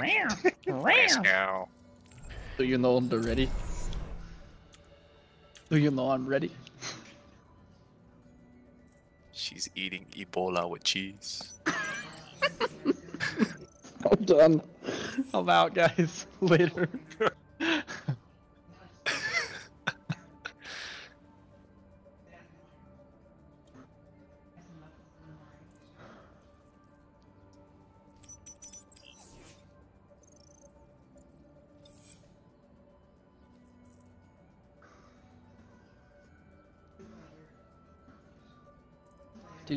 Panic. Let's go. Do you know I'm ready? Do you know I'm ready? She's eating Ebola with cheese. I'm done. I'm out, guys. Later.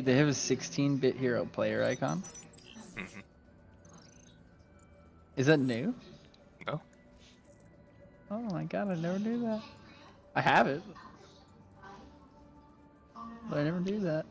Dude, they have a 16-bit hero player icon. Mhm. Is that new? No. Oh my god, I never knew that. I have it. But I never knew that.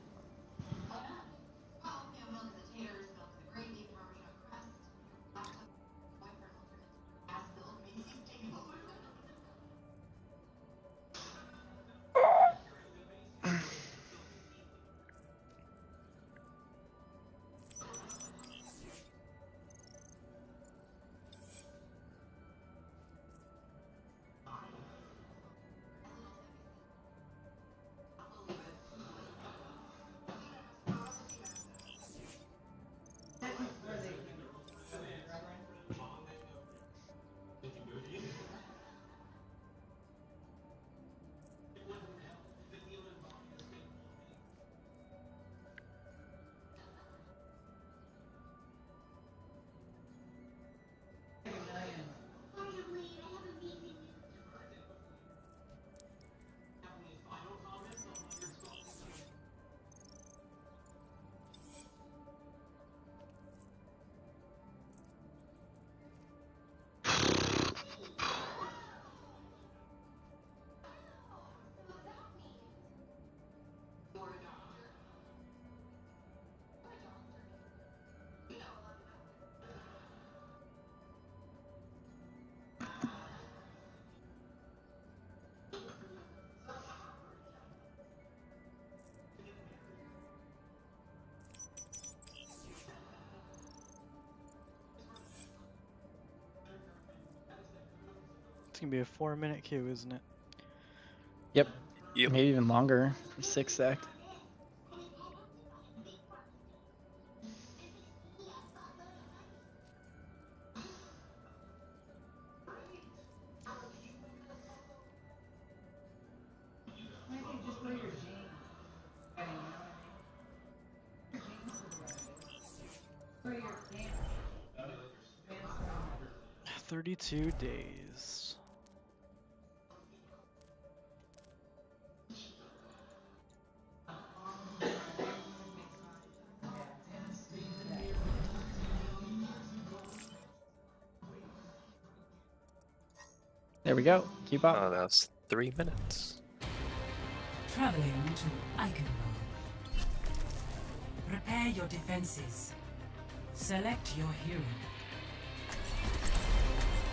It's gonna be a four minute queue, isn't it? Yep. Yep. Maybe even longer. for Six sec. Thirty-two days. We go. Keep up. Oh, that's three minutes. Traveling to Eichenwalde. Prepare your defenses. Select your hero.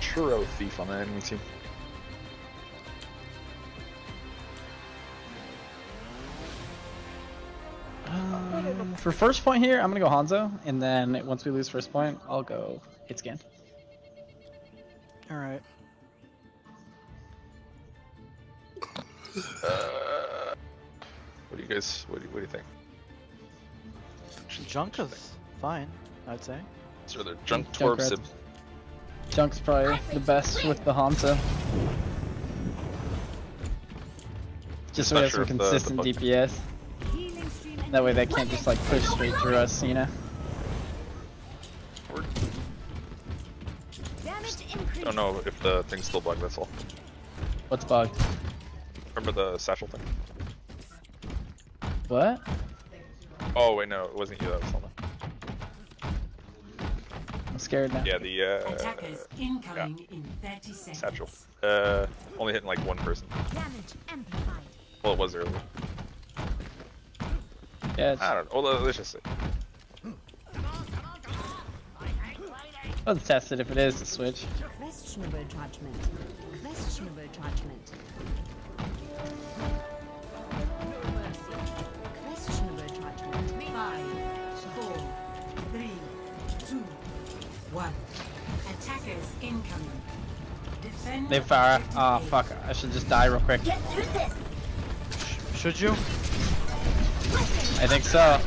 Churro thief on the enemy team. Um, for first point here, I'm gonna go Hanzo, and then once we lose first point, I'll go hit scan. All you, what do you think? Junka's fine, I'd say. So the junk Junk twerp rats. Junk's probably the best with the Hanzo. Just so we have sure some if the- the consistent DPS. That way they can't just like push straight through us, you know? Don't know if the thing's still bugged. That's all. What's bugged? Remember the satchel thing? What? Oh wait, no, it wasn't you. That was someone. I'm scared now. Yeah, the uh, Attackers incoming in 30 seconds. satchel. Uh, only hitting like one person. Damage amplified. Well, it was earlier. Yeah, it's, I don't know. Well, let's just say. let's test it if it is the switch. Questionable judgment. Questionable judgment. Incoming. Defend. They have Pharah. Oh fuck, I should just die real quick. Should you? I think so.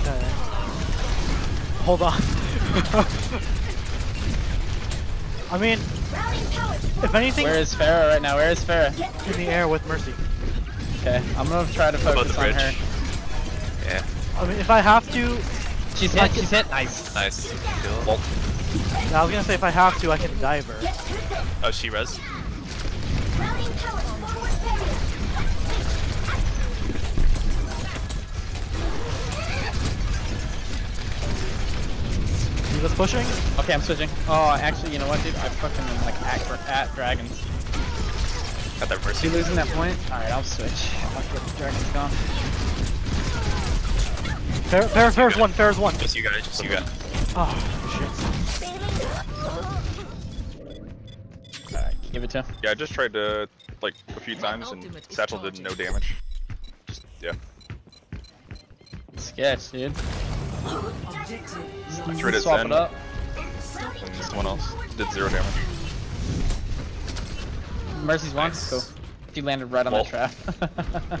Okay. Hold on. I mean, if anything, Where is Pharah right now? Where is Pharah? in the air with Mercy. Okay, I'm gonna try to focus on her. Yeah, I mean, if I have to, She's I hit, she's hit. Nice. nice. Kill. I was gonna say if I have to, I can dive her. Oh, she res. You just pushing? Okay, I'm switching. Oh, actually, you know what, dude? I fucking am like at, at dragons. Got that Is mercy. You losing that point? Alright, I'll switch. Fuck it, the dragon's gone. Fair, fair, fair's one, fair's one. Just you guys. Just you guys. Oh, shit. Give it to him. Yeah, I just tried to like a few times and Satchel did no damage. Just yeah. Sketch, dude. I tried to Swap Zen it up. and someone else did zero damage. Mercy's one. Nice. Cool. He landed right on Well. that trap.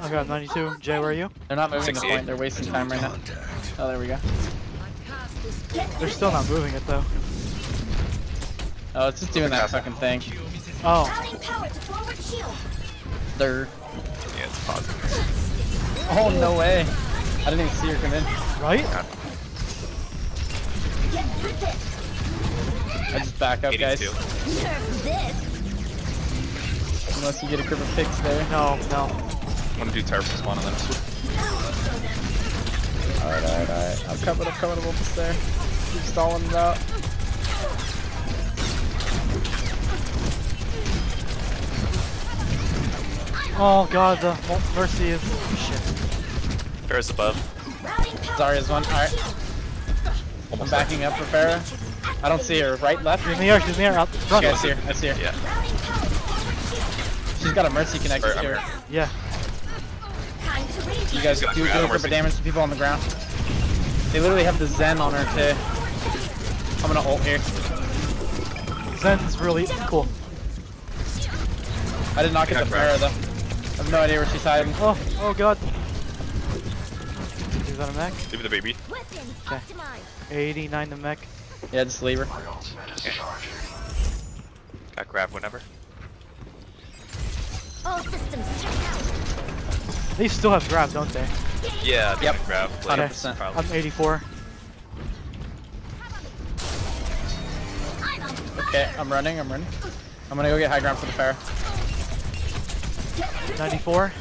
I got 92. Jay, where are you? They're not moving the point. They're wasting time right now. Oh, there we go. They're still not moving it though. Oh, it's just doing that fucking thing. Oh, They're. Yeah, it's positive. Oh no way! I didn't even see her come in. right? I just back up, guys. Unless you get a grip of picks there. No, no. I'm gonna do Terror spawn on them. Alright, alright, alright. I'm coming, I'm coming, I'm almost there. Keep stalling it out. Oh god, the Mercy is. Shit. Pharah's above. Zarya's one. Alright. I'm backing up for Pharah. I don't see her. Right, left? She's in the air, she's in the air, out front. Okay, I see her. I see her. Yeah. She's got a mercy connection Alright, to her. Yeah. You guys do Got do you, a good grip of damage to people on the ground. They literally have the Zen on her too. I'm gonna ult here. Zen's really cool. I did not get the correct. Pharah though. I have no idea where she's hiding. Oh, oh god. Is that a mech? Leave the baby. 89 the mech. Yeah, just leave her. Got grab whenever. All systems check out. They still have grab, don't they? Yeah, they Yep. got grab. Hundred Like, percent. probably. I'm 84. Okay, I'm running. I'm running. I'm gonna go get high ground for the Pharah. 94.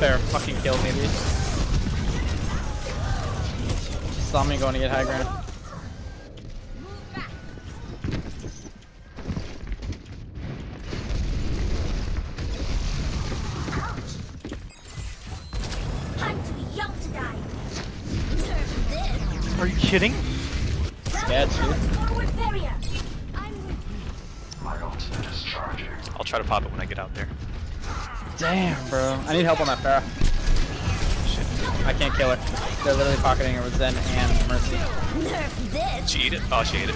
Pharah fucking killed me, dude. Saw me going to get high ground. Are you kidding? Sketch, dude. I'll try to pop it when I get out there. Damn, bro. I need help on that Pharah. I can't kill her. They're literally pocketing her with Zen and Mercy. She eat it? Oh, she ate it.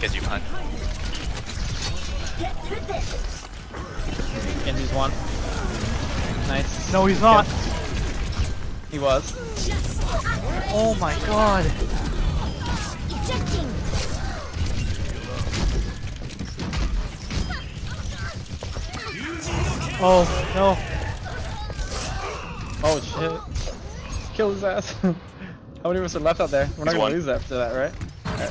Get you behind. Genji's one. Nice. No, he's not. He was. Oh my god. Oh, no. Oh shit. Kill his ass. How many of us are left out there? We're not There's gonna one. lose after that, right? Alright.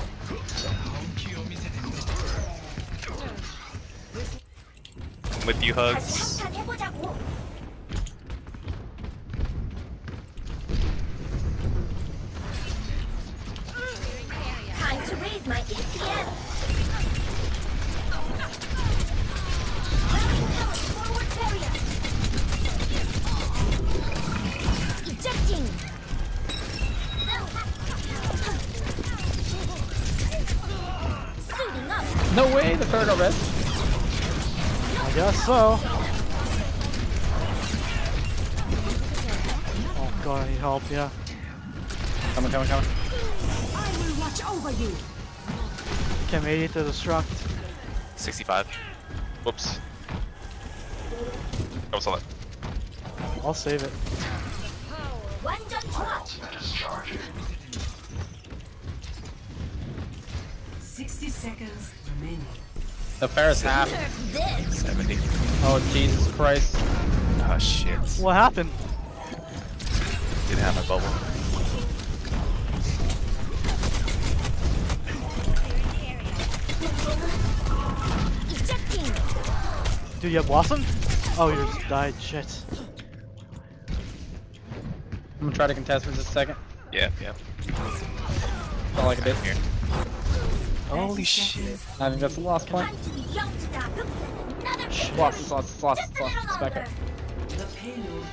I'm with you, Hugs. Time to raise my APM. Forward barrier. Ejecting. No way, the Pharah got red. I guess so. Oh god, I need help, yeah. Coming, coming, coming watch over you. Can made it to destruct. 65. Whoops. I was on it. I'll save it. 60 seconds remaining. The fair is half. 70. Oh, Jesus Christ. Oh, shit. What happened? Didn't have my bubble. Dude, you have Blossom? Oh, you just died. Shit. I'm gonna try to contest for just a second. Yeah, yeah. Felt like a bit. Here. Holy shit. seconds. I think that's the last point. Time to be young to die. Another victory. Lost, lost, lost, Just a lost. little It's back up. The payload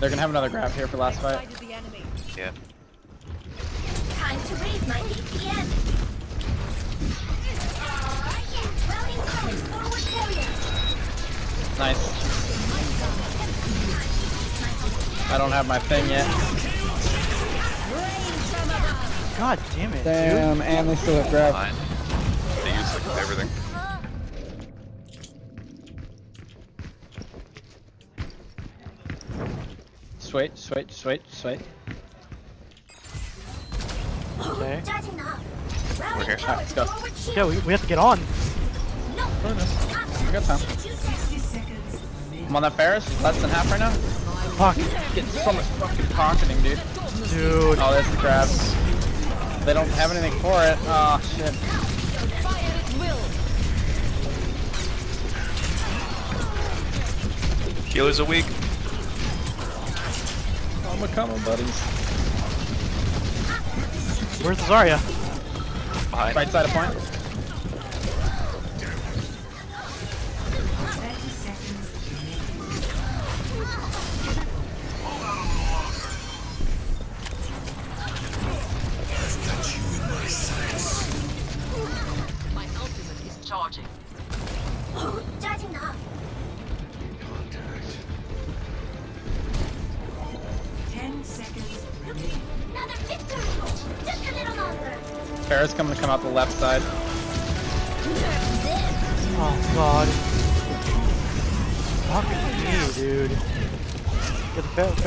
They're gonna have another grab here for last fight. Yeah. Time to raise my APM. Well incoming forward carrier. Nice. I don't have my thing yet. God damn it, dude. Damn, and they still have grab. Fine. They use like everything. sweet, sweet, sweet, sweet. Okay. We're here. Alright, let's go. Yeah, we, we have to get on. We got time. I'm on that Pharah's, less than half right now. Fuck. Getting so much fucking pocketing, dude. Dude. Oh, there's the crabs. They don't have anything for it. Oh, shit. Healers are weak. I'm a coming, buddies. Where's Zarya? Behind. Right side of point.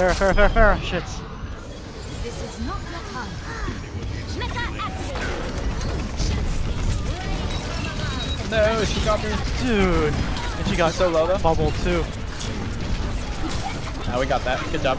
Get the fair, fair, fair, fair, fair. Shit. This is not your time. Activate. No, she got me. Dude. And she got So low though. bubbled too. Ah, we got that. Good job.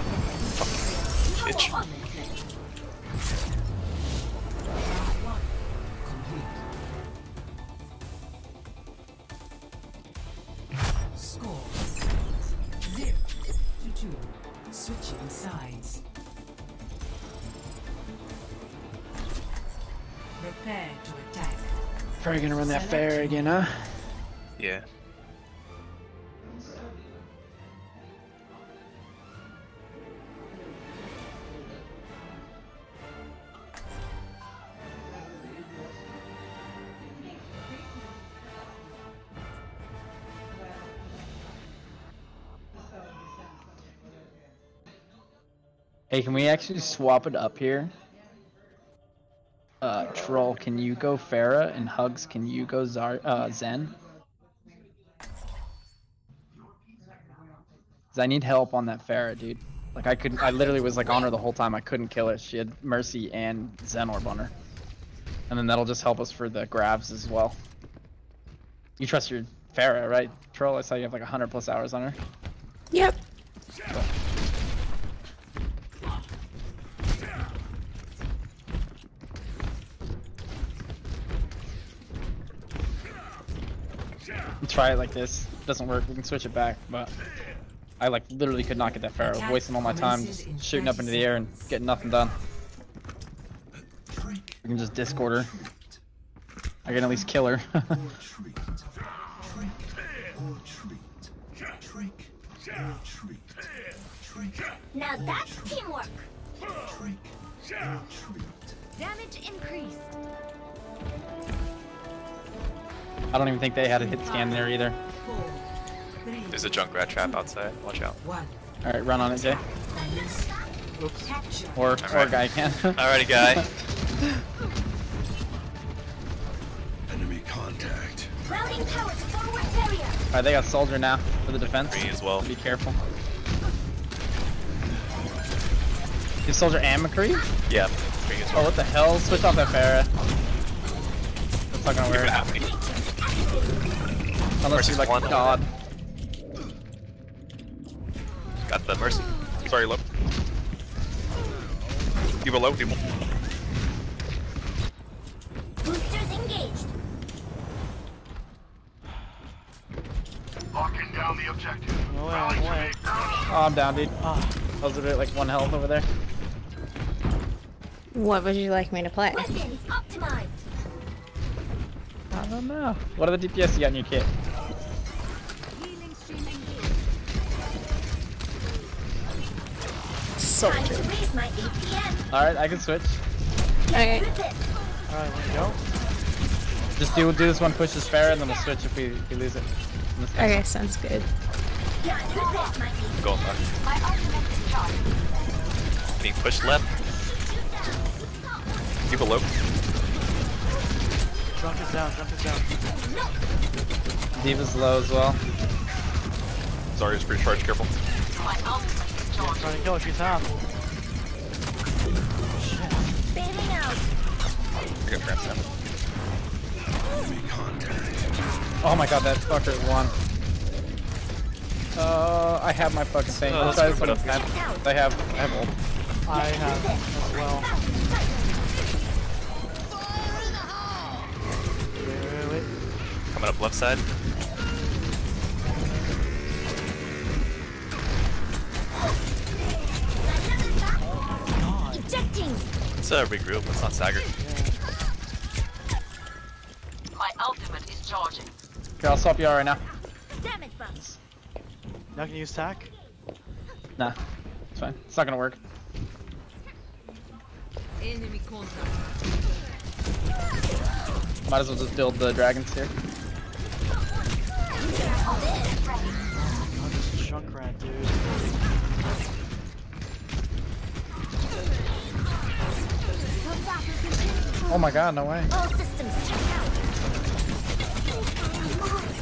Gonna run that fair again, huh? Yeah. Hey, can we actually swap it up here? Uh, Troll, can you go Pharah? And Hugs, can you go Zar uh, Zen? 'Cause I need help on that Pharah, dude. Like, I couldn't- I literally was like on her the whole time. I couldn't kill her. She had Mercy and Zen Orb on her. And then that'll just help us for the grabs as well. You trust your Pharah, right? Troll, I saw you have like 100 plus hours on her. Yep. try it like this. It Doesn't work. We can switch it back, but I like literally could not get that Pharah. Wasting all my time just shooting up into the air and getting nothing done. We can just discord her. I can at least kill her. Now that's teamwork. Damage increased. I don't even think they had a hit scan there either. There's a Junkrat trap outside. Watch out. All right, run on it, Jay. Oops. Capture. Or or guy can. Alrighty, guy. Enemy contact. Routing towards forward barrier. All right, they got soldier now for the defense. Three as well. Be careful. Is soldier and McCree? Yeah. Three as Oh, what the hell? Switch off that Pharah. That's not gonna You're work. Gonna. Unless you're like one. God. Got the mercy. Sorry, low. People low, people. Boosters engaged. Locking down the objective. No way. Oh, I'm down, dude. Ah, I was literally at, like one health over there. What would you like me to play? Weapons optimized. I don't know. What are the DPS you got in your kit? Healing stream engaged. Time Soldier. to raise my APM. All right, I can switch. Okay. Alright, let me go. Just do do this one, push this Pharah, and then we'll switch if we, if we lose it. In this. Okay, sounds good. Yeah, with this, my APM. Going left. My ultimate is charged. Being pushed left. People low. Drunk is down, drunk is down. D.Va's low as well. Zarya's pretty charged, careful. Trying to kill if he's half. Bailing. I got trans now. Oh my god, that fucker won. Uh, I have my fucking thing. Oh, Let's let's try this group one it up. instead. I have, I have ult. I have as well. Coming up left side. Ejecting. Let's uh, regroup. Let's not stagger. My ultimate is charging. Okay, I'll swap you out right now. Damage buffs. Now can you use tack? Nah, it's fine. It's not gonna work. Enemy contact. Might as well just build the dragons here. Oh, this Junkrat, dude. Oh my god, no way. All systems check out.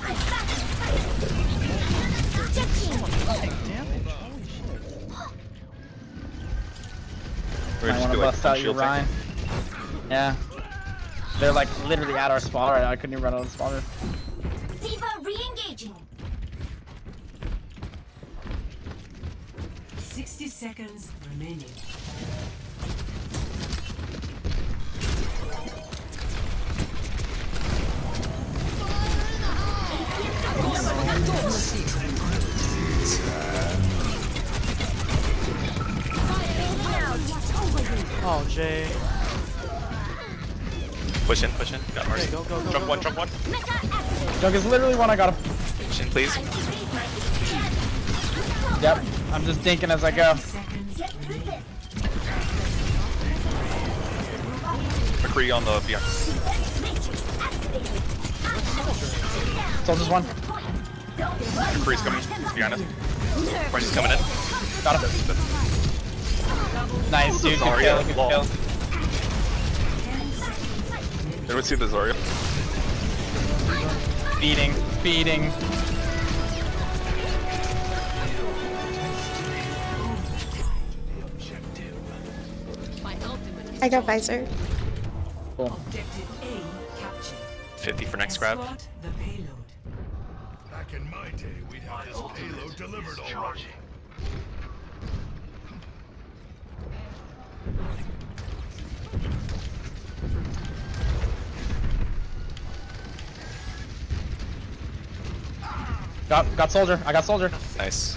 I'm back. Ejecting. Damage, holy shit. We're I just wanna do like bust out your. Ryan. Yeah. They're like literally at our spawn right now. I couldn't even run out of the spawner. D.Va re-engaging. 60 seconds remaining. Oh, Jay. Push in, push in. Got Okay, mercy. go, go, go. Jump go, one, go. jump one. Meta active. Junk is literally one I got him. Push in, please. Time to raise my APM. Yep. I'm just dinking as I go. Seconds Get through this. McCree on the beyond. Soldier's one. McCree's coming behind us. Mercy's coming in. Got him. Nice, dude. Good kill, good kill. Anyone see the Zarya? Feeding, feeding. I got visor. Cool. Objective A captured. 50 for next grab. Escort the payload. Back in my day, we'd have this payload delivered already. Got, got soldier. I got soldier. Nice.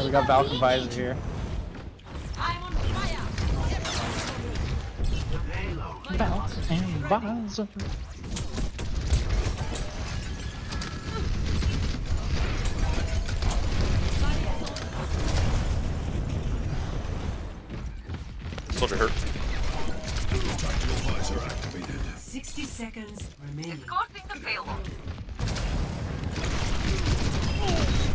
Now we got Falcon Visor here. Falcon Visor. Soldier hurt. Tactical visor activated. 60 seconds remaining. D.Va's out, mech.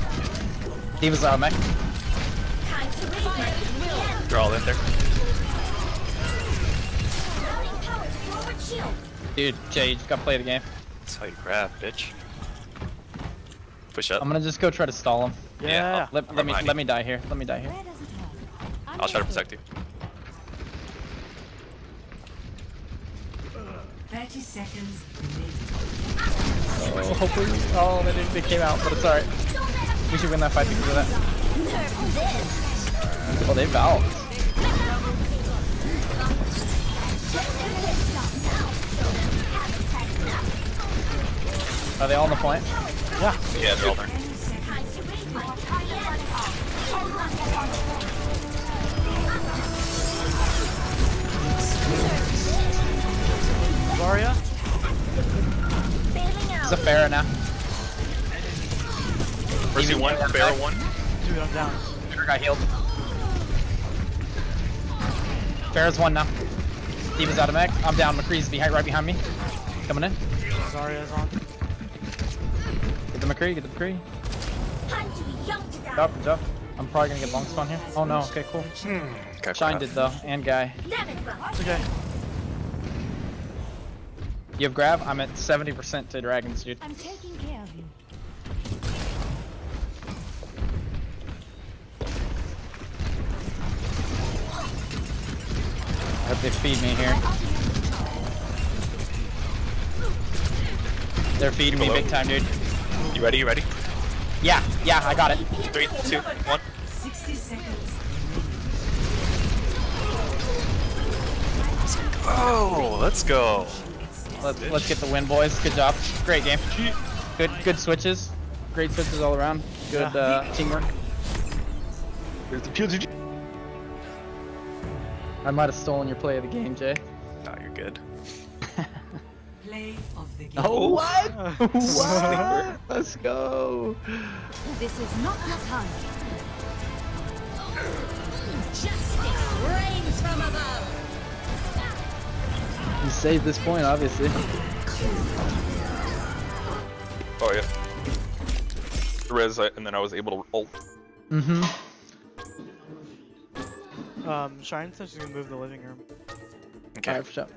Time to reload. They're all in there. Loading power to forward shield. Dude, Jay, you just gotta play the game. That's how you grab, bitch. Push up. I'm gonna just go try to stall him. Yeah. I'll- Let, let me behind let me die here. Let me die here. Where does it hurt? I'll try to protect you. 30 seconds. Oh, hopefully. Oh, they, didn't- they came out, but it's alright. We should win that fight because of that. Nerf this. Oh, they valve. Are they all on the point? Yeah. Yeah, they're all there. Time. Zarya? Bailing It's a out. Pharah now. Mercy one, Bear one. Dude, I'm down. Pharah got healed. Pharah's one now. D.Va's out of mech. I'm down. McCree's behind, right behind me. Coming in. Zarya's on. Get the McCree. Get the McCree. Time to be young to die. Up, up. I'm probably gonna get long spawn here. Oh no. Okay, cool. Okay, Shine did though, and Guy. It's okay. You have grab. I'm at 70% to dragons, dude. I'm taking care of you. I hope they feed me here. They're feeding me big time, dude. You ready? You ready? Yeah, yeah, I got it. Three, two, one. 60 seconds. Oh, let's go. Let's, let's get the win, boys. Good job. Great game. Good, good switches. Great switches all around. Good uh, teamwork. Here's the PLG. I might have stolen your play of the game, Jay. Nah, you're good. Play of the game. Oh, what? what? Let's go. This is not your time. Justice reigns from above. You saved this point, obviously. Oh yeah. Res, and then I was able to ult. Mm-hmm. Um, Shine says she's gonna move the living room. Okay. Alright, for sure.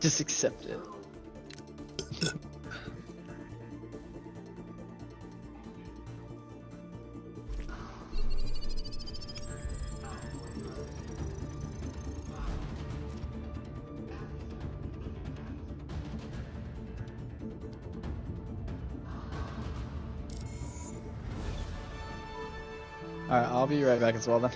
Just accept it. I'll be right back as well then.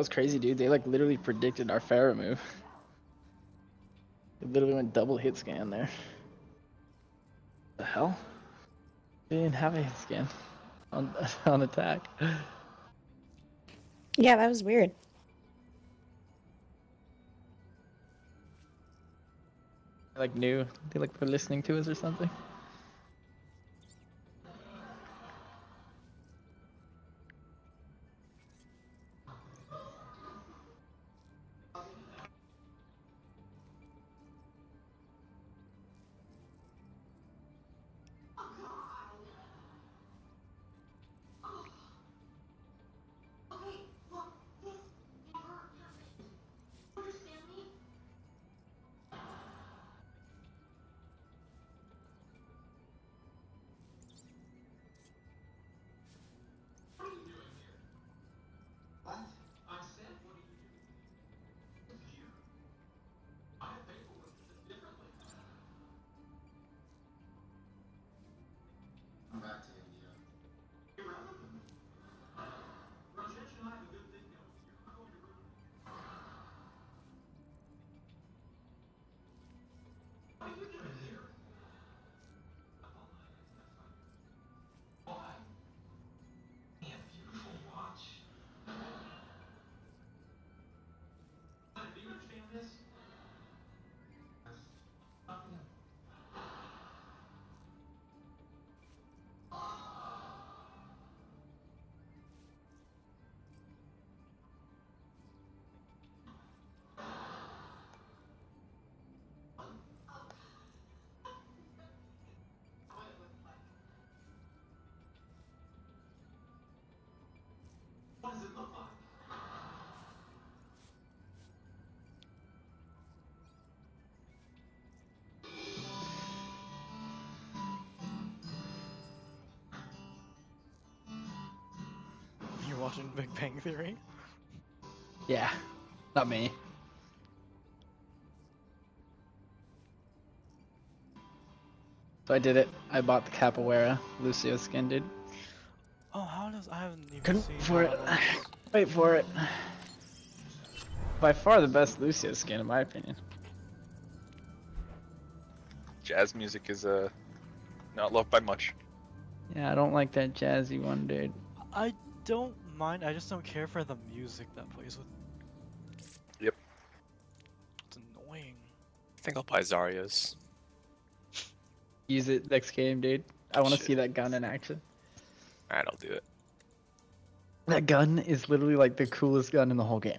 Was crazy, dude. They like literally predicted our Pharah move. They literally went double hit scan there. The hell? They didn't have a hit scan on on attack. Yeah, that was weird. Like knew they like were listening to us or something. You're watching Big Bang Theory? Yeah, not me. So I did it. I bought the Capoeira Lucio skin, dude. Oh, how does I haven't even Couldn't seen for it. Wait for it. By far the best Lucio skin, in my opinion. Jazz music is uh not loved by much. Yeah, I don't like that jazzy one, dude. I don't mind. I just don't care for the music that plays with. Yep. It's annoying. I think I'll buy Zarya's. Use it next game, dude. I want to see that gun in action. Alright, I'll do it. That gun is literally like the coolest gun in the whole game.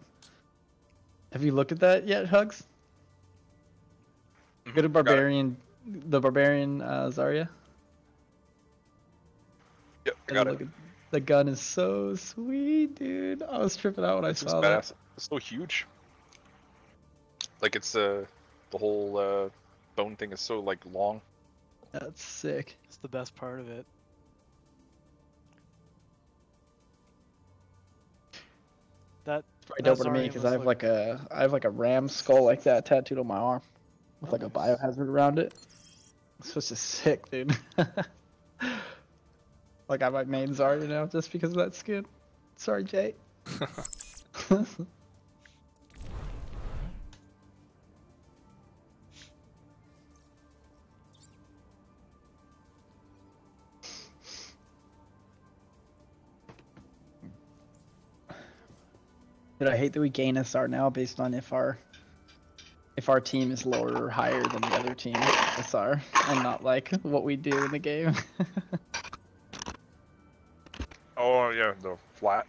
Have you looked at that yet, Hugs? Go to Barbarian, the Barbarian uh, Zarya. Yep, I and got look it. at- the gun is so sweet, dude. I was tripping out when I It's saw that. It's so huge. Like it's uh the whole uh bone thing is so like long. That's sick. It's the best part of it. That It's probably That doper to me because I have look- like a I have like a ram skull like that tattooed on my arm with like a biohazard around it. It's just a sick, dude. like I might main Zarya now just because of that skin. Sorry, Jay. Dude, I hate that we gain SR now based on if our if our team is lower or higher than the other team SR, and not like what we do in the game. Oh uh, yeah, the flat.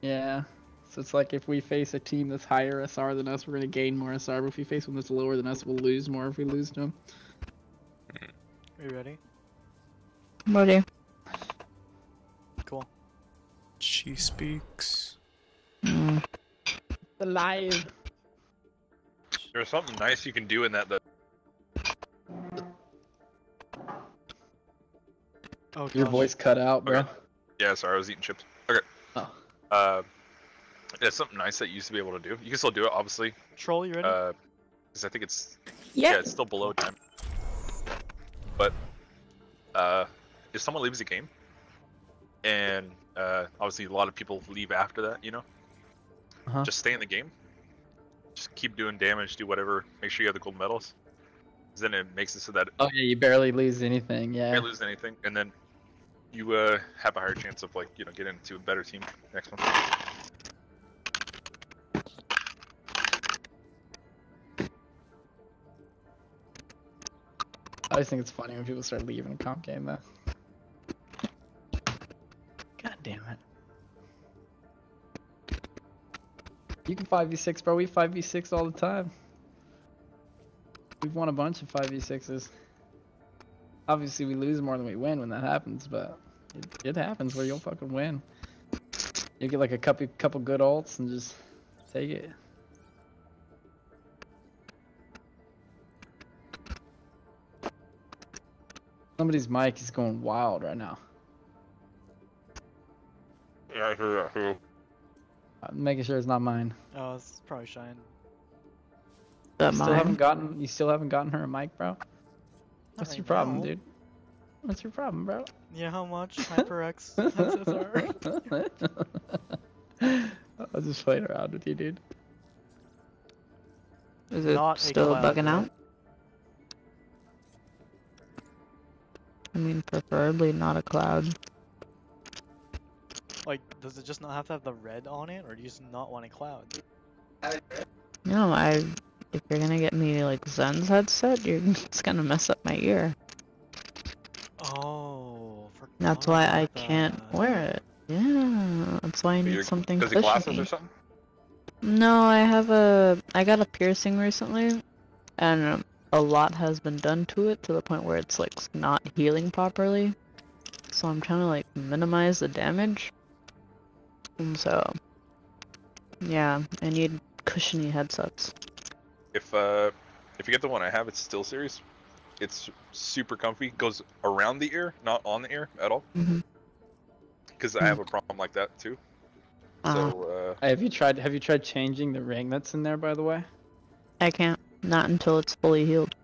yeah. So it's like if we face a team that's higher SR than us, we're gonna gain more SR. But if we face one that's lower than us, we'll lose more if we lose to them. are you ready? Ready? Cool. She speaks. Hmm. Alive. There's something nice you can do in that that Oh, Your gosh. voice cut out, bro. Okay. Yeah, sorry, I was eating chips. Okay. Oh. Uh, it's something nice that you used to be able to do. You can still do it, obviously. Troll, you ready? Uh, because I think it's yeah, Yeah. it's still below time. But uh, if someone leaves the game, and uh, obviously a lot of people leave after that, you know, Uh-huh. just stay in the game. Just keep doing damage, do whatever. Make sure you have the gold medals. 'Cause Then it makes it so that Oh yeah, you barely lose anything. Yeah. can't lose anything, and then you uh, have a higher chance of like you know getting into a better team next one. I always think it's funny when people start leaving a comp game though. God damn it. You can 5v6, bro. We 5v6 all the time. We've won a bunch of 5v6s. Obviously, we lose more than we win when that happens, but it, it happens where you'll fucking win. You get like a couple, couple good ults and just take it. Somebody's mic is going wild right now. Yeah, I hear that. Who? I'm making sure it's not mine. Oh, it's probably Shine. That You still haven't gotten. You still haven't gotten her a mic, bro. What's right your problem, now. dude? What's your problem, bro? Yeah, how much HyperX headsets are? I was just playing around with you, dude. Is it Not still bugging out? I mean, preferably not a cloud. Like, does it just not have to have the red on it, or do you just not want a cloud? No, I. If you're gonna get me like Zen's headset, you're it's gonna mess up my ear. Oh, forgot That's why I about can't wear it. Yeah, that's why I need Your- something Does it glasses or something? No, I have a. I got a piercing recently, and um, a lot has been done to it to the point where it's like not healing properly. So I'm trying to like minimize the damage. And so, yeah, I need cushiony headsets. If uh, if you get the one I have, it's SteelSeries. It's super comfy. Goes around the ear, not on the ear at all. Because I have a problem like that too. Uh, So uh, Have you tried? Have you tried changing the ring that's in there, by the way? I can't. Not until it's fully healed.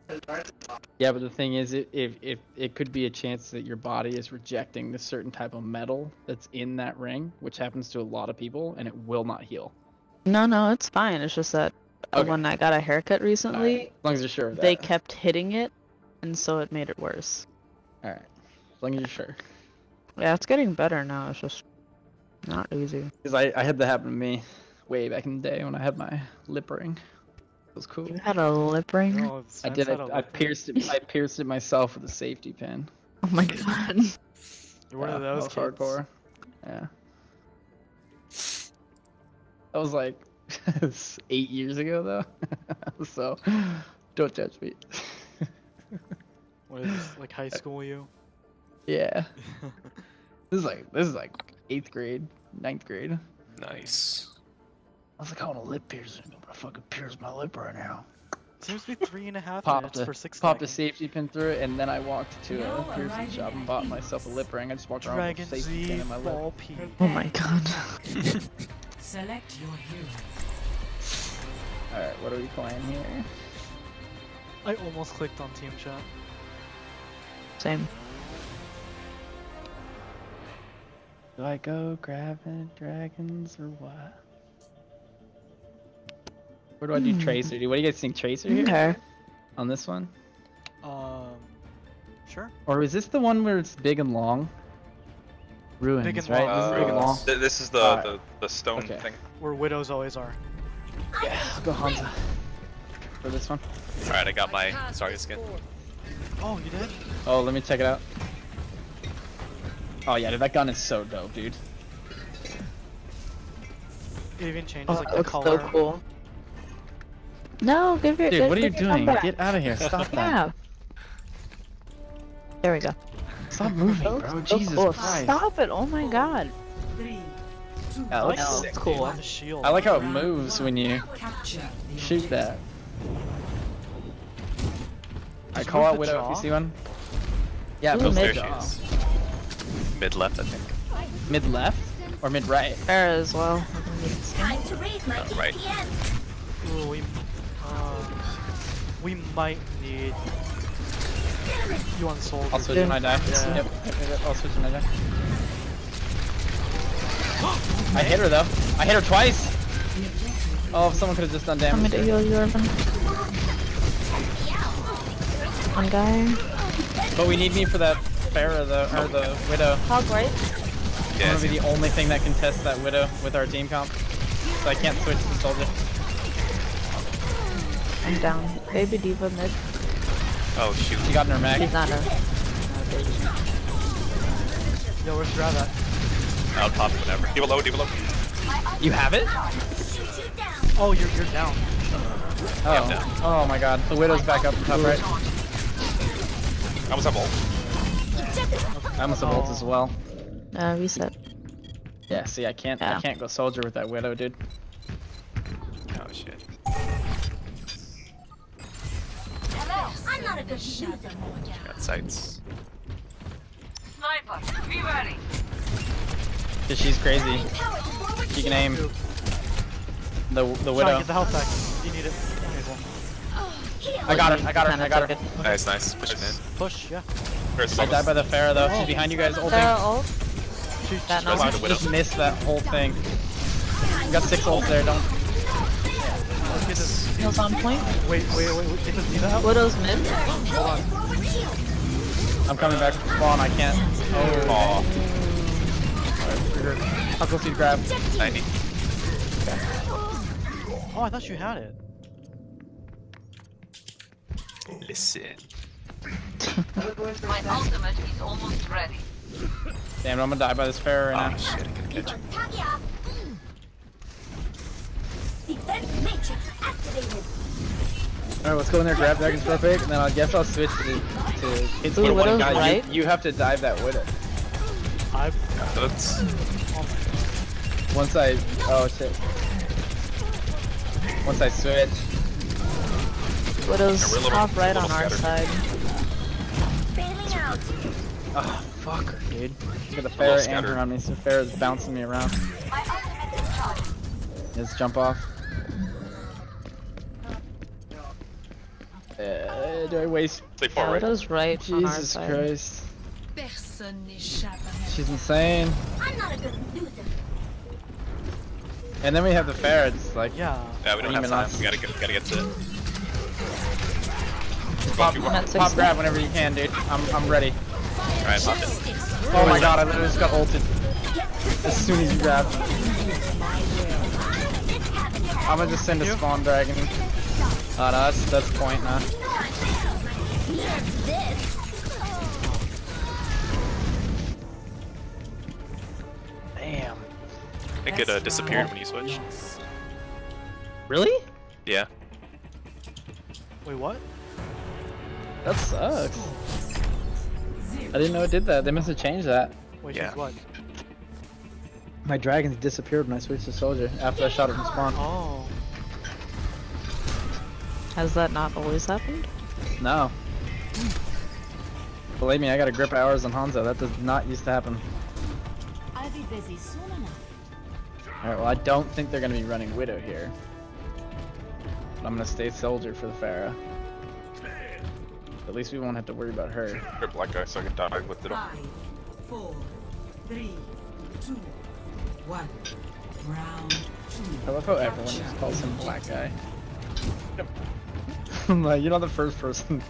Yeah, but the thing is, it if if it could be a chance that your body is rejecting the certain type of metal that's in that ring, which happens to a lot of people, and it will not heal. No, no, it's fine. It's just that Okay. when I got a haircut recently, Alright, As long as you're sure of that. they kept hitting it, and so it made it worse. All right. As long as you're sure. Yeah, it's getting better now. It's just not easy. Because I, I had that happen to me way back in the day when I had my lip ring. It was cool. You had a lip ring? Oh, I did. had I, a I lip ring. pierced it. I pierced it myself with a safety pin. Oh my god. You're one Yeah, of that those was kids. hardcore. Yeah. That was like eight years ago though. so don't judge me. What is this, like high uh, school you? yeah. This is like this is like eighth grade, ninth grade. Nice. I was like, I want a lip piercing. I'm gonna fucking pierce my lip right now. Seems to be three and a half Popped minutes a, for six popped a safety pin through it, and then I walked to No a piercing shop and bought myself a lip ring. I just walked around Dragon with a safety pin in my lip. Ball P. Oh my god. Select your hero. Alright, what are we playing here? I almost clicked on team chat. Same. Do I go grabbing dragons or what? Where do I do Hmm. Tracer? Do what do you guys think Tracer here Okay. on this one? Um, sure. Or is this the one where it's big and long? Ruins, Big and right? long. This is uh, big and this is the, Alright. the the stone Okay. thing. Where widows always are. Yeah, I'll go Hanzo. For this one. All right, I got my Zarya skin. Oh, you did? Oh, let me check it out. Oh yeah, dude, that gun is so dope, dude. It even changes Oh, like the looks color. so cool. No, give your. Dude, give- what are you give your gun doing? Get out of here. Stop that. Yeah. There we go. Stop moving, bro. so Jesus cool. Christ. Stop it! Oh my god. Three. Two. I Oh, No, it's cool. The shield. I like how it moves when you shoot that. I call out the Widow if jaw? you see one. Yeah, Ooh, move There she is. Mid left, I think. mid left or mid right. Fair as well. Time to raise my Uh, right. EPN. Ooh, we, uh, we might need you on soldier. I'll switch when I die. Yeah. Yep, yep, yep, I'll switch when I die. I hit her though. I hit her twice. Oh, if someone could have just done Tell me damage. to there. heal you, Irvin. One guy. But we need me for that Pharah, the or the Widow. Hog right? I Yeah, want to be the only thing that can test that Widow with our team comp. So I can't switch to Soldier. I'm down. Baby D.Va mid. Oh shoot. She got in her mag. She's not a. Yo, where's Rav at? I'll pop it whenever. D.Va low, D.Va low. You have it? Oh, you're you're down. Oh. down. Oh my god. The Widow's back up top right. I almost have ult. I almost have ult as well. Uh, reset. Yeah, see I can't I can't go Soldier with that Widow, dude. Oh shit. I'm not a good loser. Got sights. Cause she's crazy. Power She can aim. The the Sean, Widow. get the health back. You need it. Oh, okay, well. heal. I got her. I got her. I got her. it. Nice, nice. Push him in. Push, yeah. Where's I died by the Pharah though. She's behind you guys Sarah ulting. ult. Shoot, That shoot. Goes knows. on the widow. Just missed that whole thing. You got six ults there. Don't. Let's get this. Heals on point. Wait, wait, wait, wait. Get this D.Va out. Widow's mid. Forward shield. I'm coming back from spawn. I can't. Oh. Aw. I'll go see the grab. 90. Oh, I thought you had it. Listen. Damn, I'm gonna die by this Pharah right Oh now. shit, I Defense matrix activated. Alright, let's go in there, grab Dragon's Perfect, and then I guess I'll switch to, to hit Ooh, the one Widow's guy. right. You, you have to dive that Widow. I. That's Once I. Oh shit. Once I switch. Widow's Yeah, little- top right on ah, little our side. Bailing out. Oh, fuck her, dude. Got the little Pharah and on me, so Pharah's bouncing me around. My ultimate is charged. Let's jump off. Uh, do I waste? Stay far Yeah, right. Widow's right on our Jesus side. Christ. Personne n'échappe à ma She's insane. I'm not a good loser. And then we have the Pharah, it's like, Yeah. yeah. We don't have Even time. us. We gotta get, gotta get to it. pop, I'm pop grab whenever you can, dude. I'm, I'm ready. Alright, pop it. Oh my god, I literally just got ulted. As soon as you grab. I'm gonna just send a spawn dragon. Oh no, that's, that's point now. Damn. I think it uh, disappeared when you switched. Really? Yeah. Wait, what? That sucks. I didn't know it did that. They must have changed that. Wait, Yeah. what? My dragons disappeared when I switched to soldier after I shot it from spawn. Oh. Has that not always happened? No. Believe me, I got a grip hours on Hanzo. That does not used to happen. I'll be busy soon enough. Alright, well I don't think they're gonna be running Widow here. But I'm gonna stay soldier for the Pharah. At least we won't have to worry about her. Grab black guy so I can die with it. Five, four, three, two, one. Round two. I love how everyone just calls him black guy. I'm like, you're not the first person.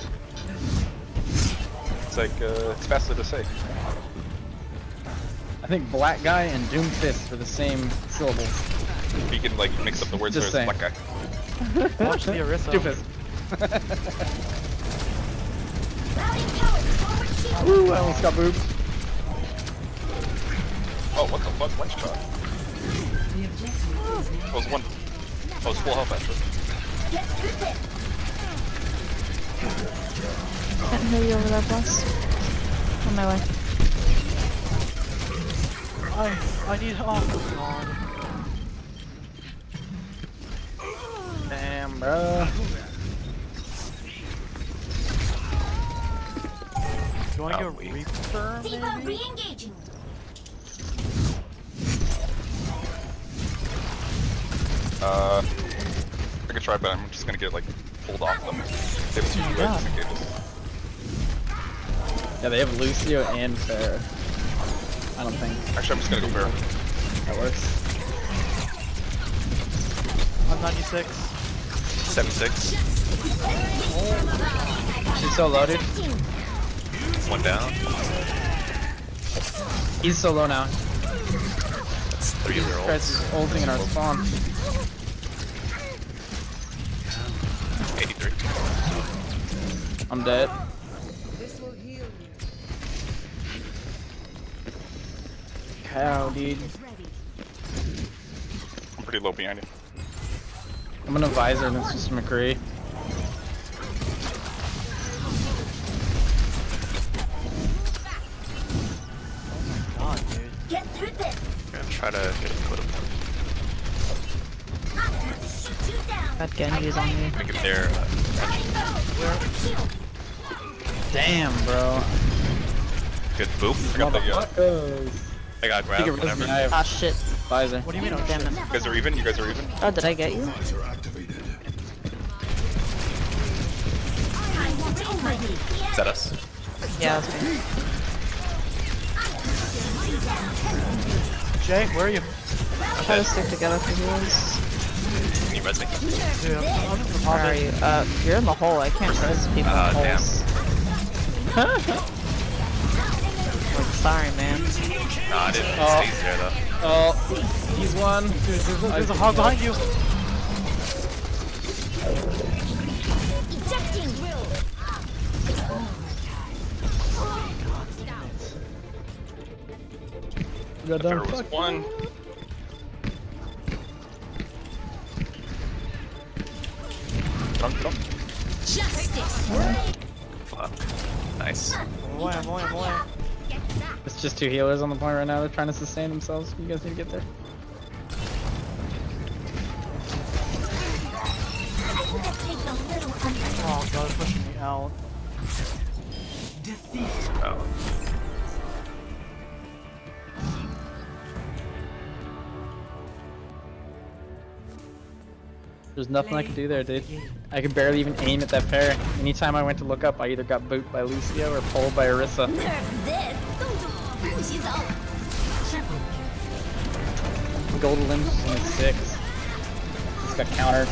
It's like, uh, it's faster to say. I think black guy and doomfist are the same syllables. If you can, like, mix up the words, Just there's saying. black guy. Watch the Orisa. Doomfist. Routing power to forward shield. Woo, I almost got boobs. Oh, what the fuck? One shot. The objective That was one. That was full health, actually. Get through this. Can't heal you over there, boss. On my way. I I need oh god. Damn, bro. You want to Oh, get wait. Reaper D.Va maybe? re-engaging. Uh, I could try, but I'm just gonna get, like, pulled off them. They have two Yeah. yeah. Yeah, they have Lucio and Pharah. I don't think Actually, I'm just gonna go fair. that works. I'm 96. 76. She's so low, dude. One down. He's so low now. That's three of their Christ, he's ulting in our spawn. I'm dead. Cow, dude. I'm pretty low behind you. I'm gonna visor this just McCree. Oh my god, dude. Get through this. I'm gonna try to get a put point. I'm going to shoot you down. Got Genji's on me. Make it there. Uh, Damn, bro. good boop. I got the, uh, I got He grab. can Whatever. I have Ah shit. visor. What do you mean? Oh, damn it. You guys are even? You guys are even? Oh, did I get you? Visor activated. I want to my Is that us? Yeah, that's me. Jay, where are you? Try to stick together for heals. Can you res me? Dude, I'm, I'm Where are you? Uh, you're in the hole. I can't res people Ah, in damn. holes. like, sorry, man. Nah, I didn't. Oh. It stays though. Oh, he's one. Dude, there's, a- there's a hog behind you. Ejecting. You're There was one. Jump, jump. Justice. Fuck. Nice. I'm away, I'm away, I'm away. It's just two healers on the point right now. They're trying to sustain themselves. You guys need to get there. There's nothing I can do there, dude. I can barely even aim at that pair. Anytime I went to look up, I either got booted by Lucio or pulled by Orisa. Golden Limbs is a 6. He's got counter.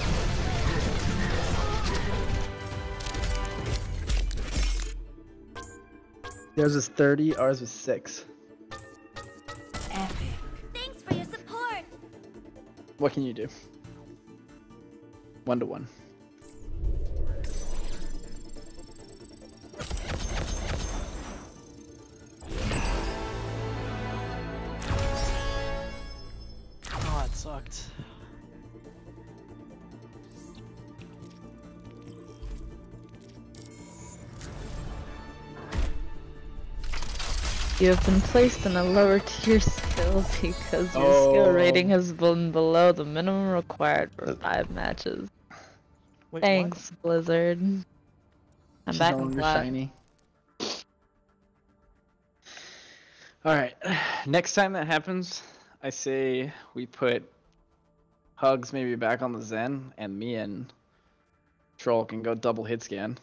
Theirs was 30, ours was 6. Epic. Thanks for your support! What can you do? One to one. Oh, that sucked. You have been placed in a lower tier skill because your Oh. skill rating has been below the minimum required for five matches. Wait, Thanks, Blizzard. I'm She's back no in class. shiny. Alright, next time that happens, I say we put Hugs maybe back on the Zen, and me and Troll can go double hit scan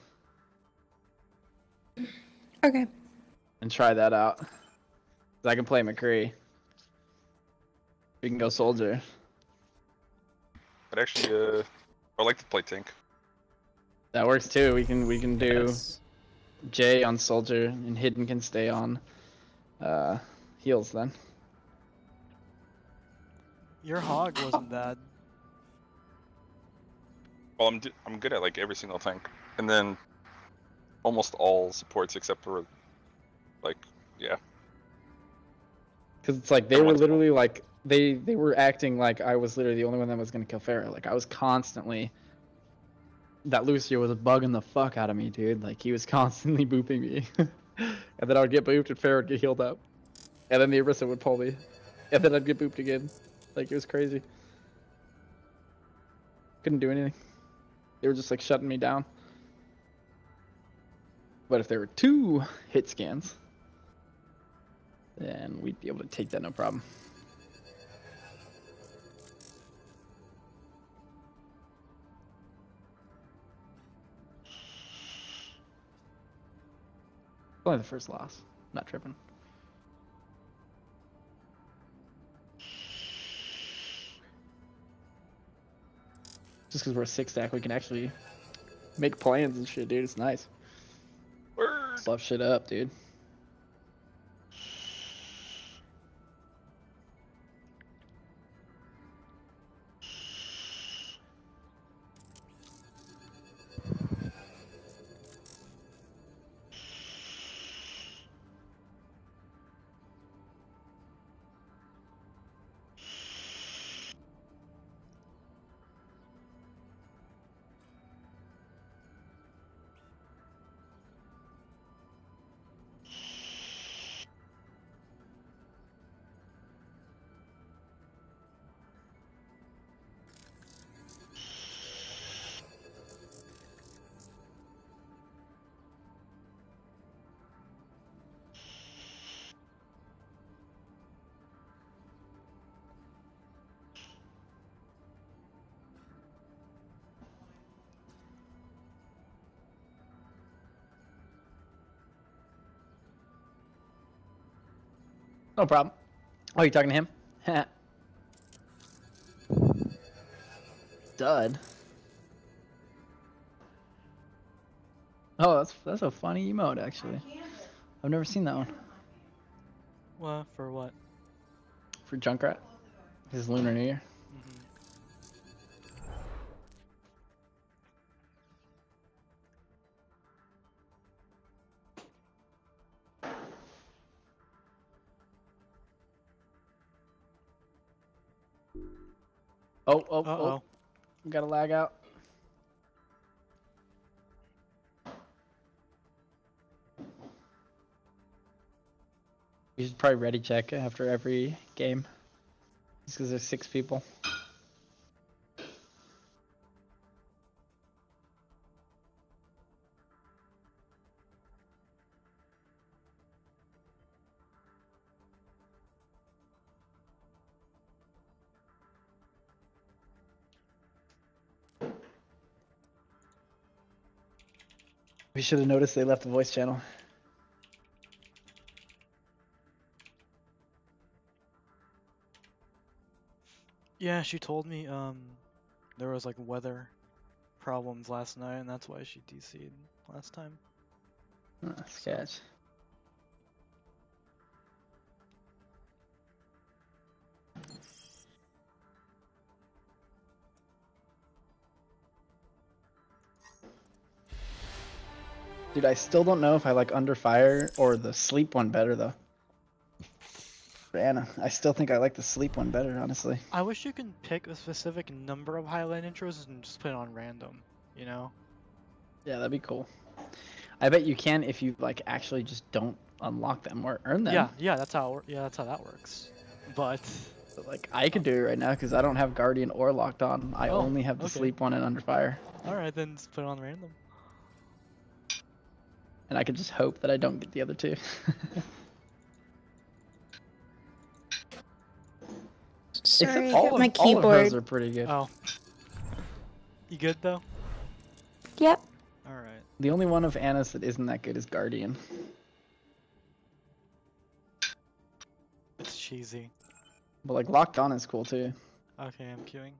Okay. And try that out. 'Cause I can play McCree. We can go Soldier. But actually, uh, I like to play tank. That works too. We can we can do Yes. Jay on Soldier, and Hidden can stay on uh, heals then. Your hog wasn't bad. Well, I'm d- I'm good at like every single tank, and then almost all supports except for like yeah. Because it's like they were literally like they they were acting like I was literally the only one that was gonna kill Pharah. Like I was constantly that Lucio was bugging the fuck out of me, dude. Like he was constantly booping me, and then I would get booped and Pharah would get healed up, and then the Orisa would pull me, and then I'd get booped again. Like it was crazy. Couldn't do anything. They were just like shutting me down. But if there were two hit scans, then we'd be able to take that no problem. Only the first loss. Not tripping. Just because we're a six stack, we can actually make plans and shit, dude. It's nice. Word. Shit up, dude. No problem. Oh, you talking to him? Dud. Oh, that's that's a funny emote actually. I've never seen that one What for what? for Junkrat. His Lunar New Year. Oh, Uh oh! oh. Got to lag out. You should probably ready check after every game. Just because there's six people. We should have noticed they left the voice channel. Yeah, she told me um there was like weather problems last night, and that's why she DC'd last time. Ah, sketch. Dude, I still don't know if I like Under Fire or the Sleep one better though. Anna, I still think I like the Sleep one better, honestly. I wish you could pick a specific number of highlight intros and just put it on random. You know? Yeah, that'd be cool. I bet you can if you like actually just don't unlock them or earn them. Yeah, yeah, that's how. Yeah, that's how that works. But But, like I could do it right now because I don't have Guardian or Locked On. I Oh, only have the okay. Sleep one and Under Fire, all right, then just put it on random. And I could just hope that I don't get the other two. Sorry, I all of, my all of hers keyboard. are pretty good. Oh. You good though? Yep. All right. The only one of Ana's that isn't that good is Guardian. It's cheesy. But like Locked On is cool too. Okay, I'm queuing.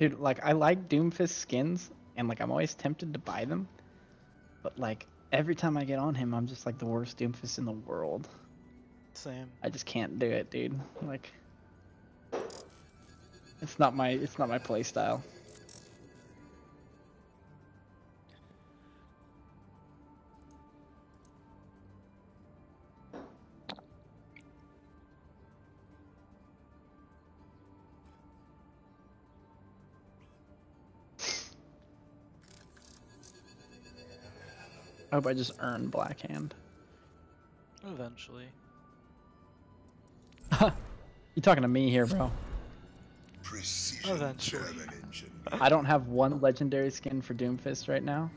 Dude, like I like Doomfist skins, and like I'm always tempted to buy them. But like every time I get on him, I'm just like the worst Doomfist in the world. Same. I just can't do it, dude. Like it's not my it's not my play style. I hope I just earn Black Hand. Eventually. You talking to me here, bro? Precision Eventually. I don't have one legendary skin for Doomfist right now.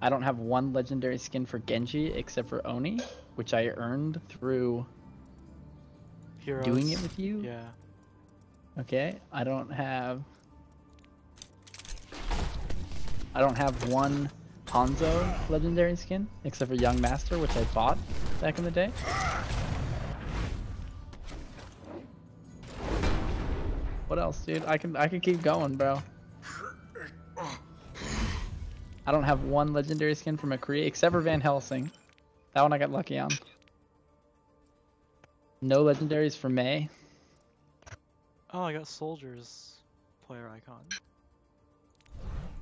I don't have one legendary skin for Genji except for Oni, which I earned through Heroes. doing it with you. Yeah. Okay, I don't have. I don't have one Hanzo legendary skin except for Young Master, which I bought back in the day. What else, dude? I can I can keep going, bro. I don't have one legendary skin from a McCree except for Van Helsing. That one I got lucky on. No legendaries for Mei. Oh, I got soldiers player icon.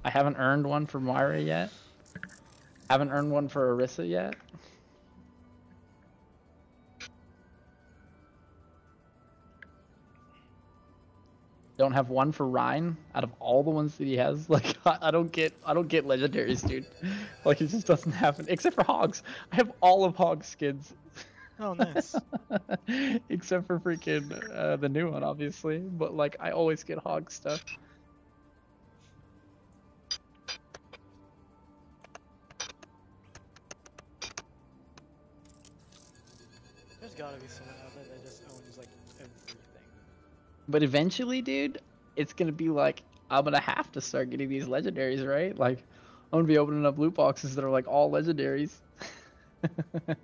I haven't earned one for Moira yet. Haven't earned one for Orisa yet. Don't have one for Rein out of all the ones that he has. Like I, I don't get I don't get legendaries, dude. Like it just doesn't happen. Except for Hogs. I have all of Hog's skins. Oh, nice. Except for freaking uh, the new one, obviously. But like I always get Hog stuff. But eventually, dude, it's gonna be like I'm gonna have to start getting these legendaries, right? Like I'm gonna be opening up loot boxes that are like all legendaries.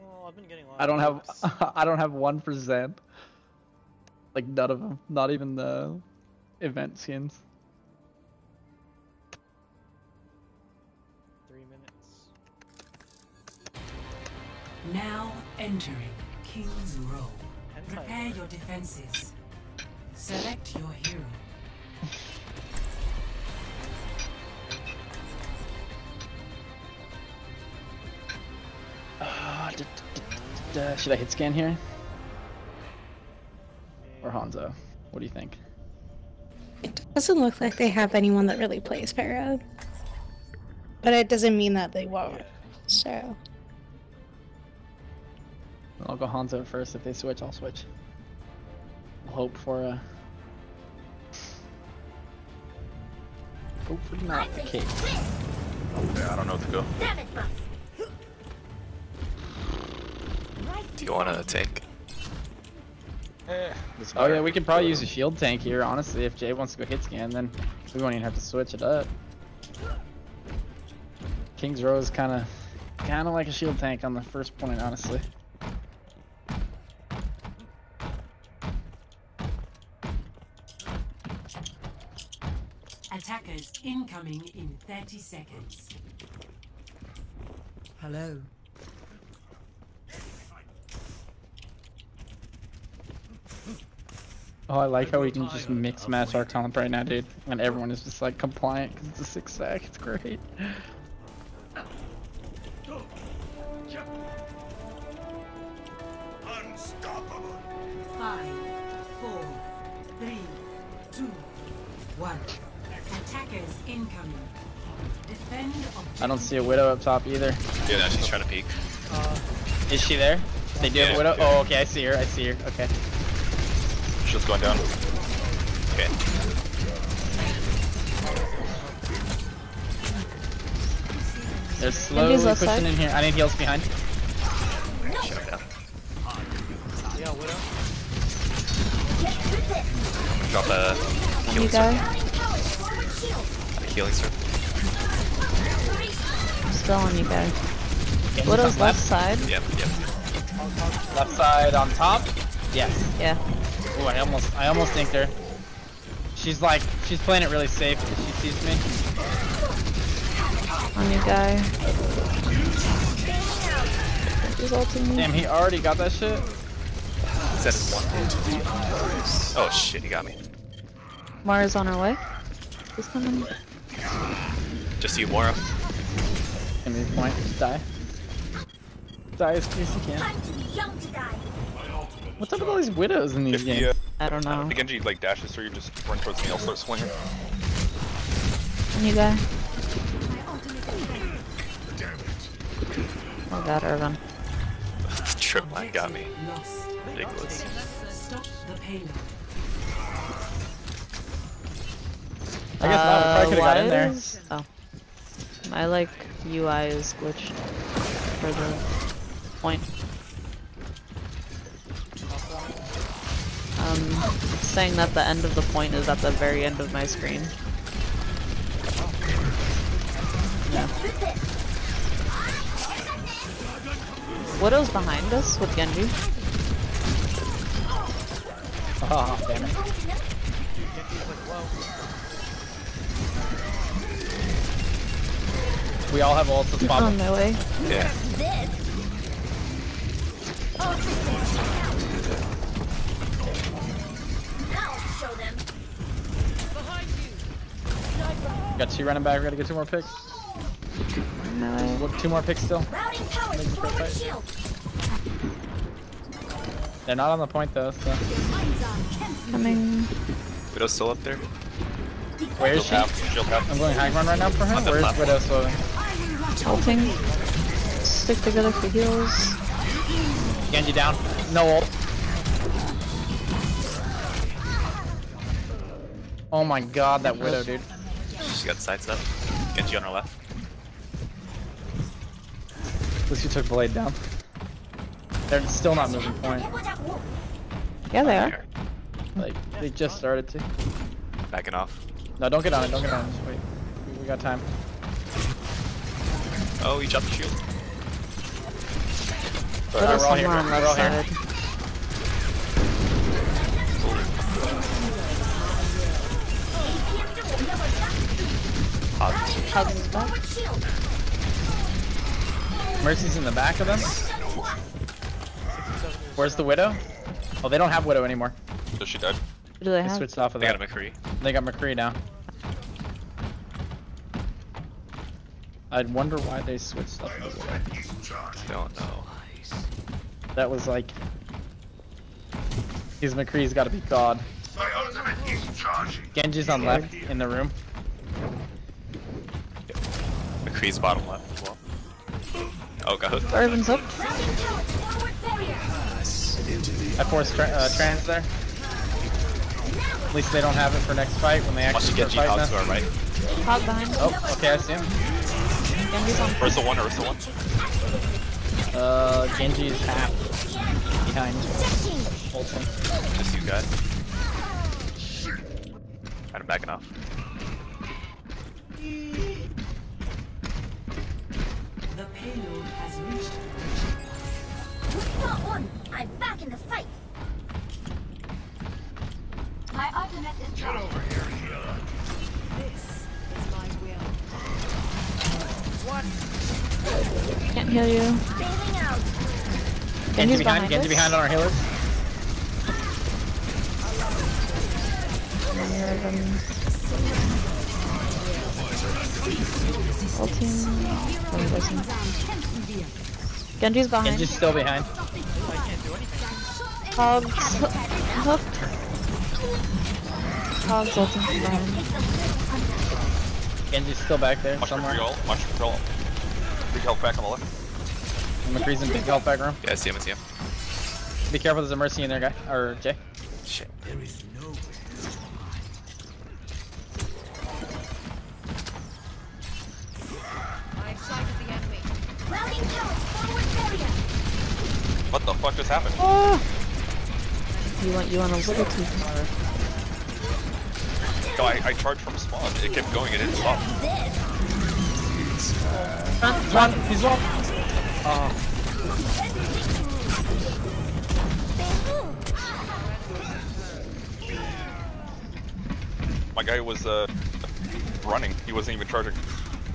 Well, I've been getting a lot. I don't of have groups. I don't have one for Zen. Like none of them, not even the event skins. Three minutes. Now entering King's Row. Prepare your defenses. Select your hero. Uh, d- d- d- d- uh, should I hit scan here or Hanzo? What do you think? It doesn't look like they have anyone that really plays Pharah. But it doesn't mean that they won't. So I'll go Hanzo first. If they switch, I'll switch. We'll hope for a. Hopefully not the case. Yeah, I don't know what to go. Damage. Do you want to tank? Eh, Oh yeah, we could probably use a shield tank here. Honestly, if Jay wants to go hit scan, then we won't even have to switch it up. King's Row is kind of, kind of like a shield tank on the first point, honestly. Incoming in 30 seconds. Hello. Oh, I like how we can just mix match our comp right now, dude, and everyone is just like compliant because it's a six sack. It's great. Unstoppable. Five, four, three, two, one. Attackers incoming. Defend. I don't see a widow up top either. Yeah, no, she's trying to peek. Is she there? They do have a Yeah. widow. Oh, okay, I see her. I see her. Okay. Shield's going down. Okay. They're slowly left pushing side. in here. I need heals behind. Shut her down. Yeah, Widow. Drop a You healing guy, circle. A healing circle. I'm still on you guys. Okay, Widow's top left side. Yep, yep. Left side on top. Yes. Yeah. Oh, I almost, I almost dinked her. She's like, she's playing it really safe because she sees me. On you guy. He's ulting. Damn, he already got that shit. One. Oh shit, he got me. Mara's on her way. She's coming. Just you, Mora. Give me the point. Die. Die as quick as you can. Time to be young to die. What's up with all these widows in these If games? the, uh, I don't know. if the Genji like dashes through, you, just run towards me. I'll start swinging. On you guy. My ultimate Damn it. Oh god, Irvin. Trip line got me. Ridiculous. Stop the payload. I guess not. We probably could have got in why there. is- Oh. My like UI is glitched for the point. Um, saying that the end of the point is at the very end of my screen. Yeah. Widow's behind us with Genji. Oh, damn it. We all have ults. Let's On my way. Yeah. This. All systems check out. Now I'll show them. Got two running back. We gotta get two more picks. On my way. What, two more picks still. Routing power forward shield. They're not on the point though. So. Your minds Coming. Widow's still up there. Where is she? Shield half. Shield half. I'm going high run right now for her. Where's platform. Widow slowing? Ulting. Stick together for heals. Genji down. No ult. Oh my god, that Widow, dude. She got sights up. Genji on her left. At least you took Blade down. They're still not moving point. Yeah, they are. Like, they just started to. Backing off. No, don't get on it, don't get on it. Just wait. We, we got time. Oh, he dropped the shield. Alright, Widow's we're all here. somewhere on We're all here. side. Hot. Hugs back. Mercy's in the back of them. Where's the Widow? Oh, they don't have Widow anymore. So she died. Who do they They have? switched off of They that. got a McCree. They got McCree now. I'd wonder why they switched off of Widow. Don't know. That was like... His McCree's gotta be God. My ultimate is charging. Genji's on left in the room. McCree's bottom left as well. Oh, got hooked. Irvin's up. I forced tra uh, trans there. At least they don't have it for next fight when they actually Genji start hog fighting us. right. Hog behind. Oh, okay, I see him. Genji's on. Where's the one? Where's the one? Uh, Genji's half behind. Ulting. Just you guys. Kind of backing off. The payload has reached Got one. I'm back in the fight. My ultimate is Get over here, healer. Can't heal you. Genji behind, Genji behind on our healers. Ulting. Genji's behind. Genji's still behind. Hogs hooked. Hogs ulting behind. Genji's still back there Watch somewhere. control. Watch control. Big health back on the left. And McCree's in big health back room. Yeah, I see him. I see him. Be careful, there's a Mercy in there, guy. Or Jay. Shit. There is no I've sighted the enemy. Routing power to forward barrier. What the fuck just happened? Oh! You want you want a little too far. No, I, I charged from spawn. It kept going. It didn't stop. Run, run, he's low. Oh, My guy was uh, running. He wasn't even charging.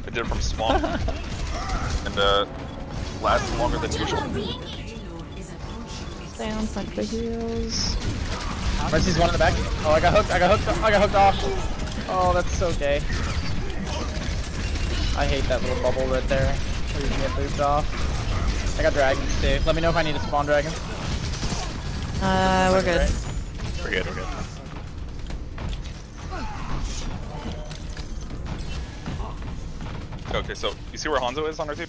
I did it from spawn. and uh, lasted longer than usual. Stay on point for heals. Mercy's one in the back. Oh, I got hooked, I got hooked, I got hooked off. Oh, that's so gay. I hate that little bubble right there. Where you can get looped off. I got dragons too. Let me know if I need to spawn dragons. Uh, we're good. Right? We're good. We're good. Okay, so you see where Hanzo is on our team?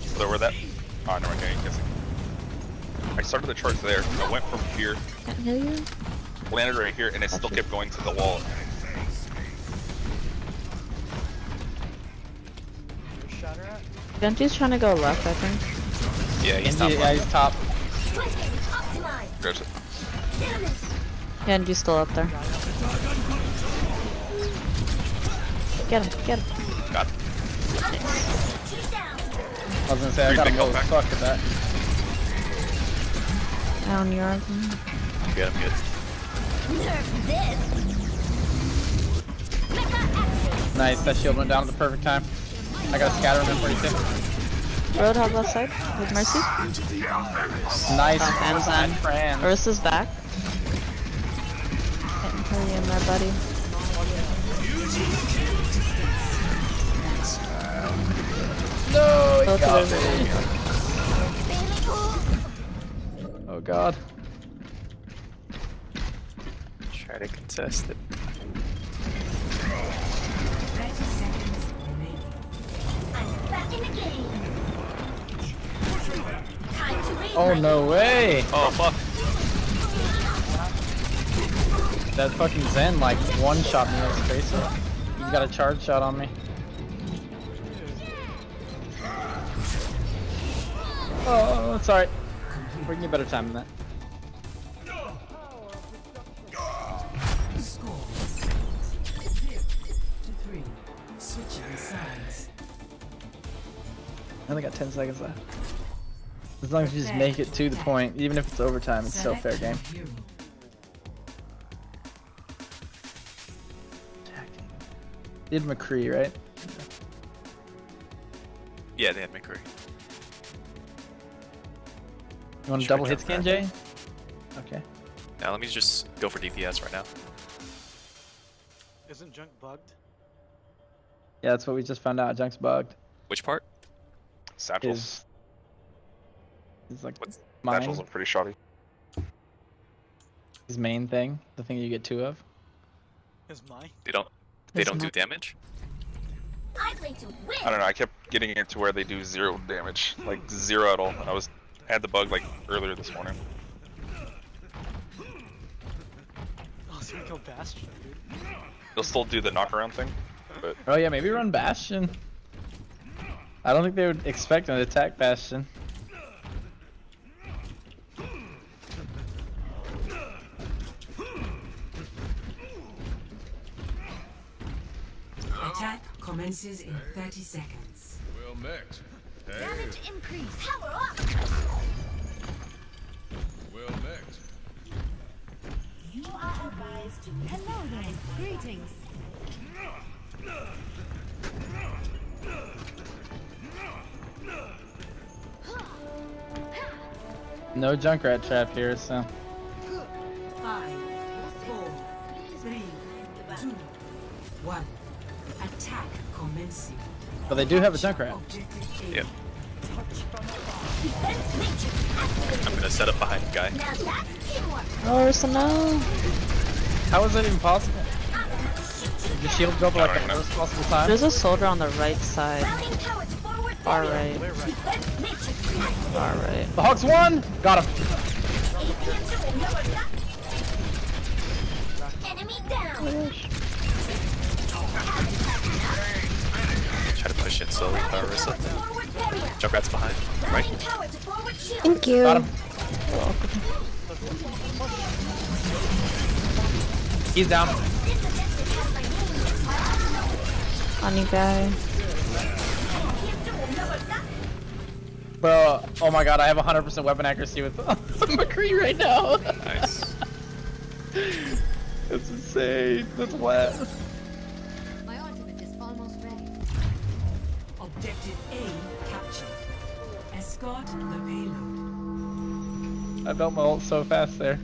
So where that? Oh, never mind. Okay, guessing. I started the charge there. I went from here, Can't heal you landed right here, and it still kept going to the wall. Genji's trying to go left, I think. Yeah, he's Genji, top. Yeah, he's top. Grabs it. Genji's still up there. Get him, get him. Got him. I was gonna say, Three I got him as fuck at that. Down, yard. Get him, good. Nerf this. Nice, that shield went down at the perfect time. I got a scatter him in for you too. Road help left side with Mercy. Nice. Fan's on. Fran. Orisa's back. Getting pretty in there, buddy. No, he Both got of them. me. Oh god. Try to contest it. 30 seconds remaining. I'm back in the game. Time to read Oh no way. Oh fuck. That fucking Zen like one shot me with his face. He got a charge shot on me. Oh, it's alright. We can get better time than that. I only got 10 seconds left. As long as you just make it to the point, even if it's overtime, it's still fair game. Hero. Did McCree, right? Yeah, they had McCree. You want a Should double hit jump scan. Jay? Okay. Now let me just go for DPS right now. Isn't junk bugged? Yeah, that's what we just found out. Junk's bugged. Which part? Satchels. His, his like What's mine, Satchels are pretty shoddy. his main thing, the thing you get two of. Is mine? They don't. They It's don't do damage. I play to win. I don't know. I kept getting it to where they do zero damage, like zero at all. I was had the bug like earlier this morning. Oh, so we killed Bastion, dude. They'll still do the knockaround thing, but Oh yeah, maybe run Bastion. I don't think they would expect an attack Bastion. Attack commences in 30 seconds. Well met. Hey, Damage increase. Power up. well met. You are advised to. Hello there. Greetings. No Junkrat trap here, so. Five, four, three, two, one. Attack commencing. But they do have a Junkrat. Objective A. Yep. Defense matrix activated. I'm gonna set up behind the guy. Now that's teamwork. Oh, Orisa, no. How is that even possible? Did the shield go up like the don't first possible time? There's a soldier on the right side. Rallying cowards forward. Far barrier. right. Defense matrix activated. Far right. The Hawks won! Got him! Enemy down. Try to push it slowly with uh, Orisa. Forward. Junkrat's behind. Right. Forward. Thank you. Got him. He's down. This objective has my name. On you guy. Bro, oh my god, I have 100% weapon accuracy with McCree right now. Nice. That's insane. That's wet. My ultimate is almost ready. Objective A captured. Escort the payload. I built my ult so fast there.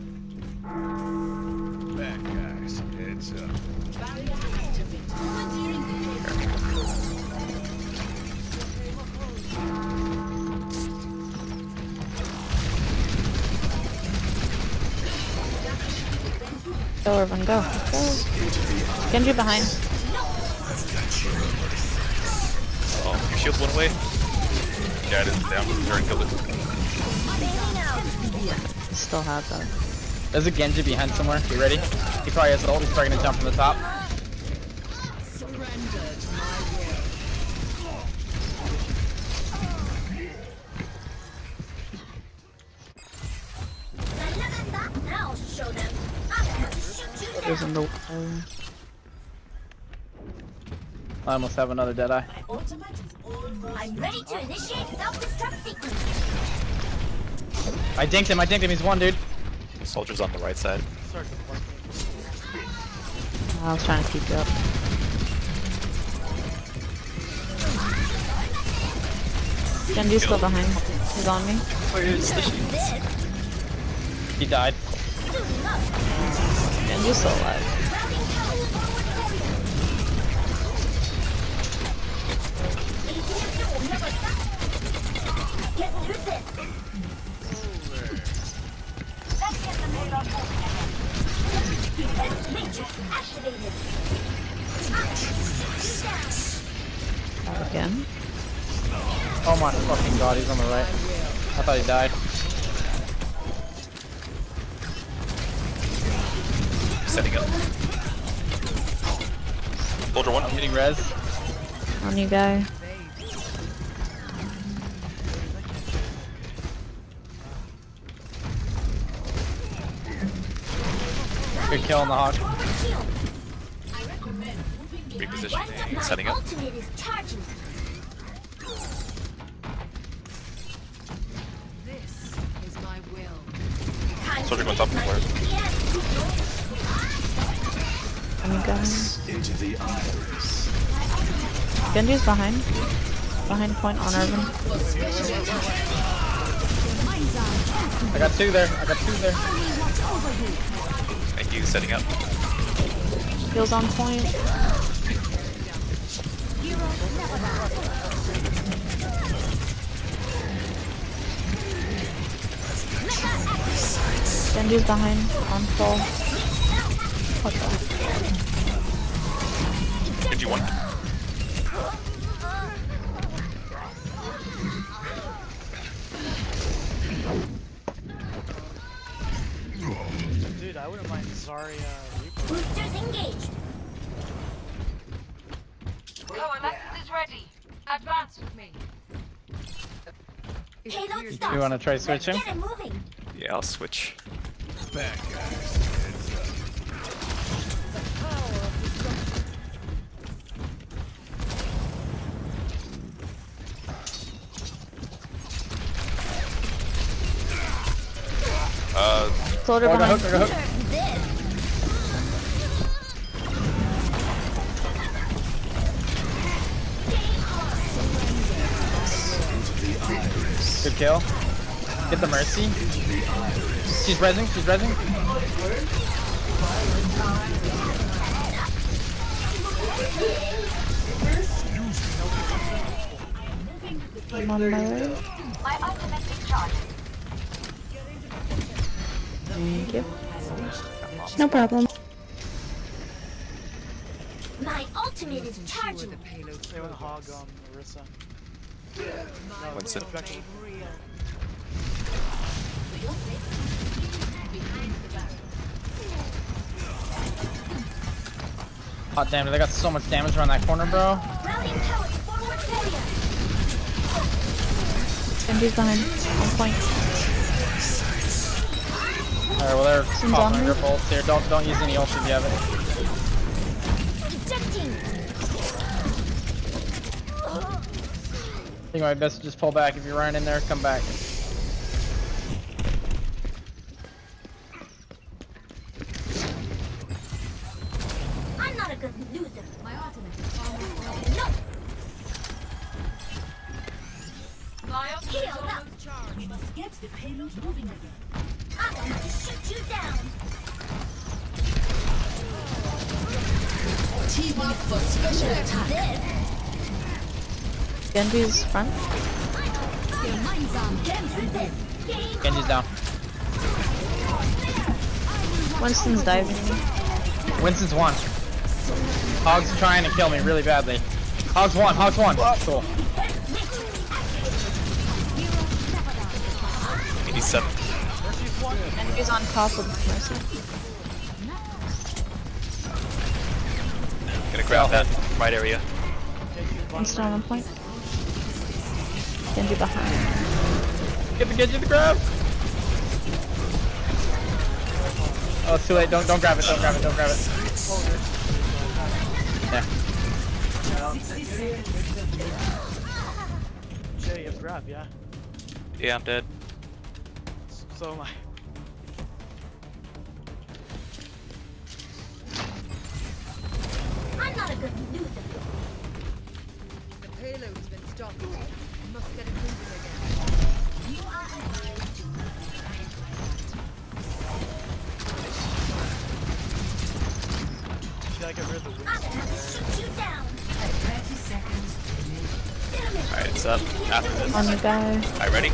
Go, everyone, go. Go. Genji behind. Oh, your shield went away. yeah, it is down. We already killed it. Still have that. There's a Genji behind somewhere. You ready? He probably has ult. He's probably gonna jump from the top. I almost have another dead eye. Ultimate is almost. I'm ready to initiate self-destruct sequence. I dinked him, I dinked him, he's one dude. Soldiers on the right side. Start to play. I was trying to keep you up. Genji's still behind. He's on me. Where's the shields? He died. Genji's still alive. Again. Oh my fucking god, he's on the right. I thought he died. Setting up. Soldier one. I'm getting res. On you guy. Good kill on the hawk. Repositioning. Setting up. Ultimate is charging. This is my will. Soldier going top make player. my EPS. On you. Into the iris. Genji's behind. Behind point on Irvin. I got two there, I got two there. Thank you. Setting up. Heals on point. Genji's behind on full. What the? Genji one. Wouldn't mind Zarya Reaper. Boosters engaged. Coalescence is ready. Advance with me. Payload stops. You wanna try switching? Let's get it moving. Yeah, I'll switch. Bad guys. Uh, Soldier I got behind. hook, I got hook. Good kill. Get the mercy. She's rezzing, she's rezzing. I'm on my way. My ultimate is charging. Thank you. No problem. My ultimate is charging. Winston. Hot damn it, they got so much damage around that corner, bro. Routing tower to forward area. Genji's behind. On point. Alright, well they're popping your me. bolts here. Don't don't use any ult if you have it. I think my best just pull back. If you're running in there, come back. Genji's front. Your mind's. Get through Genji's down. Winston's diving. Winston's one. Hog's trying to kill me really badly. Hog's one, Hog's one. Cool. 87. Genji's on top of Mercy. Gonna grab that right area. Winston on point. Genji behind. Get the Genji the grab. Oh, it's too late. Don't don't grab it. Don't grab it. Don't grab it. Yeah. Jay, you have grab, yeah? Yeah, I'm dead. So am I. this. On you guy. Alright, ready?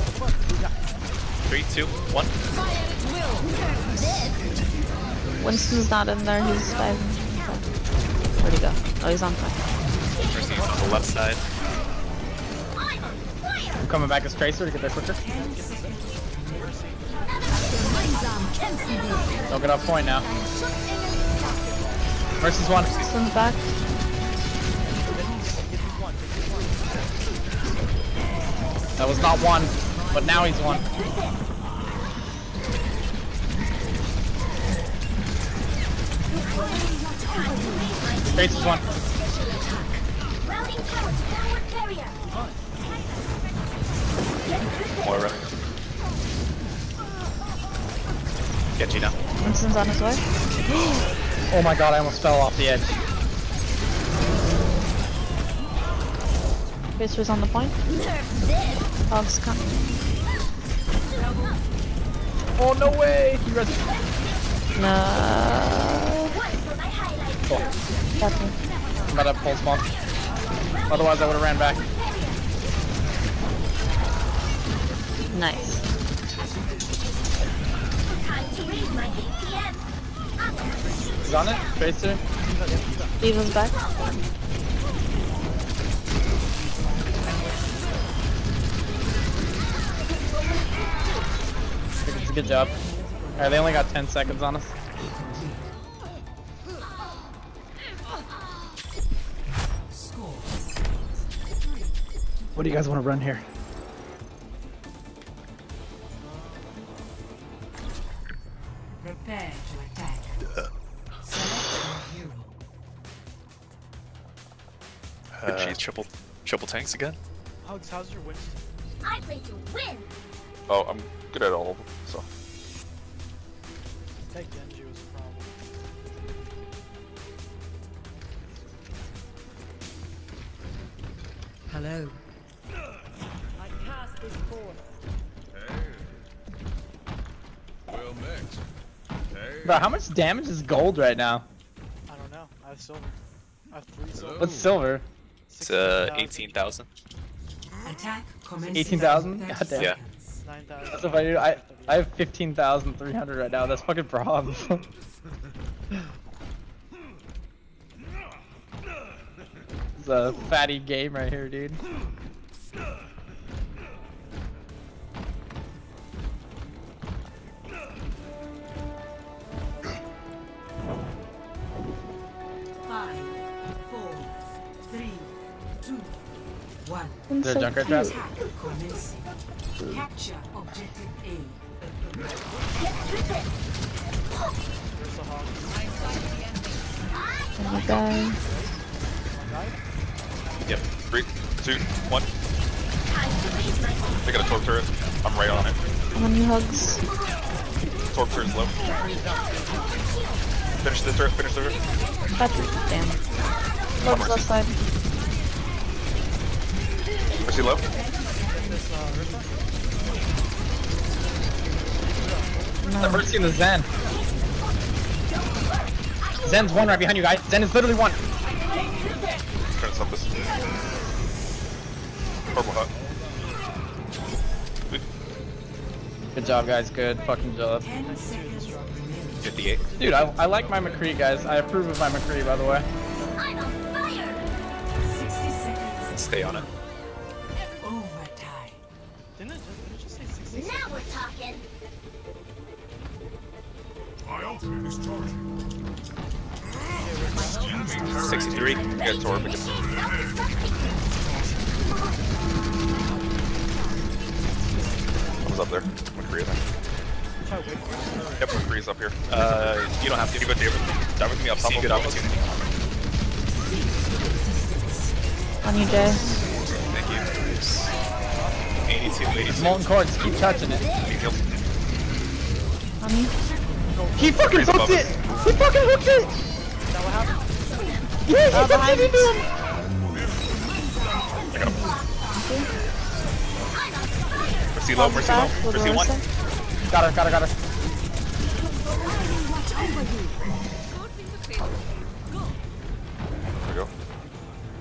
Three, two, one. Winston's not in there, he's diving. Where'd he go? Oh, he's on fire. Mercy's on the left side. I'm. I'm coming back as Tracer to get there quicker. Don't get off point now. Mercy's one. Winston's back. That was not one, but now he's one. Tracer's one. Routing power to downward barrier. Moira. Get you now. Winston's on his way. Oh my god, I almost fell off the edge. Tracer's on the point. Oh, Dog's coming. Oh no way! He res- No. Oh. I'm about to pull spawn. Otherwise, I would have ran back. Nice. Time to raise my APM. I'm gonna shoot He's on it. Tracer. D.Va's back. Good job. Alright, they only got 10 seconds on us. What do you guys want to run here? Prepare to attack. Select your hero. Uh, triple, triple tanks again? Hugs, how's your Winston? I play to win. Oh, I'm good at all of them, so. I think Genji was a problem. Hello. I cast this forth. Well met. Hey. Bro, how much damage is gold right now? I don't know. I have silver. I have three silver. What's silver? It's uh, 18,000. Attack commences. 18,000? God damn. Yeah. Seconds. 9,000. That's if I do. I, I have 15,300 right now. That's fucking problems. it's a fatty game right here, dude. Five, four, three, two, one. Is there a Junkrat trap? Attack. Capture objective A. Where's the hog? On. Yep. Three, two, one. To raise They got a Torb turret. I'm right on it. I'm on you hugs. Torb turret's low. Finish the turret, finish the turret. Got you. Damn. Left, left side. Mercy low. This, uh, Ripper? I've never seen the Zen. Zen's one right behind you guys. Zen is literally one. Trying to stop this. Purple hut. Good. Good job, guys. Good fucking job. Ten seconds remaining. 58. Dude, I, I like my McCree, guys. I approve of my McCree, by the way. I'm on fire. 60 seconds. Stay on it. 63. You got Torb. We can- I was up there. McCree, I think. If I wait for you, Yep, freeze up here. Uh, you don't have to. You go dive with, dive with me up top See of good opportunity. On you, Jay. Thank you. 82, 82. Molten Cords, keep touching it. On you. He fucking Freeze above hooked it! He fucking hooked it! is that what happened? Yeah, he Uh, hooked behind it into him! I got him. Mercy low, mercy Back low. with Mercy one. Got her, got her, got her. There we go.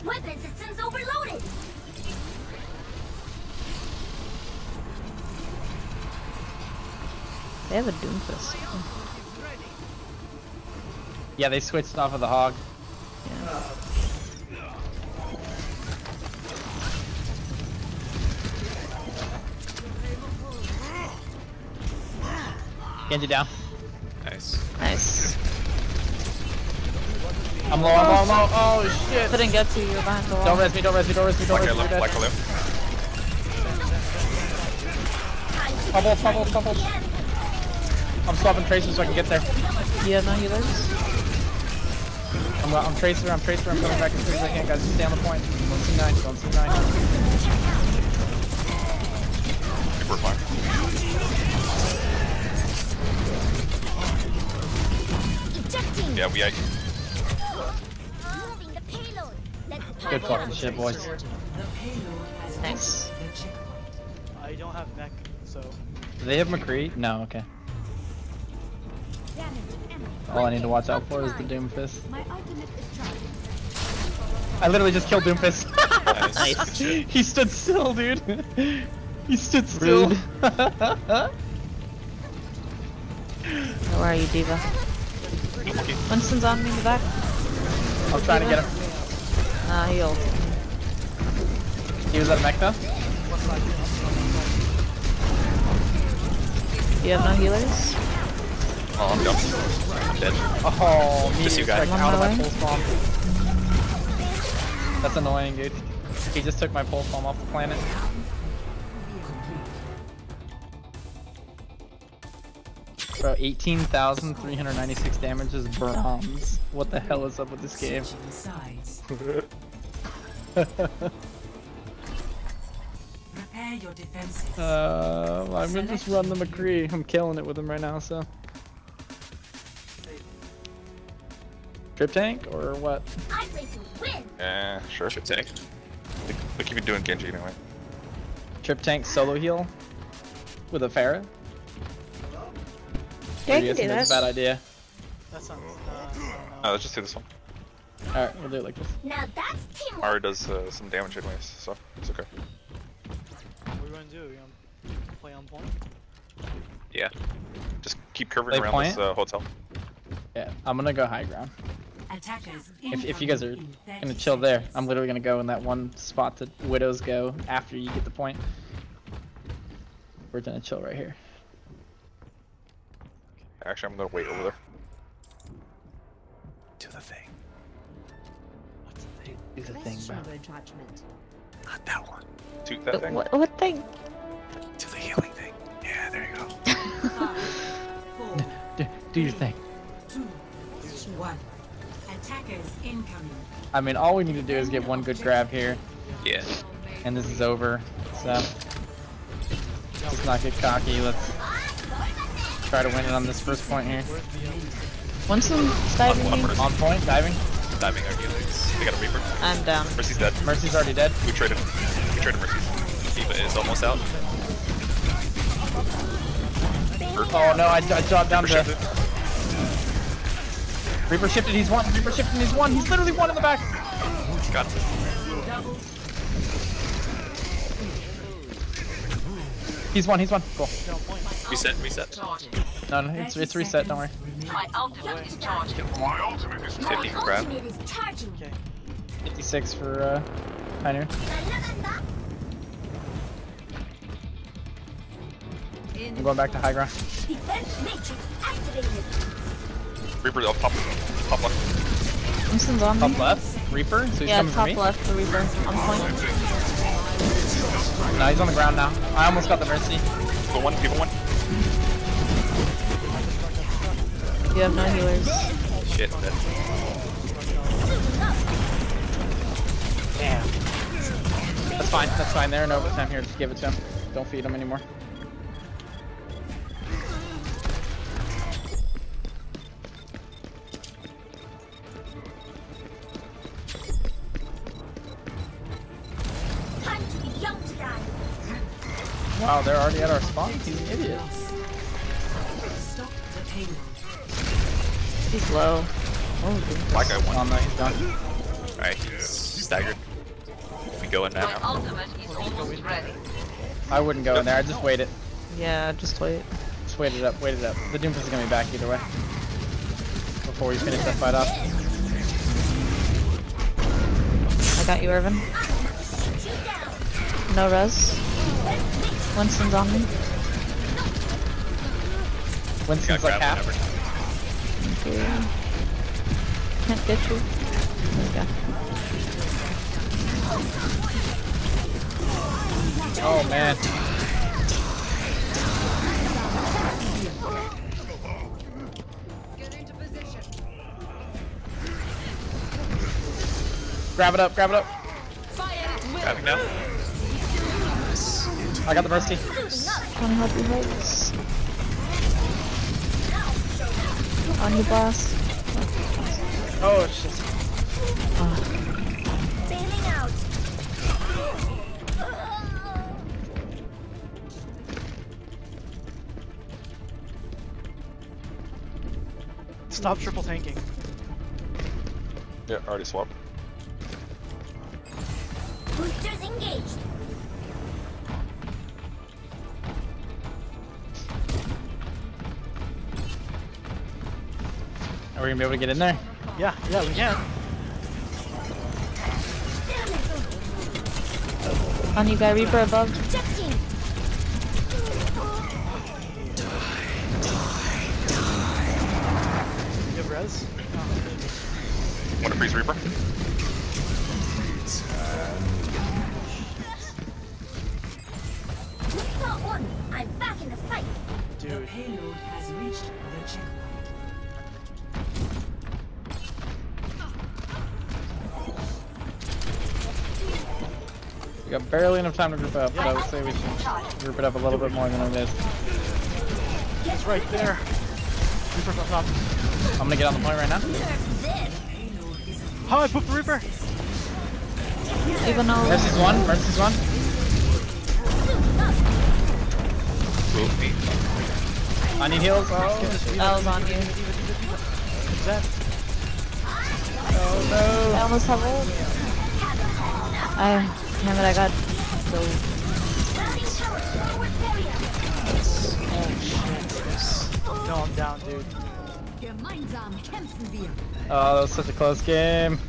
Weapon systems overloaded. They have a Doomfist. Yeah, they switched off of the hog. Yeah. Genji down. Nice. Nice. I'm low, I'm low, I'm low. Oh shit! Couldn't get to you. You're behind the wall. Don't res me, don't res me, don't res me, don't Black res hair me. You're left, dead. black hair left. Bubble, bubble, bubble. I'm swapping tracer so I can get there. Yeah, have he healers? I'm, I'm tracer, I'm tracer, I'm coming back as soon as I can, guys. Stay on the point. Don't see nine, don't see nine. I think we're. Ejecting. Yeah, we. I, Moving the payload. Let's Good fucking shit, boys. The Nice. reached the checkpoint. I don't have mech, so Do they have McCree? No, okay. Damage enemy. All I need to watch out for is the Doomfist. My ultimate is charging. I literally just killed Doomfist. Nice. he stood still, dude. he stood still. Where are you, D.Va? Winston's on me in the back. I'm trying to get him. Nah, he ulted. He was at mech though. You have no healers? Oh, I'm down. I'm dead. Oh, me Just you like guys. out of my On my pulse bomb. That's annoying, dude. He just took my pulse bomb off the planet. Bro, 18,396 damage is bronze. What the hell is up with this game? Prepare your defenses. Uh, I'm gonna just run the McCree. I'm killing it with him right now, so. Trip tank or what? I play to win. Yeah, sure. Trip tank. Look, look, you be doing Genji anyway. Trip tank solo heal with a Pharah? Yeah, I you can do think that's that. a bad idea. that sounds. Uh, I don't know. Uh, let's just do this one. Alright, we'll do it like this. Now that's teamwork. Mara does uh, some damage anyways, so it's okay. What are you gonna do? You gonna play on point? Yeah. Just keep curving Play around point? this uh, hotel. Yeah, I'm gonna go high ground. Attackers If, if you guys are gonna chill there. I'm literally gonna go in that one spot that widows go after you get the point. We're gonna chill right here. Actually, I'm gonna wait over there. Do the thing. Do the thing, bro. Not that one. Toot that thing. What, what thing? Do the healing thing. Yeah, there you go. Five, four, Do, do your thing. I mean, all we need to do is get one good grab here, Yeah. and this is over. So, let's not get cocky. Let's try to win it on this first point here. Winston's diving On me. On point, diving. Diving our healings. They got a Reaper. I'm down. Mercy's dead. Mercy's already dead. We traded. We traded Mercy. D.Va is almost out. Oh no, I, I dropped down Reaper to shifted. Reaper shifted. He's one. Reaper shifted. He's one. He's literally one in the back. Got it. He's one. He's one. Cool. Reset, reset. No, no, it's it's reset. Don't worry. My ultimate is charging. My ultimate is 50 My grab. ultimate is charging. Okay. 56 for uh, Pioneer. I'm going back to high ground. Defense matrix activated. Reaper up top. Top left. Winston's on me. Top left. Reaper. So he's Yeah, coming for top me. left, the Reaper. On point. No, he's on the ground now. I almost got the mercy. People one. People one. You have no healers. Shit, I'm dead. Damn. That's fine. That's fine. They're in overtime here. Just give it to him. Don't feed him anymore. Wow, they're already at our spawn. He's an idiot. Stop the payload. He's low. Oh, goodness. Black guy Oh won. no, he's done. Alright, staggered. We go in now. I wouldn't go in there. I'd just wait it. Yeah, just wait. Just wait it up. Wait it up. The Doomfist is gonna be back either way. Before we finish that fight off. I got you, Irvin. No res. Winston's on me. Winston's like half. Okay. Can't get you. There Oh man. Get into position. Grab it up. Grab it up. Grabbing now. I got the mercy. we go. Trying to help you folks. On you, boss. Oh shit. Bailing out. Stop triple tanking. Yeah, already swapped. Boosters engaged. Are gonna be able to get in there? Yeah, yeah, we can. On you, guy Reaper above. Time to group up, but I would say we should group it up a little bit more than it is. it's right there. Reaper's on top. I'm gonna get on the point right now. How I pooped the Reaper? Even though Mercy's one. Mercy's one. Move me. I need heals. Oh, oh I was on you. Zen. oh I almost have ult. I, damn it, I got so No, I'm down, dude. Gemeinsam kämpfen wir. no. Oh, that was such a close game.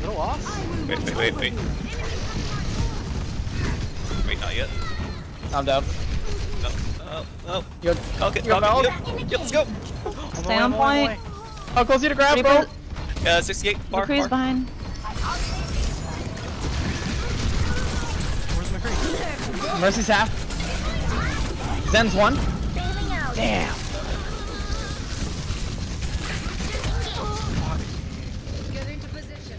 Little loss? Wait, wait, wait, wait. Wait, not yet. I'm down. No, no, no. Yo, Okay, Yo, okay, no. yeah, yeah, let's go. stay on point. how close are you to grab, bro? Uh, 68, bar, bar. behind. Mercy's half. Zen's one. Damn. Get into position.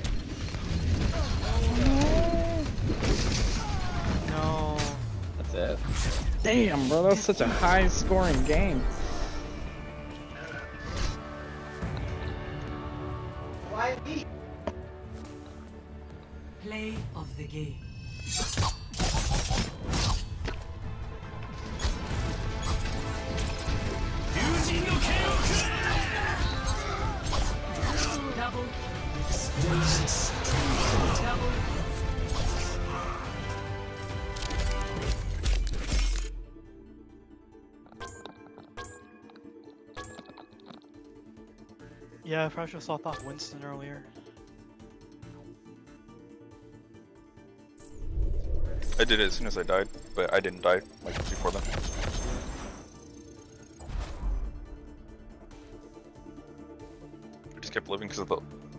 No. That's it. Damn, bro, that's such a high scoring game. Yeah, I probably should have thought off Winston earlier. I did it as soon as I died, but I didn't die like before then. I just kept living because of the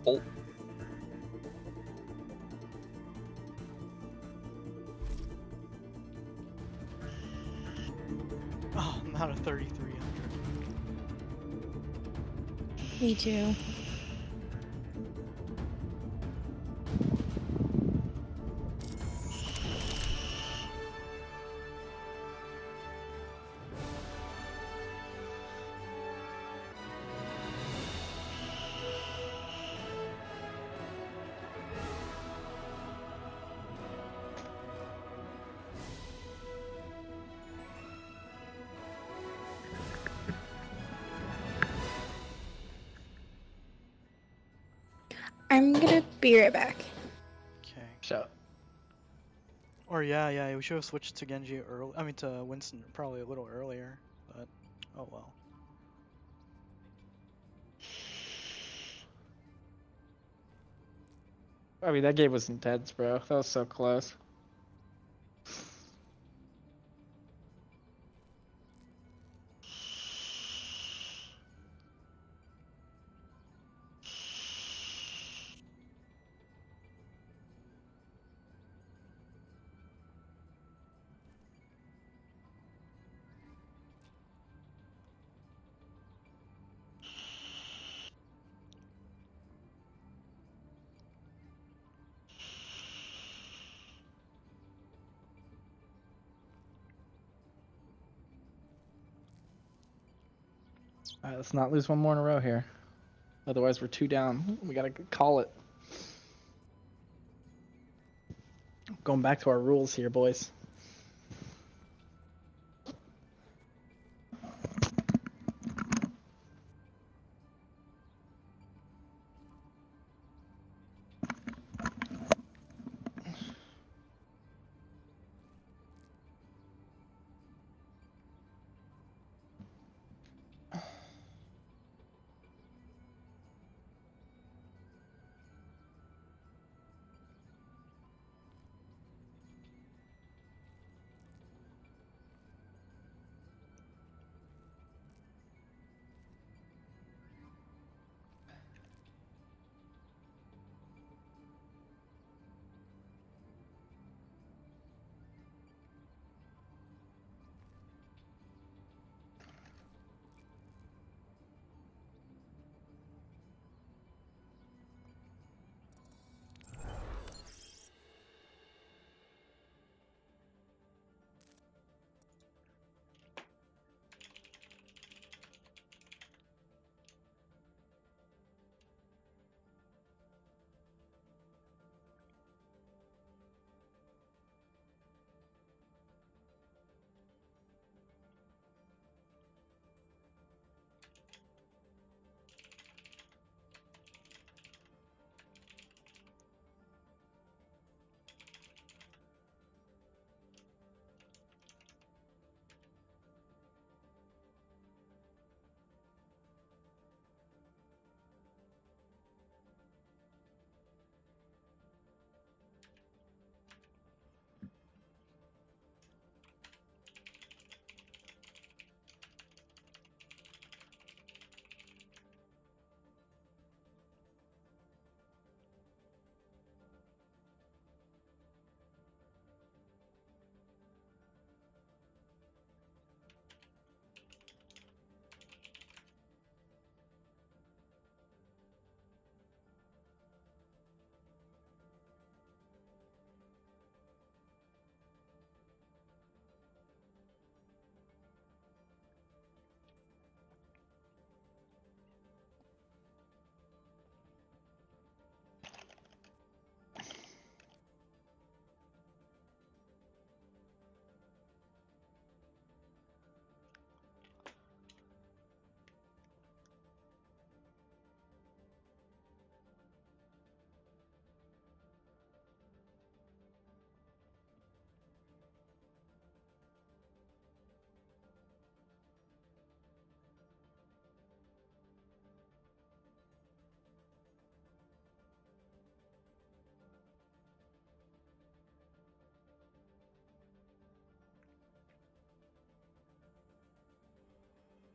ult. Oh, I'm out of 3,300. Me too. Be right back. Okay. So. Or yeah, yeah, we should have switched to Genji early. I mean to Winston probably a little earlier, but oh well. I mean, that game was intense, bro. That was so close. Let's not lose one more in a row here. Otherwise, we're two down. We gotta call it. Going back to our rules here, boys.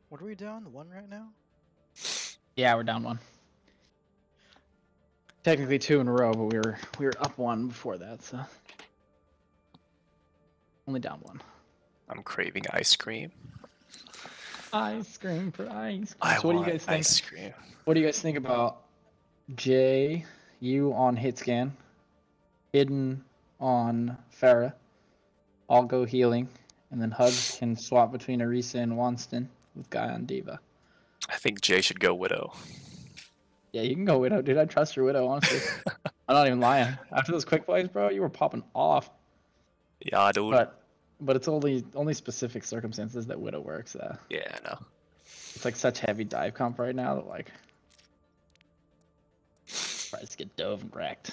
What are we down? One right now? Yeah, we're down one. Technically two in a row, but we were we were up one before that, so only down one. I'm craving ice cream. Ice cream for ice cream. I so what do you want guys think? ice cream. What do you guys think about Jay, you on hit scan, hidden on Pharah? I'll go healing, and then Hugs can swap between Orisa and Winston with Guy on D.Va. I think Jay should go Widow. Yeah, you can go Widow, dude. I trust your Widow, honestly. I'm not even lying. After those quick plays, bro, you were popping off. Yeah, dude. But but it's only only specific circumstances that Widow works. Uh, Yeah, I know. it's like such heavy dive comp right now that like I just get dove and wrecked.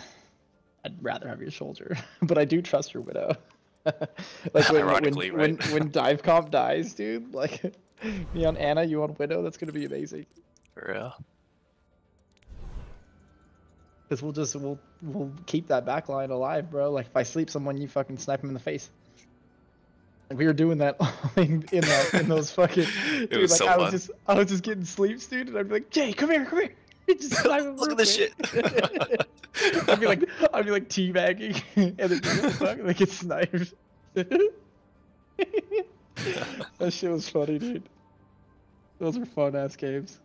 I'd rather have your shoulder, but I do trust your widow. like when, Ironically, when, right? when when dive comp dies, dude. Like me on Ana, you on widow. That's gonna be amazing. For real. Cause we'll just we'll we'll keep that backline alive, bro. Like if I sleep someone, you fucking snipe him in the face. Like we were doing that in in, that, in those fucking. dude, was like so I was fun. just I was just getting sleeps, dude, and I'd be like, Jay, come here, come here. Just Look at this quick. I'd be like I'd be like teabagging, and then you fucking like get sniped. that shit was funny, dude. Those were fun ass games.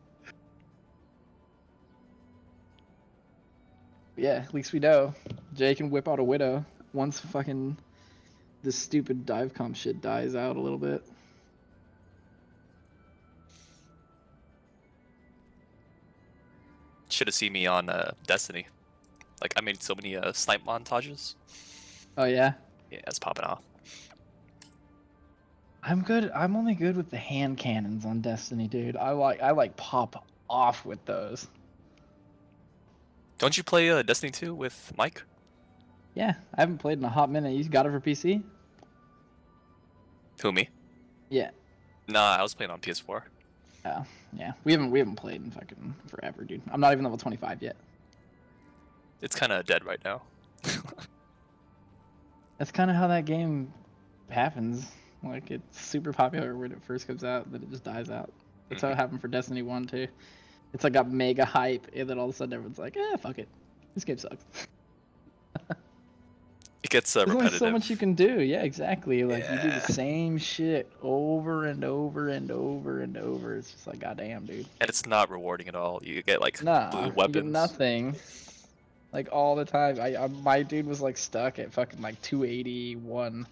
Yeah, at least we know. Jay can whip out a widow once fucking this stupid dive comp shit dies out a little bit. Should have seen me on uh, Destiny. Like I made so many uh, snipe montages. Oh yeah, Yeah, it's popping off. I'm good. I'm only good with the hand cannons on Destiny, dude. I like I like pop off with those. Don't you play uh, Destiny 2 with Mike? Yeah, I haven't played in a hot minute. You got it for PC? Who me? Yeah. Nah, I was playing on PS4. Oh, yeah. We haven't we haven't played in fucking forever, dude. I'm not even level 25 yet. It's kind of dead right now. That's kind of how that game happens. Like it's super popular when it first comes out, then it just dies out. That's how it happened for Destiny One too. It's like got mega hype, and then all of a sudden everyone's like, "Eh, fuck it, this game sucks." It gets uh, There's only so much you can do. Yeah, exactly. Like you do the same shit over and over and over and over. It's just like, goddamn, dude. And it's not rewarding at all. You get like Nah, blue weapons. nothing. Like all the time. I, I my dude was like stuck at fucking like 281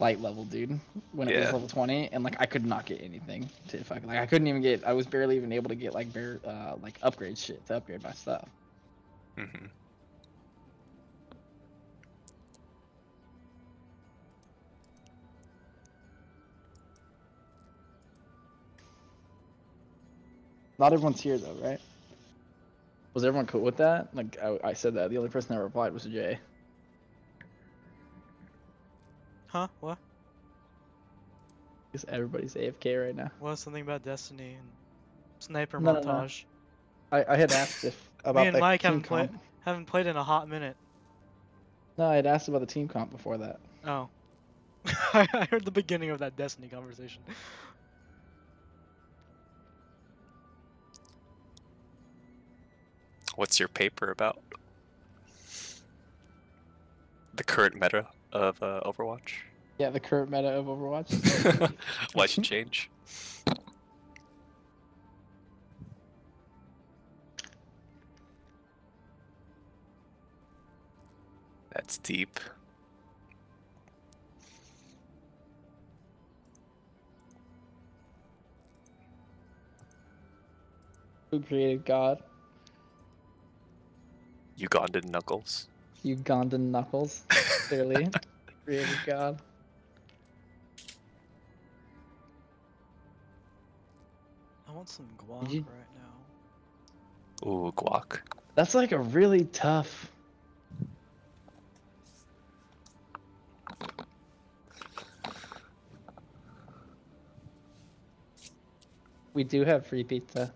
light level, dude. When it was level 20, and like I could not get anything to fucking like I couldn't even get. I was barely even able to get like bare uh like upgrade shit to upgrade my stuff. hmm Not everyone's here though, right? Was everyone cool with that? Like I, I said that. The only person that replied was Jay. Huh? What? Because everybody's AFK right now. What? Something about Destiny and sniper No, no, no. montage. I, I had asked if about Me and Mike haven't played haven't played in a hot minute. No, I had asked about the team comp before that. Oh. I I heard the beginning of that Destiny conversation. What's your paper about? The current meta of uh, Overwatch. Yeah, the current meta of Overwatch. Why should change? That's deep. Who created God? Ugandan Knuckles. Ugandan Knuckles. Clearly. created God. I want some guac you- right now. Ooh, guac. That's like a really tough. We do have free pizza.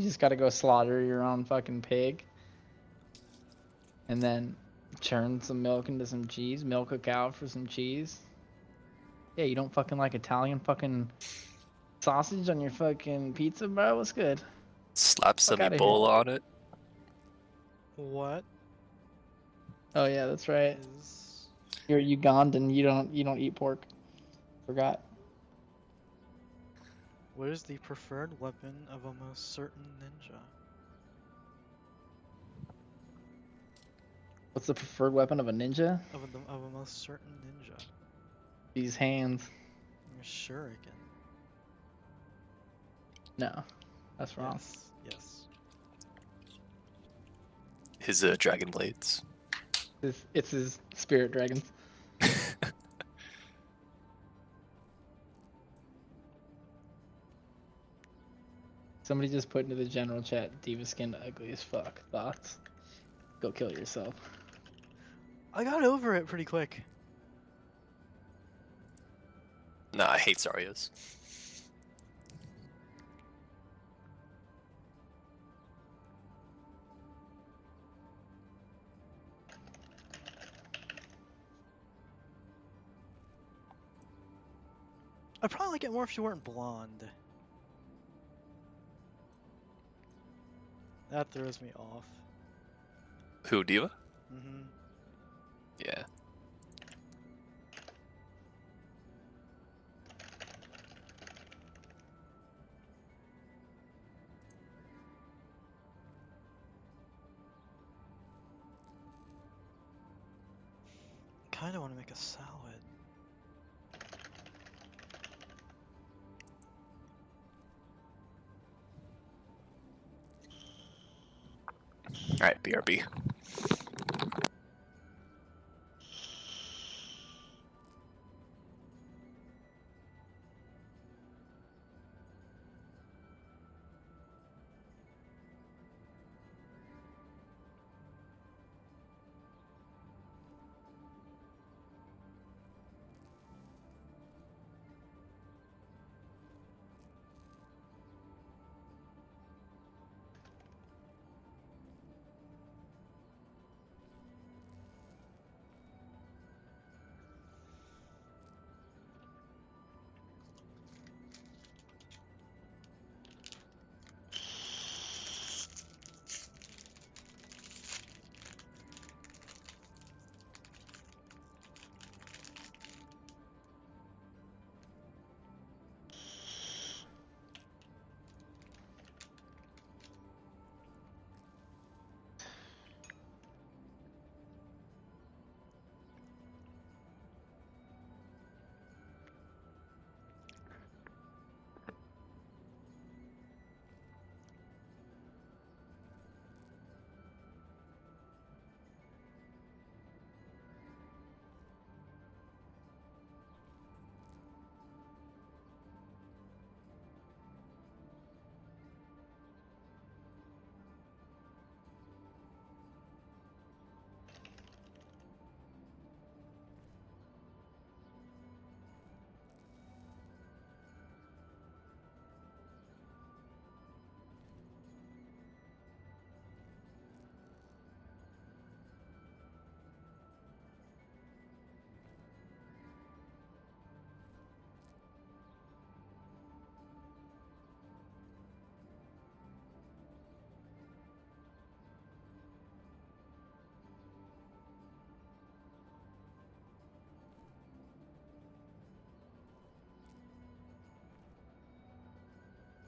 You just gotta go slaughter your own fucking pig. And then churn some milk into some cheese. Milk a cow for some cheese. Yeah, you don't fucking like Italian fucking sausage on your fucking pizza, bro? What's good? Slap some outta here. Ebola on it. What Oh yeah, that's right. is You're Ugandan. You don't you don't eat pork. Forgot. What is the preferred weapon of a most certain ninja? What's the preferred weapon of a ninja? Of a, of a most certain ninja. These hands. Your shuriken. No, that's wrong. Yes. Yes. His uh, dragon blades. It's, it's his spirit dragons. Somebody just put into the general chat, D.Va skin ugly as fuck. Thoughts? Go kill yourself. I got over it pretty quick. Nah, I hate Sarias. I'd probably like it more if she weren't blonde. That throws me off. Who, D.Va? Mm-hmm. Yeah. Kind of want to make a salad. Alright, BRB.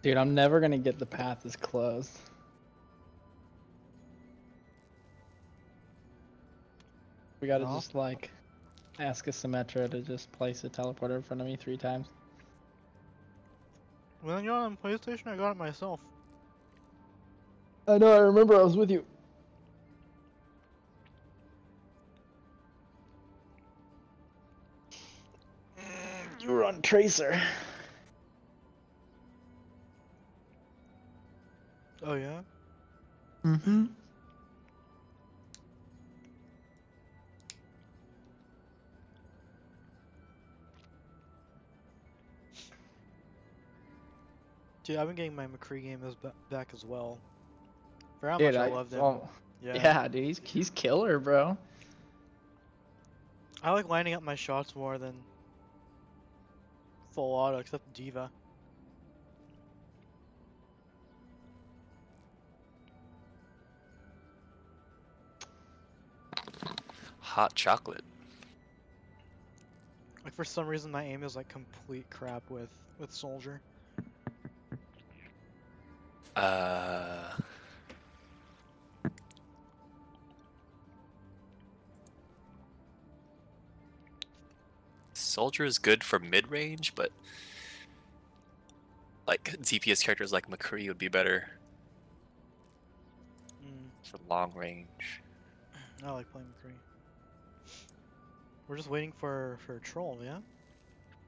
Dude, I'm never gonna get the path as closed. We gotta No. just like ask a Symmetra to just place a teleporter in front of me three times. When you're on PlayStation, I got it myself. I know, I remember I was with you. Mm, you were on Tracer. Oh yeah. Mm-hmm. Dude, I've been getting my McCree game as back as well. For how Dude, much I, I, loved him. oh, yeah. yeah. dude, he's, he's killer, bro. I like lining up my shots more than full auto, except D.Va. Hot chocolate. Like for some reason my aim is like complete crap with with soldier. Uh. Soldier is good for mid range, but like DPS characters like McCree would be better Mm, for long range. I like playing McCree. We're just waiting for for a troll, yeah.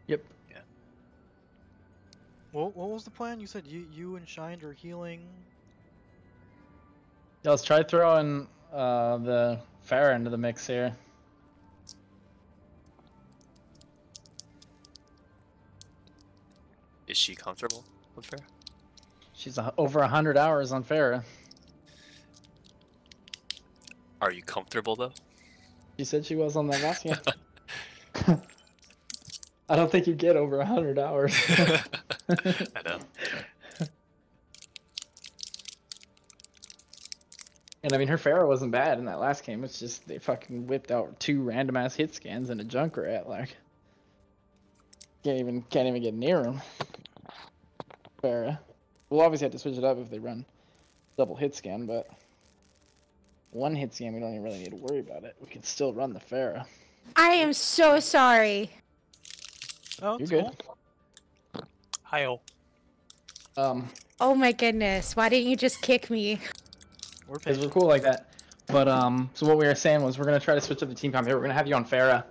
Yep. Yeah. What what was the plan? You said you you and Shined are healing. Yeah, let's try throwing uh, the Pharah into the mix here. Is she comfortable with Fair? She's a, over a hundred hours on Pharah. Are you comfortable though? She said she was on that last game. I don't think you get over a hundred hours. I know. And I mean, her Pharah wasn't bad in that last game. It's just they fucking whipped out two random ass hit scans and a Junkrat. Like, can't even can't even get near him. Pharah. We'll obviously have to switch it up if they run double hit scan, but one hit scan we don't even really need to worry about it. We can still run the Pharah. I am so sorry. Oh, You're good. cool. Hi-oh. Um, Oh my goodness. Why didn't you just kick me? We're because we're cool like that. But um, so what we were saying was we're gonna try to switch up the team comp here. We're gonna have you on Pharah.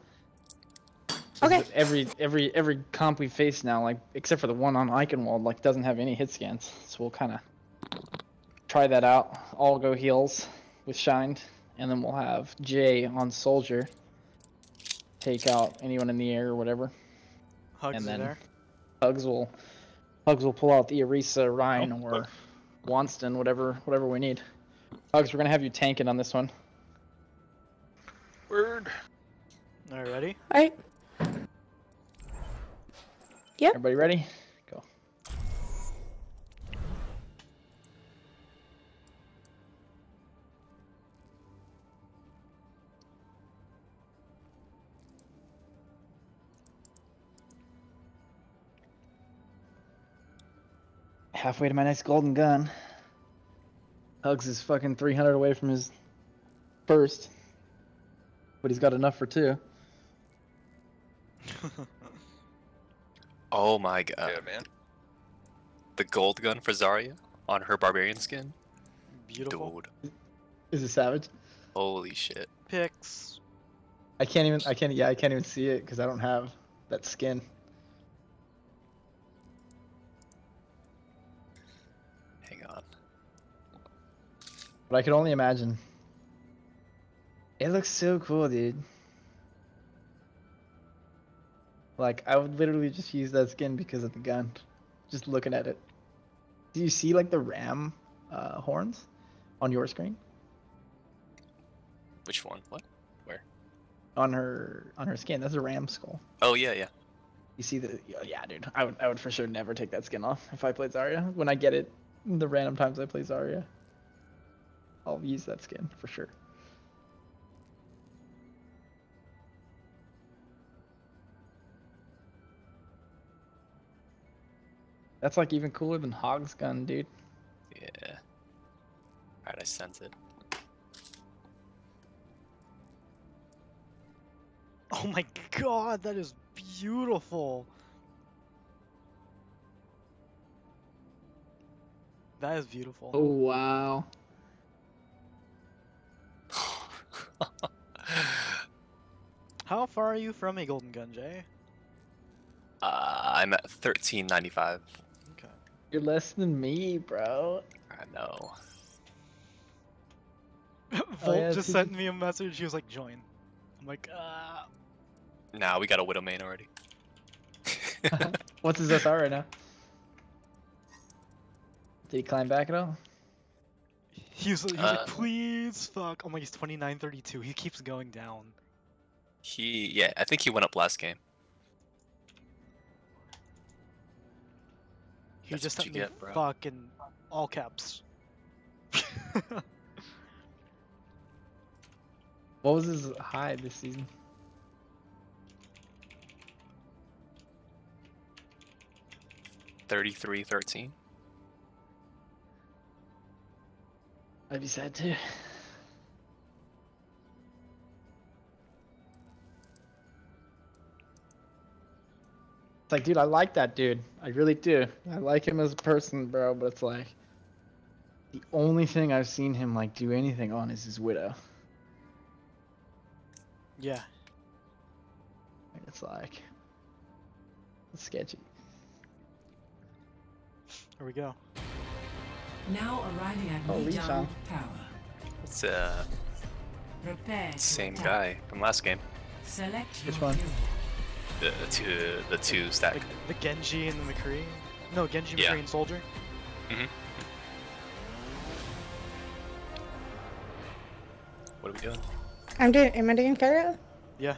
'Cause Okay. Every every every comp we face now, like except for the one on Eichenwalde, like doesn't have any hit scans. So we'll kind of try that out. All go heals with Shined, and then we'll have Jay on Soldier. Take out anyone in the air or whatever. Hugs and are then there. Hugs will Hugs will pull out the Orisa, Rein, Oh, or Winston, whatever whatever we need. Hugs, we're gonna have you tanking on this one. Word. Alright, ready? Alright. Yep. Everybody ready? Halfway to my next golden gun. Hugs is fucking 300 away from his first. But he's got enough for two. Oh my god. yeah, man. The gold gun for Zarya on her barbarian skin? Beautiful. Dude. Is it savage? Holy shit. Picks. I can't even. I can't. Yeah, I can't even see it because I don't have that skin. But I can only imagine. It looks so cool, dude. Like I would literally just use that skin because of the gun. Just looking at it. Do you see like the ram uh, horns on your screen? Which one? What? Where? On her on her skin. That's a ram skull. Oh yeah, yeah. You see the yeah, yeah, dude. I would I would for sure never take that skin off if I played Zarya. When I get it, the random times I play Zarya, I'll use that skin for sure. That's like even cooler than Hog's gun, dude. Yeah. Alright, I sense it. Oh my god, that is beautiful. That is beautiful. Oh wow. How far are you from a golden gun, Jay? uh, I'm at 1395. Okay. You're less than me, bro. I know. Volt yeah, just sent me a message. He was like, "Join." I'm like, "Ah." Now we got a Widow main already. What's his SR right now? Did he climb back at all? He was, he was Uh, like, "Please, fuck." I'm like, "He's 2932. He keeps going down." He, yeah, I think he went up last game. He That's just sent me get, fucking all caps. what was his high this season? Thirty-three, thirteen. I'd be sad too. Like, dude, I like that dude. I really do. I like him as a person, bro. But it's like, the only thing I've seen him like do anything on is his widow. Yeah. And It's like, it's sketchy. Here we go. Now arriving at Oh, Lee Lijiang Tower. It's uh Prepare same guy from last game. Select Which one? hero. The two the two stack. The, the Genji and the McCree. No, Genji, Yeah. McCree, and Soldier. Mm-hmm. What are we doing? I'm doing. Am I doing Pharah? Yeah.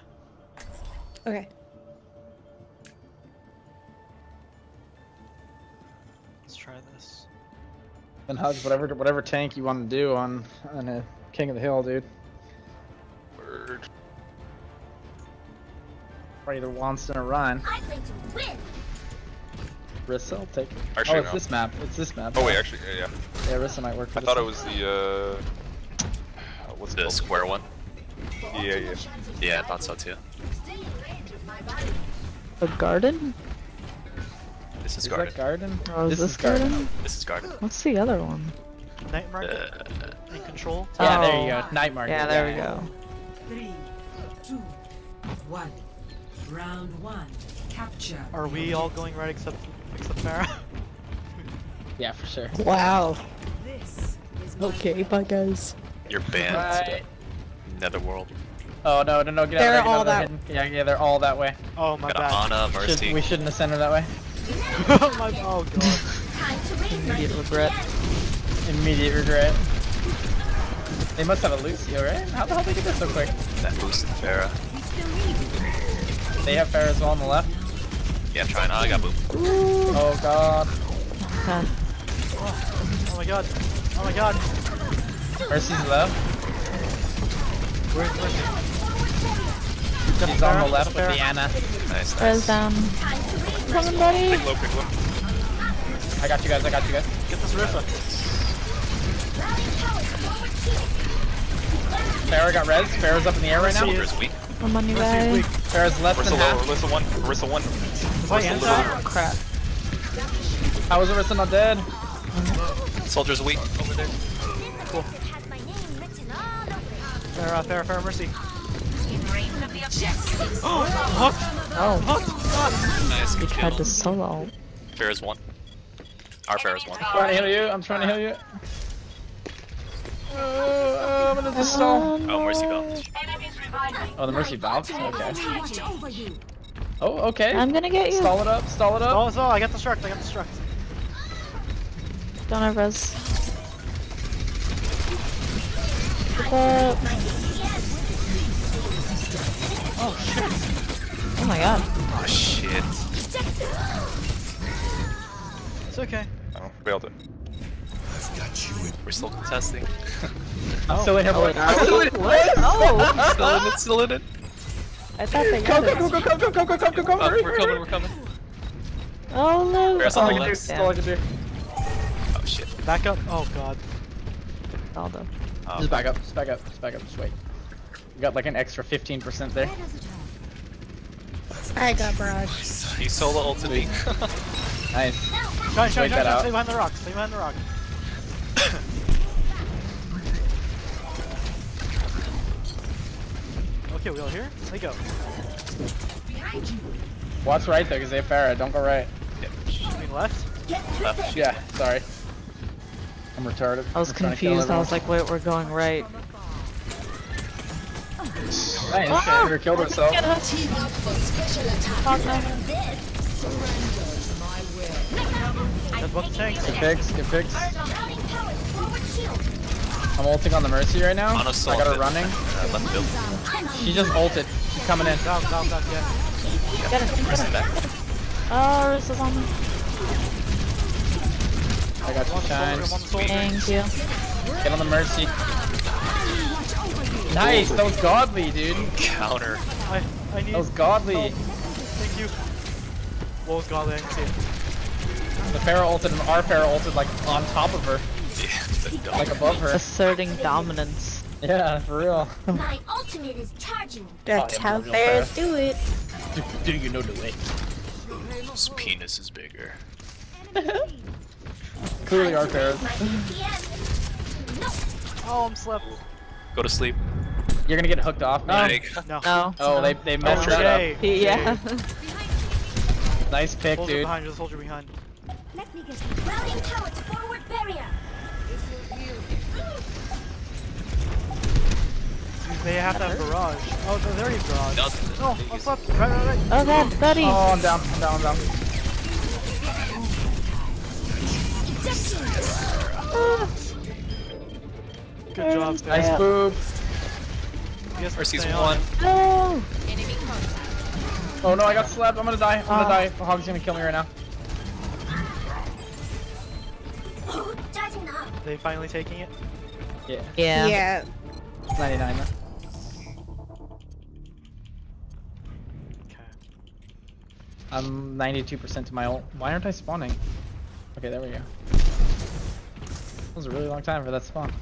Okay. Let's try this. And hugs whatever whatever tank you want to do on on a King of the Hill, dude. Or either Winston or Rein. I think to win. Rissa, I'll take it. Actually, oh, it's no. this map. It's this map. Oh wait, actually, yeah, yeah. Yeah, Rissa might work for I this thought it was the uh, what's it The called? square one. Yeah, yeah. Yeah, I thought so too. Stay in range of my body. A garden? This is Is garden. that garden? Oh, is This this, is garden. garden? This is garden. What's the other one? Night Market Uh, and Control. Yeah, there you Oh. go. Night market. Yeah, there we go. Three, two, one. Round one. Capture. Are we all going right except except Pharah? Yeah, for sure. Wow. This is Okay, bye guys. you're banned. Right. Netherworld. Oh no, no, no! Get They're out of there, get all out of there, that- Yeah, yeah, they're all that way. Oh my Got bad. Ana, Should, we shouldn't have sent her that way. Oh my, oh god. Time to raise my Immediate regret. Immediate regret. They must have a Lucio, right? How the hell did they get this so quick? That boosted Pharah. They have Pharah as well on the left. Yeah, I'm trying. Oh, I got boom. Oh god. Huh. Oh my god. Oh my god. Mercy's left. Where's where's She's on the left with the Ana. Nice, Res nice. down. Time to Coming, buddy. Pick low, pick low. I got you guys, I got you guys. Get this Riffa. rally power forward shield. Pharah got res. Pharah's up in the air right now. Mercy Soldiers weak. I'm on you. Pharah's left Orisa and half. One. Rissa one. Is oh, my hands? Oh, crap. How is Orisa not dead? Soldier's weak. Over there. Cool. Pharah, Pharah, Pharah, mercy. Oh! Hooked! Oh. Hooked! Nice, good tried to solo. Pharah's one. Our Pharah's one. I'm trying to heal you. I'm trying to heal you. Oh, I'm gonna just stall. Oh, Mercy Bell. Oh, the Mercy Valve? Okay. Watch over you. Oh, okay. I'm gonna get you. Stall it up, stall it up. Oh, so I got the struct. I got the struct. Don't have res. Up. Oh shit. Oh my god. Oh shit. It's okay. Oh, bailed it. We're still contesting. I'm still in here. boy. Oh, oh! still in it. Still in it. I thought they Go, got go, it. go, go, go, go, go, go, go, go, go, Oh, hurry, we're hurry, coming. hurry. We're coming. Oh no. There's That's all I Oh, can do. that's- That's all I can do. Oh shit. Back up. Oh god. Aldo. Oh, Just back up, just back up, just back up, just wait. We got like an extra 15% there. I got barrage. he solo ulted me. Nice. Shine, Wait shine, that shine, out. Stay behind the rock. Stay behind the rock. rocket wheel here. Let me go. Behind you. Watch right there, because they have Pharah. Don't go right. Yeah. I mean left? Left. Yeah, sorry. I'm retarded. I was I'm confused. I was like, wait, we're going right. Nice, ah! Andrew killed himself. Get her team up for special attack. That's what the tank. Get fixed, get fixed. I'm ulting on the Mercy right now. Mono I got her running. Uh, left build. She just ulted. She's coming in. Down, down, down, yeah. Get us. Mercy back. Oh, this is on me. I got you, One Shine. soldier, one soldier. Thank you. Get on the Mercy. Nice, that was godly, dude. Counter. I, I need. That was godly. Thank you. What was godly? I can see. The Pharah ulted and our Pharah ulted like on top of her, Yeah, the dog. Like above her. Asserting dominance. Yeah, for real. My ultimate is charging. That's oh, yeah, how bears do it. Do you know the way? His penis is bigger. Clearly our Pharahs. My ATM. No. Oh, I'm slept. Go to sleep. You're gonna get hooked off. No. Meg. No. No. Oh, they they oh, messed that Jay. up. Jay. Yeah. Nice pick, Soldier dude. behind, just soldier behind. Let me get you. Routing tower forward barrier. They have that barrage. Oh, no, they're already Oh, No, up, up, right, right, right. Oh god, buddy. Oh, I'm down, I'm down, I'm down. Good job, there. Nice boob. Yes, RC's one. No! Oh no, I got slapped. I'm gonna die. I'm oh. gonna die. Oh, the hog's gonna kill me right now. They finally taking it? Yeah. Yeah. Yeah. 99 though. Okay. I'm 92% to my ult. Why aren't I spawning? Okay, there we go. That was a really long time for that spawn.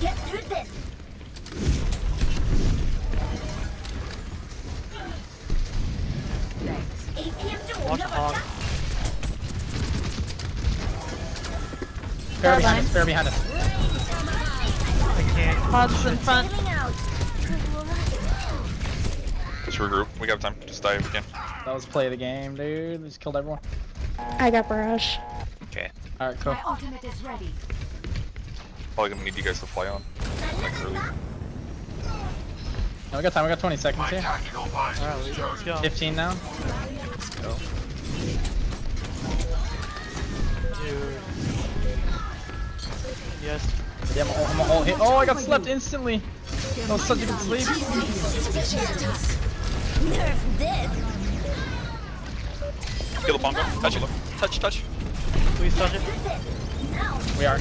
Get through this. APM to Watch the. Fair behind us. Fair behind us. I can't. Pods in front. Healing out. Just regroup. We got time. Just die if we can. That was play of the game, dude. We just killed everyone. I got barrage. Okay. Alright, cool. My ultimate is ready. Probably gonna need you guys to fly on. Like early. No, we got time. We got 20 seconds here. Tactical advisor. Alright, let's let's go. 15 now. Dude. Yes. Yeah, I'm, I'm, I'm all hit. Oh, I got slept instantly. That was such a good sleep. Nerf this. Kill the Pongo. Touch it. Touch, touch. Please touch it. We are.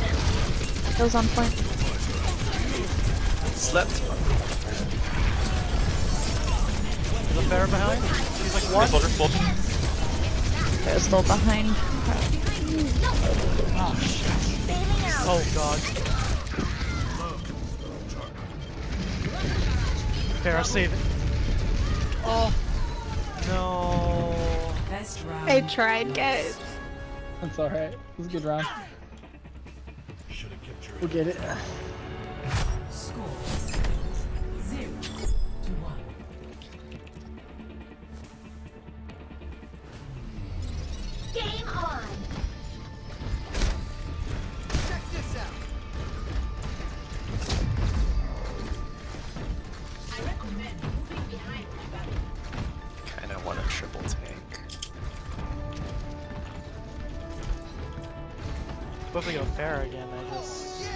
Goes on point. Slept. There's a bear behind. He's like, Hey, what? soldier, soldier. They're still behind. Oh god. Pharah, save it. Oh. No. I tried, guys. That's alright. It was a good round. Should have kept your We'll get it. Score. Zero to one. Game on. Triple tank. Supposed to go Pharah again, I just.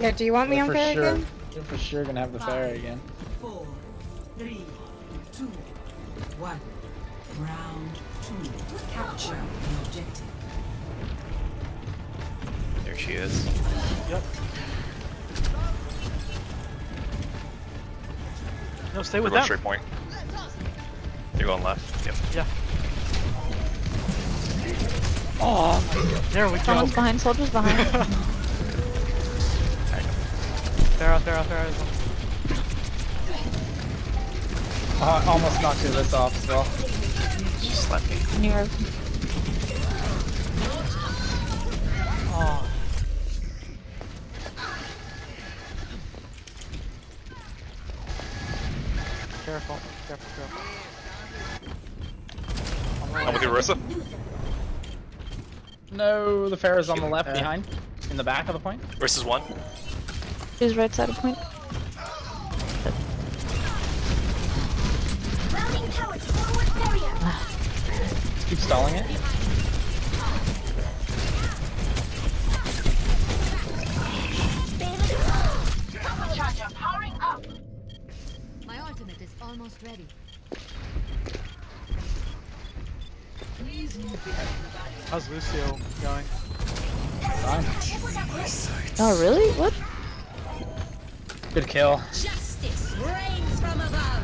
Yeah, do you want me We're on for fair sure. again? We're for sure gonna have the Pharah again. Four, three, two, one. Round two. Capture the objective. There she is. Yep. No, stay with going them. straight point. You're going left. Yep. Yeah. Oh, there we go. Someone's behind, soldiers behind. Pharah, Pharah, Pharah is on. Uh, almost knocked this off as well. She slept me. Near. Oh. Careful, careful, careful. I'm with you, Marissa. No, the Pharah's on the left Uh, behind. In the back of the point. Versus one. He's right side of point? Routing tower to forward barrier. Just keep stalling it. Turbocharger powering. My ultimate is almost ready. How's Lucio going? Fine. Oh really? What? Good kill. Justice reigns from above.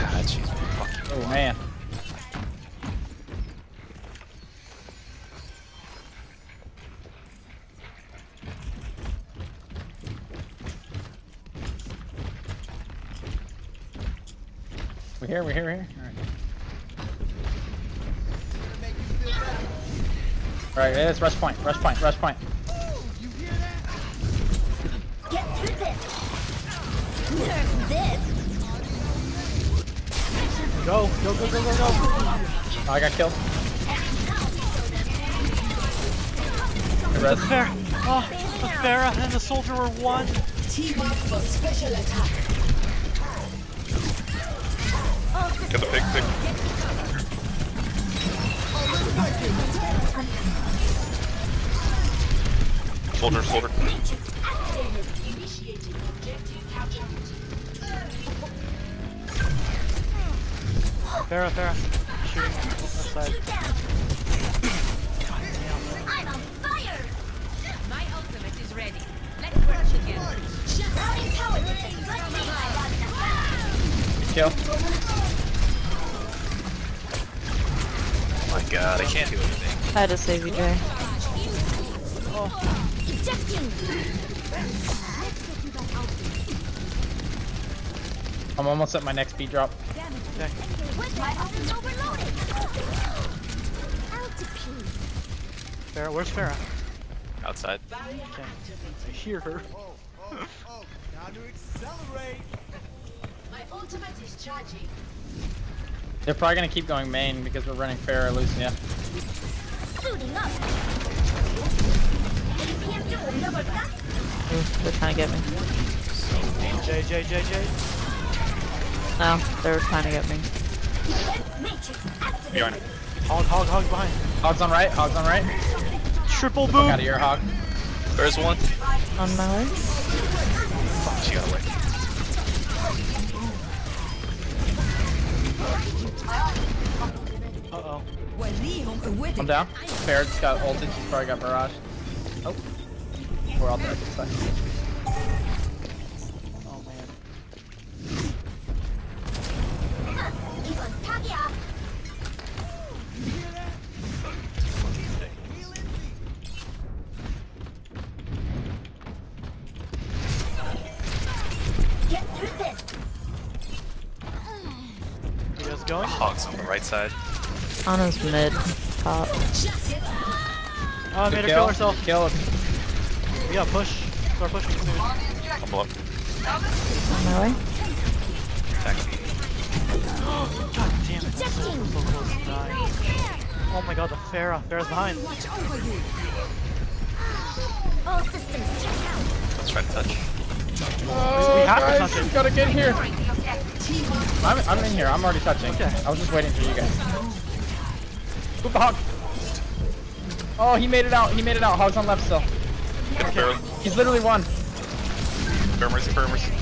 God she's fucking. Oh man. We're here, we're here, we're here. Alright. Alright, yeah, let's rush point, rush point, rush point. Get through this. Nerf this. Go, go, go, go, go, go. Oh, I got killed. Good The res. Pharah, oh, the Pharah and the soldier were one. Team up for special attack. Get the pig, pig. Soldier, soldier. Initiating objective capture. Pharah, Pharah. Shooting side. I'm on fire. My ultimate is ready. Let's work together. Rowing power with the good team I got Kill. Oh my god, I can't do anything. I had to save you, Jay. Ejecting. I'm almost at my next speed drop. With my ultimate overloaded. Altitude. Pharah, where's Pharah? Outside. Okay. I hear her. My ultimate is charging. They're probably gonna keep going main because we're running Pharah Lucio. Suiting up. APM doing double back. Ooh, they're trying to get me. J, J, J, J. No, they're trying to get me. Defense matrix activated. Behind. Hog, hog, hog behind. Hogs on right, hogs on right. Triple Fuck out of here, hog. There's one. On my way. She got away. Uh-oh. I'm down. Farrad's got ulted, she's probably got barrage. Oh. We're all dead. It's fine. Oh man. Get through this. You guys going? Hogs on the right side. Ana's mid. Top. Oh, I made her kill. kill herself. Kill. We gotta push. Start pushing soon. Humble up. On my way. Attack me. God damn it. So, so close to dying. Oh my god, the Pharah. Pharah's behind. All systems check out. Let's try to touch. Oh, we have to oh, touch it. we gotta get here. I'm, I'm in here. I'm already touching. Okay. I was just waiting for you guys. Move the hog. Oh, he made it out. He made it out. Hog's on left still. Get the barrel. He's literally one. Bear mercy, bear mercy.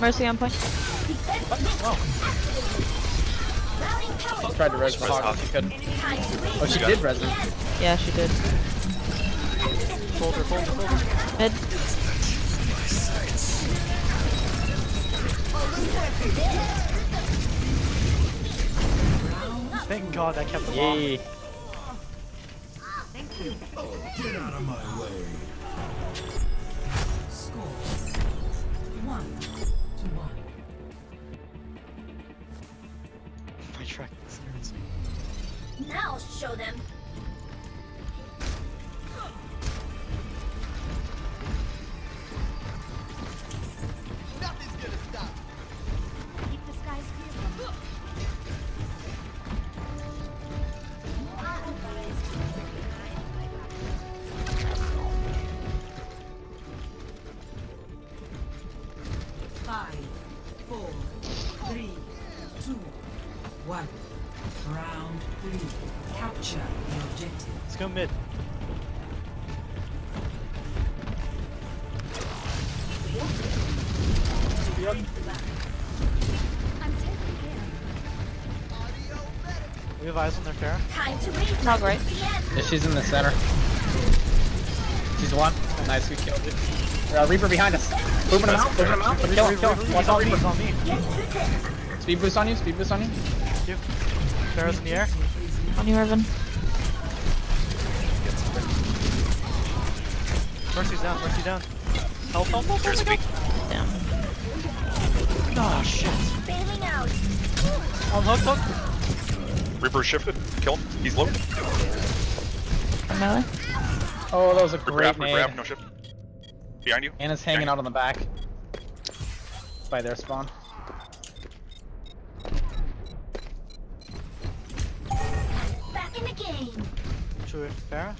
Mercy on point. Routing power. Tried to res the Res hog. hog. She couldn't. Time to wait. Oh, she did it. res him. Yeah, she did. Soldier, soldier, soldier. Mid. Thank god I kept them off. Yay. Get out of my way. Score. One to one. My tracking scares me. Now show them. She's in the center. She's one. Nice, we killed it. Uh, Reaper behind us. Moving him out, moving him out. Kill him, kill him. Watch out, Reaper. on me. Speed boost on you, speed boost on you. Thank you. Pharah's in the air. On you, Irvin. Mercy's down, Mercy down. Help, help, help, Here's help, weak. Damn. Oh shit. Bailing out. On hook, hook. Reaper shifted. Kill him. He's low. On melee. Oh, that was a Reaper great half, Reaper nade. half, no shift. Behind you. Ana's hanging out on the back. By their spawn. Back in the game. Should we Pharah?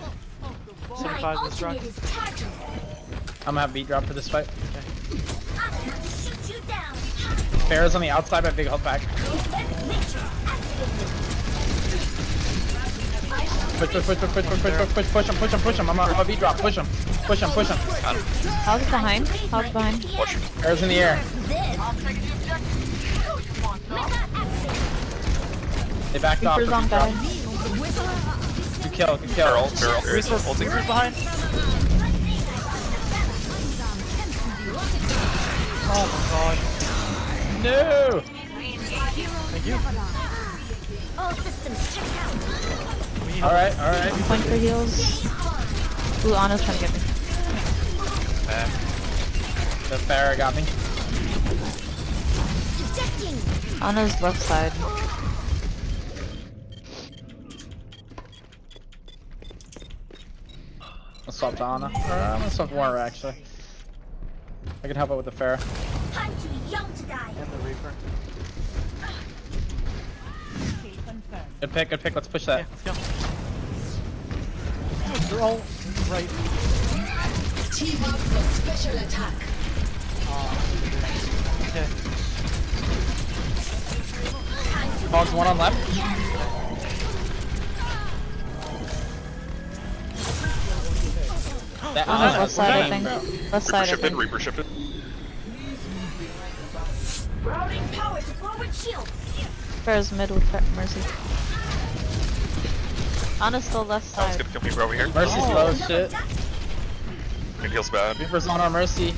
Oh, oh, oh. My Seventy-five this is charging. I'm gonna have beat drop for this fight. Pharah's on the outside by big health back. Push, push, push, push, push, push, push, push, push, push him, push him, push him. I'm a, I'm a drop. Push him, push him, push him. How's behind? How's behind? Watch in the air. This. Mega activated. They backed off. Reaper's for on beat drop. guy. Good kill, good kill. Barrel, barrel. There's Reaper's behind. Oh my god. No! Thank you. All systems check out. We need help. Alright, alright. Point for heals. Ooh, Ana's trying to get me. Back. The Pharah got me. Ejecting. Ana's left side. I'll swap to Ana. Or I'm gonna swap to Warner actually. I can help out with the Pharah. I'm too young to die. And the Reaper. Good pick, good pick. Let's push Okay, that. let's go. They're all right. Team up for special attack. Okay. Hogs one on left. That Ana's Ana left side, I think. Left side, I Shifted. Reaper shifted. Routing power to forward shield. Pharah's mid with Fer- Mercy. Ana's still left I was side. gonna kill Reaper over here. Mercy's oh. low as shit. Mid heal's bad. Reaper's on our Mercy.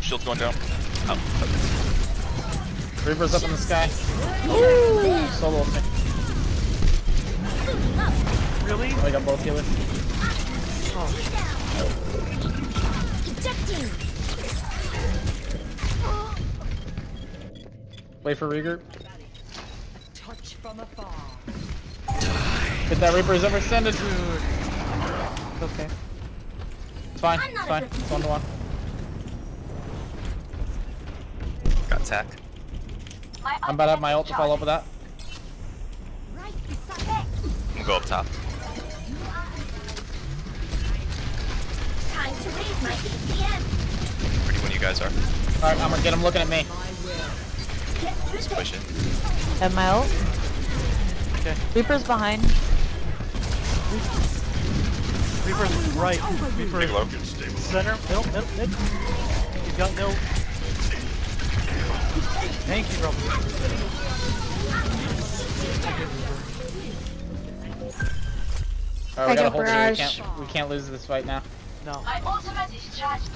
Shield's going down. Oh. Reaper's up in the sky. Ooh, solo me. Really? Oh, I got both healers. Oh. Ejecting. Wait for regroup. Touch from afar. Get that Reaper's overextended. Okay. It's fine, I'm it's not a fine. It's one to one. Got tack. I'm about to have my ult to follow up with that. Right beside I'm gonna go up top. Time to raise my APM. Ready when you guys are. Alright, I'm gonna get him looking at me. Get through Just push it. Have my ult. Okay. Reaper's behind. Reaper's right. Reaper center. Middle, middle, mid. He's got no. Thank you, bro. Alright, oh, I we gotta hold it. We can't, we can't lose this fight now. No. My ultimate is charged.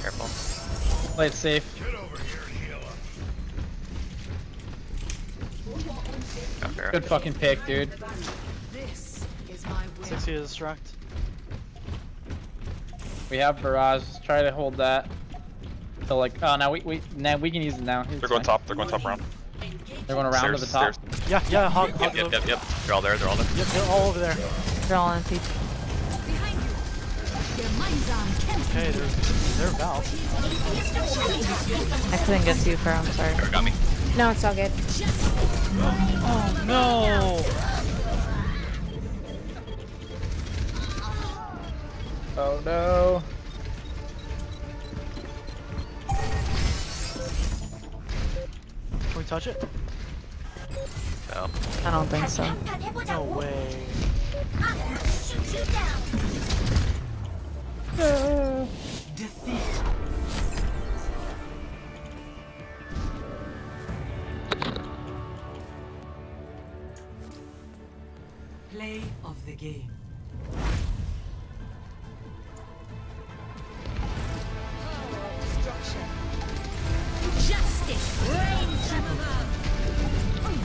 Careful. Play it safe. Get over here and heal up. Got Pharah. Good fucking pick, dude. This is my win. 60 is distract. We have barrage. Just try to hold that. So like, oh, now we we now we can use it now. It's They're going fine. top. They're going top round. They're going around to the top. stairs. Yeah, yeah, hog, hog. Yep, yep, yep, yep. They're all there. They're all there. Yep, they're all over there. They're all on feet. Behind you. Their minds on Kent. Okay, they're, they're valve. I couldn't get to you, Pharah. I'm sorry. Pharah got me. No, it's all good. Oh no! Oh no. Can we touch it? No. I don't think so. No way. I'm gonna shoot you down. Defeat. of the game. Power of destruction. Justice reigns from above.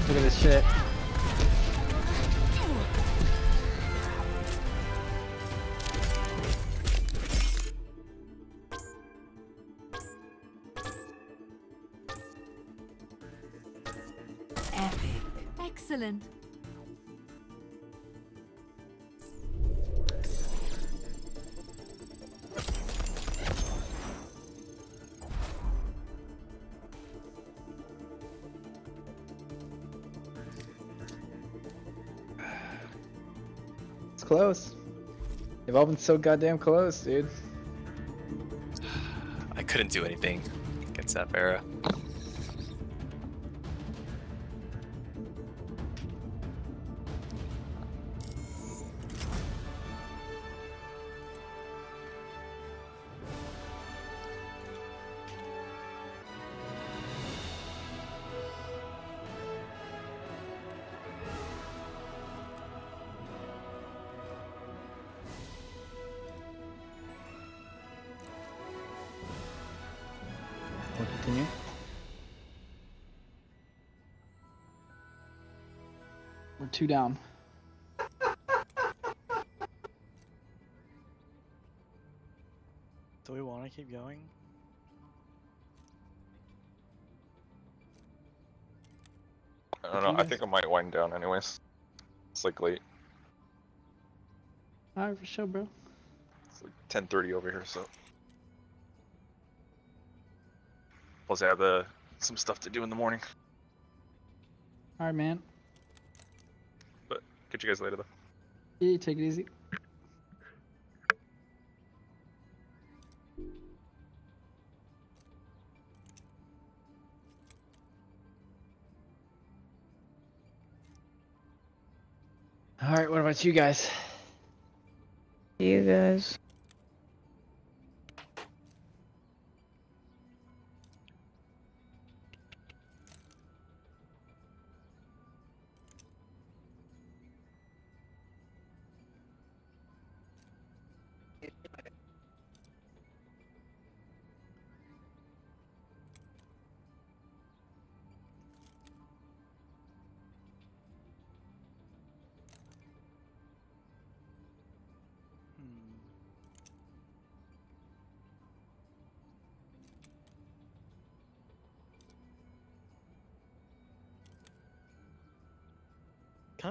Look at this shit. Epic. Excellent. Close. They've all been so goddamn close, dude. I couldn't do anything against that Vera. Continue. We're two down. Do we want to keep going? I don't know. I think I might wind down anyways. It's like late. Alright, for sure, bro. It's like 10:30 over here, so. Plus, I have uh, some stuff to do in the morning. Alright, man. But catch you guys later, though. Yeah, take it easy. Alright, what about you guys? You guys.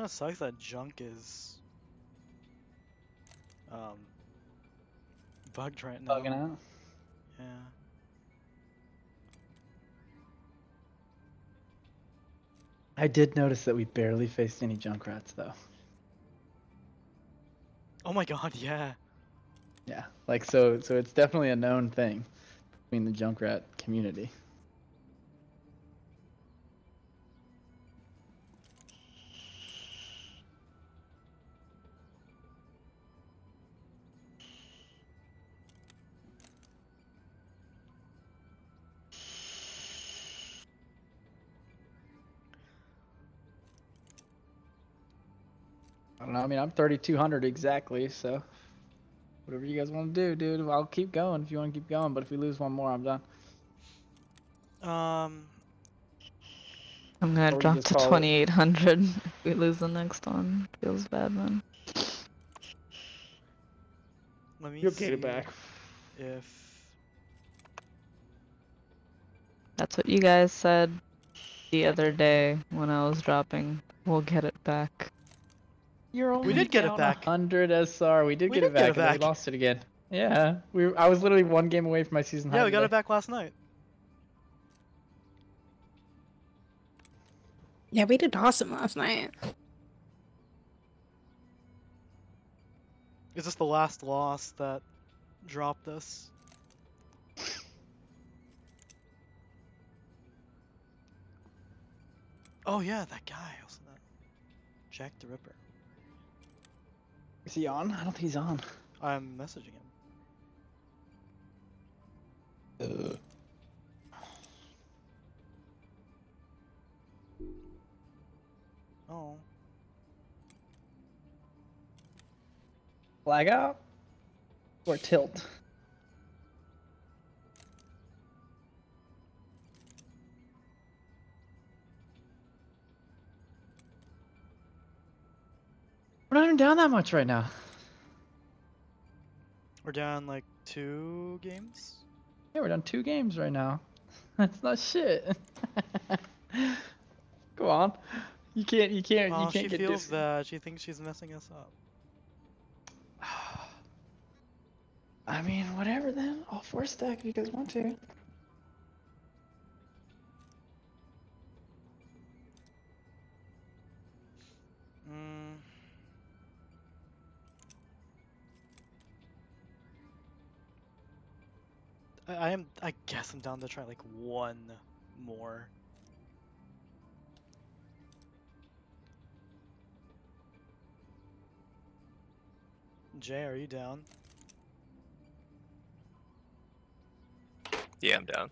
Of sucks that junk is um bugged right now. Bugging out? Yeah. I did notice that we barely faced any Junkrats though. Oh my god, yeah. Yeah, like so. So it's definitely a known thing between the Junkrat community. I don't know. I mean, I'm 3,200 exactly, so whatever you guys want to do, dude. I'll keep going if you want to keep going. But if we lose one more, I'm done. Um, I'm gonna drop to 2800 if we lose the next one. Feels bad, man. let me You'll see get it back. if That's what you guys said the other day when I was dropping. We'll get it back. You're only did get it back. 100 SR. We did We get did it get back, it and we lost it again. Yeah, we. I was literally one game away from my season high. yeah, we got today. it back last night. Yeah, we did awesome last night. Is this the last loss that dropped us? Oh yeah, that guy. Also that Jack the Ripper. Is he on? I don't think he's on. I'm messaging him. Uh. Oh. Flag out. Or tilt. We're not even down that much right now. We're down like two games. Yeah, we're down two games right now. That's not shit. Go on. You can't. You can't. Oh, you can't she get feels that. She thinks she's messing us up. I mean, whatever then. I'll force stack if you guys want to. I, I am. I guess I'm down to try like one more. Jay, are you down? Yeah, I'm down.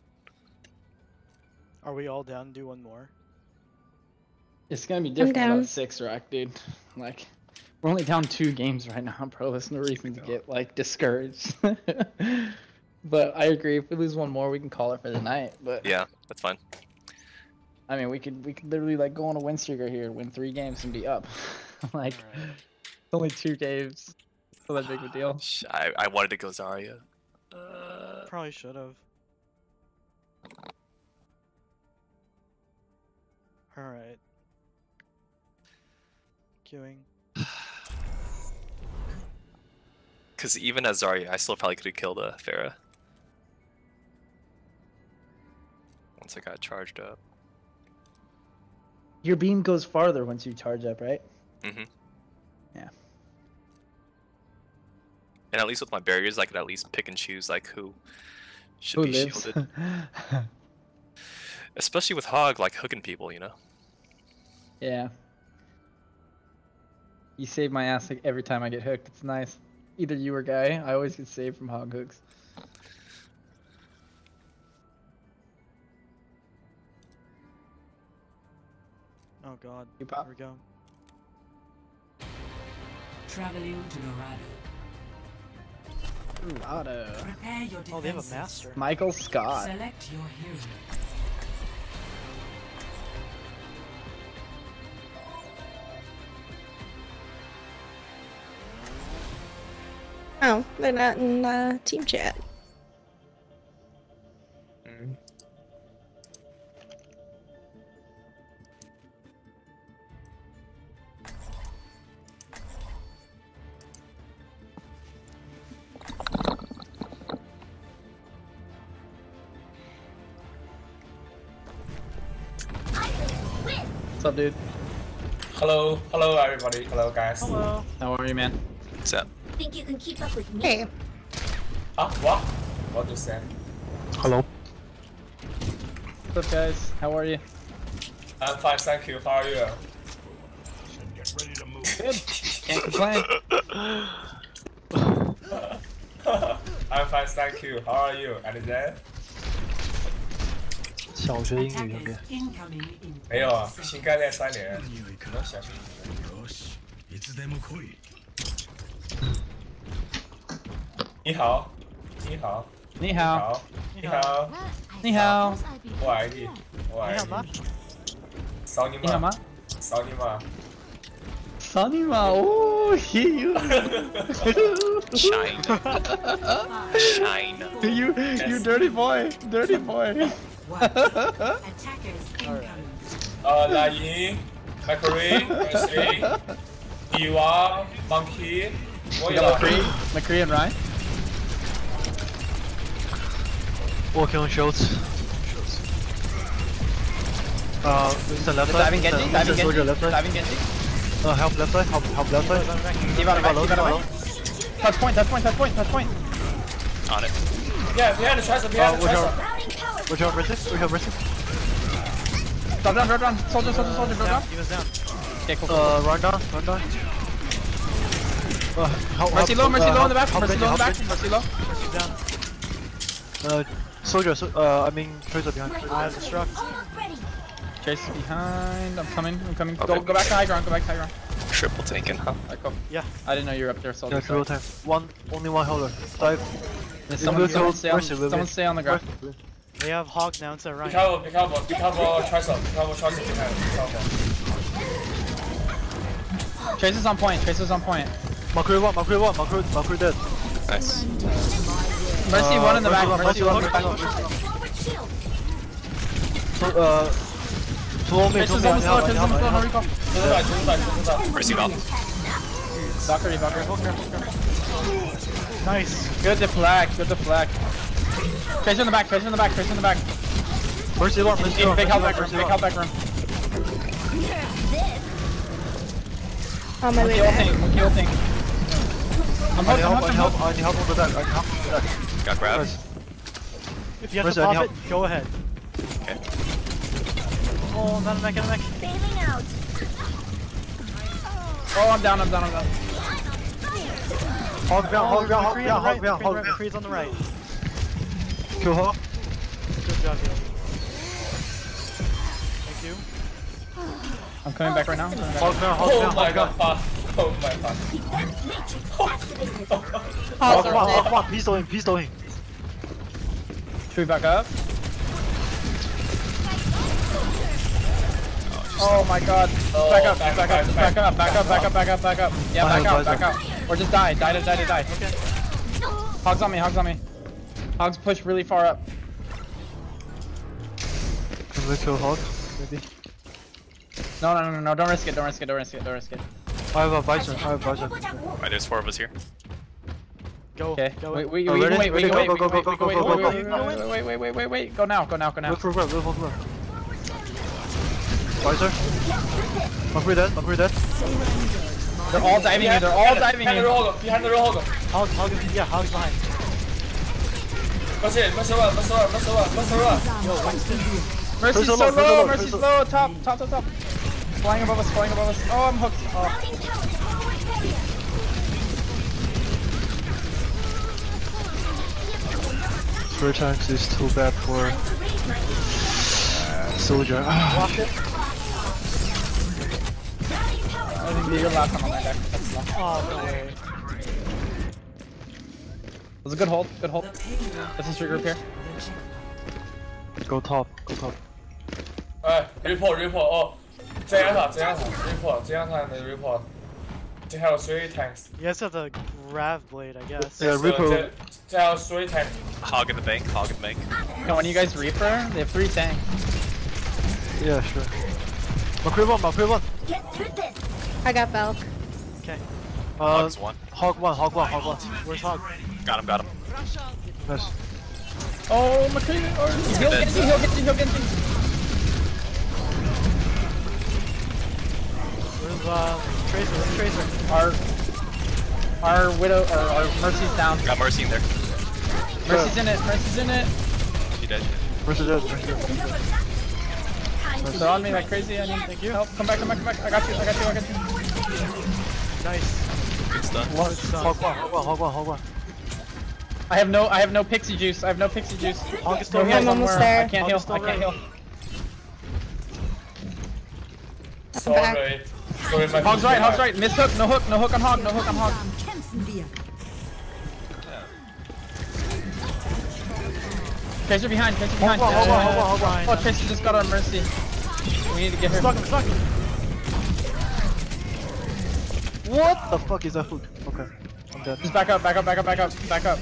Are we all down do one more? It's gonna be different down. without six rack, dude. Like, we're only down two games right now, bro. There's no reason to get like discouraged. but I agree. If we lose one more, we can call it for the night. But Yeah, that's fine. I mean, we could we could literally like go on a win streak right here, win three games, and be up. like, it's only two games. So that big of a deal. I, I wanted to go Zarya. Uh, Probably should have. Alright. Queuing. Because even as Zarya, I still probably could have killed a Pharah. Once I got charged up. Your beam goes farther once you charge up, right? Mm-hmm. Yeah. And at least with my barriers, I could at least pick and choose like who should Who be lives? shielded. Especially with Hog, like hooking people, you know. yeah. You save my ass like every time I get hooked. It's nice. Either you or Guy, I always get saved from hog hooks. Oh god. You Here we go. Traveling to Dorado. Ooh, auto. Prepare your defenses. Oh, they have a master. Michael Scott. Select your hero. Oh, they're not in uh, team chat. Up, dude? Hello, hello everybody, hello guys. Hello. How are you, man? What's up? Think you can keep up with me? Hey, Ah, what? What you say? Hello. What's up, guys? How are you? I'm fine, thank you. How are you? Get ready to move. Good. Can't complain. I'm fine, thank you. How are you? And then 小学英语有 Attackers 点。 incoming in 没有啊， 30新概念三年，匂いか能小心。よし、いつでも来い。你好，你好，你你好，好，你好，你好，我爱你，我爱你好吗你。扫你你好吗妈，扫你妈。操你妈！哦，嘿呦 China. China. you, you dirty boy, dirty boy. Attackers incoming. Uh, La Ying, McCree, SA, D.Va, Monkey. We got McCree, McCree and Ryan. All killing shots. Uh, it's the left side. Diving Genji, diving Genji, left side. diving Genji. Uh, help left side, help, help left side. Keep out of right, keep. Touch point, touch point, touch point, touch point. On it. Yeah, behind us, tries up, behind us, tries up out. Routing power. Watch out, Mercy. Watch out, Mercy. Drop down, drop down. Soldier, soldier, soldier, drop Down. down. He was down. Okay, cool. cool. Uh, run down, run down. Uh, help, Mercy help, low, Mercy uh, low in the back, Mercy low in the back, Mercy low. He's down. Uh, soldier, so, uh, I mean, Tracer behind. My I ultimate is destruct. almost ready. Chase is behind. I'm coming. I'm coming. Go, Okay. go back to high ground. Go back to high ground. Triple tanking, huh? Alright, cool. Yeah. I didn't know you were up there, soldier. Yeah, triple tank. One, only one holder. Dive. Yeah, someone, someone, stay on, someone stay on the ground. They have Hog now instead of Be Ryan. careful, be careful, be Tracer, be careful, Tracer behind, be careful. Tracer's on point, Tracer's on point. McCree one, McCree one, McCree, McCree dead. Nice. Mercy one in the back, Mercy Mercy one, one. Mercy one, Mercy one. Forward shield. So, uh, two on me, two Tracer's on on me, the floor, I Tracer's have- on the I floor, no have- recall. Triple die, triple die, triple die. Mercy Valve. Valkyrie, Valkyrie, hold careful, careful. Nice. Good deflect, good deflect. Tracer in the back, Tracer in the back, Tracer in the back. Mercy one, Mercy In big Mercy health one, back room, big one. health back room. On my way Monkey ult back. tank, monkey ult tank. I'm I hooked, I'm help, hooked, I I'm need help, hooked. I need help on the deck, I need help on the deck. Got grabbed. Nice. If you have Mercy, to I pop it, go ahead. Okay. Oh, not a mech, not a mech. Bailing out. Oh, I'm down, I'm down, I'm down. Hog down, hog down, hog McCree down, the hog down, the hog down. McCree's on the right. Kill hog. Good job, dude. Thank you. I'm coming back right now. I'm coming back. Hog down, hog Oh down, oh my god, fuck. Oh my fuck. Hog one, hog one, pistol him, pistol him. Should we back up? Oh my god. Oh, back up, back, back, back, up, back, back up, back up, back up, back up, back up. Yeah, Fine, back out, fine, back out. Or just die, die to die die. Okay. Hogs on me, hogs on me. Hogs push really far up. Can we kill hog? Maybe. No, no, no, no, no, don't risk it, don't risk it, don't risk it, don't risk it. I have a bison, I have a bison. Alright, there's four of us here. Go, Okay, go. wait, wait, Oh, wait, wait, wait, wait, wait, wait, wait, wait, wait, wait, go. wait, wait, wait, wait, wait, wait, wait, go now, go now, go now. Look for grab, look for grab. Visor. McCree dead, McCree dead. They're all diving you, they're all diving in. Behind the you. roll, behind the roll. Hog, Hog, is- yeah, Hog's behind. Mercy, Mercy one, Mercy one, Mercy one, Mercy one. Yo, Winston. Mercy's First so of all, first of low, all, Mercy's first of- low, top, top, top, top. Flying above us, flying above us. Oh, I'm hooked. Oh. Routing power to forward barrier. Three tanks is too bad for soldier. Ah. Blocked it. I think you're last one on that deck. That's long. Oh, no way It was a good hold, good hold. This is trigger here. Go top, go top. 哎，report report 哦，这样塔这样塔 report 这样塔的 report，这还有 three tanks， You guys have the grav blade, I guess. Yeah, 这 Reaper. 这这还有 three tanks， Hog in the bank, hog in the bank. And when you guys reaper, they have three tanks. Yeah, sure. Macri one, Macri one. Get through this. I got Valk. Okay. Uh, Hog's one. hog one, hog one, hog one. Where's Hog? Got him, got him. Nice. Oh, McCree, or he'll dead. get you, he'll get you, he'll get you. Where's, uh, Tracer? Where's Tracer? Our, our widow, or our Mercy's down. Got Mercy in there. Mercy's in it, Mercy's in it. She dead. Where's the dead? Where's the dead? They're on me like crazy, I need Thank you. help. Come back, come back, come back. I got you, I got you, I got you. Nice. Good stun. One, hog one, hog one, hog one, hog one. I have no, I have no pixie juice. I have no pixie juice. Hog is still Go I'm almost somewhere. there. I can't Hog heal. I can't heal. sorry sorry my Hog's right, Hog's right. Miss hook, no hook, no hook on Hog, no hook on Hog. Kämpfen wir. Tracer behind, Tracer Hog behind. one, hog one, hog one, Uh, hog one. Ryan, Oh, Tracer just got our mercy. We need to get her. Stuck him, stuck. What the fuck is that hook? Okay, I'm dead. Just back up, back up, back up, back up, back up,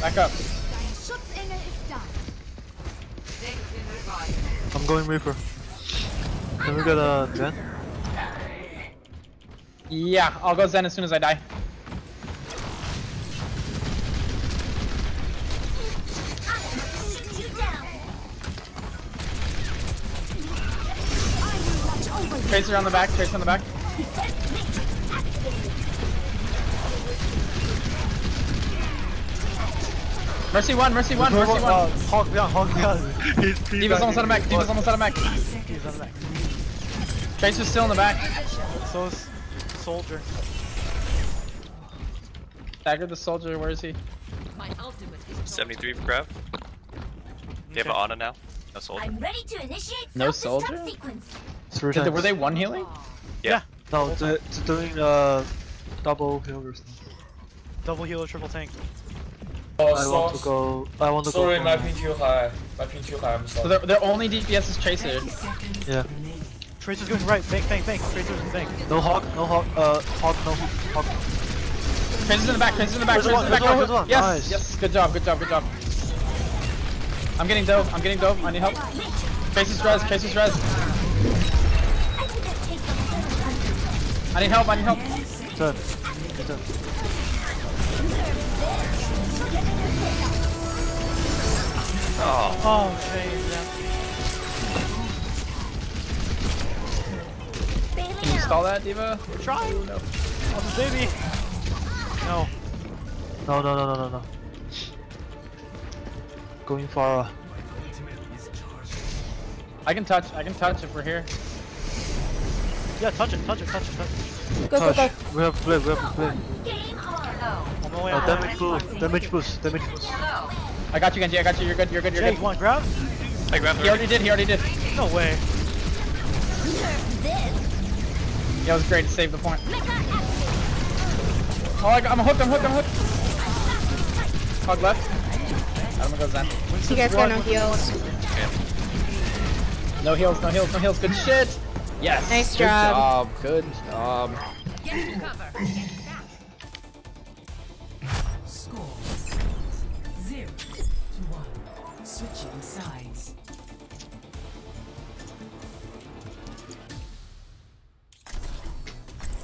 back up. Schutzengel ist da. I'm going Reaper. Can we get a Zen? Yeah, I'll go Zen as soon as I die. Tracer on the back, Tracer on the back. Mercy one, Mercy one, Mercy Uh, one. hog down, hog down. He's D.Va's almost out of mech, D.Va's almost out of mech. He's on the back. Tracer's still in the back. So is Soldier. Dagger the soldier, where is he? My ultimate is 73 for grab. Do you have an Ana now? No soldier. I'm ready to initiate No soldier? sequence. Three Did they, were they one healing? Yeah. No, they're, they're doing uh, double healers. Double healer, triple tank. Oh, I want to go. I want to sorry, go. my ping too high. My ping too high. I'm sorry. So sorry. their, their only DPS is Tracer. Yeah. Tracer's going right. Bank, bank, bank. Tracer's in bank. No hawk, no hawk. Uh, hawk, no hawk. Tracer's in the back, Tracer's in the back, There's Tracer's in the back. there's one, go- there's one. Yes, Nice. yes, good job, good job, good job. I'm getting dove, I'm getting dove, I need help. Tracer's res, Tracer's res. I need help, I need help. Turn. Turn. Oh. Oh, shame. Yeah. Can you stall that, D.Va? Try. No. Oh, the baby. No. No, no, no, no, no, no. Going far. I can touch, I can touch if we're here. Yeah, touch it, touch it, touch it, touch it. Go, go, go. We have play, we have play. On my way, on my way. damage boost, damage boost, damage boost. I got you, Genji, I got you, you're good, you're good, you're Jake, good. you want grab? I grabbed He already did, he already did. No way. Yeah, it was great to save the point. Oh, I got, I'm hooked, I'm hooked, I'm hooked. Hog left. I'm gonna go Zen. You guys got no heals. No heals, no heals, no heals. Good shit. Yes. Nice good job. job. Good job. Get to cover. Switching sides.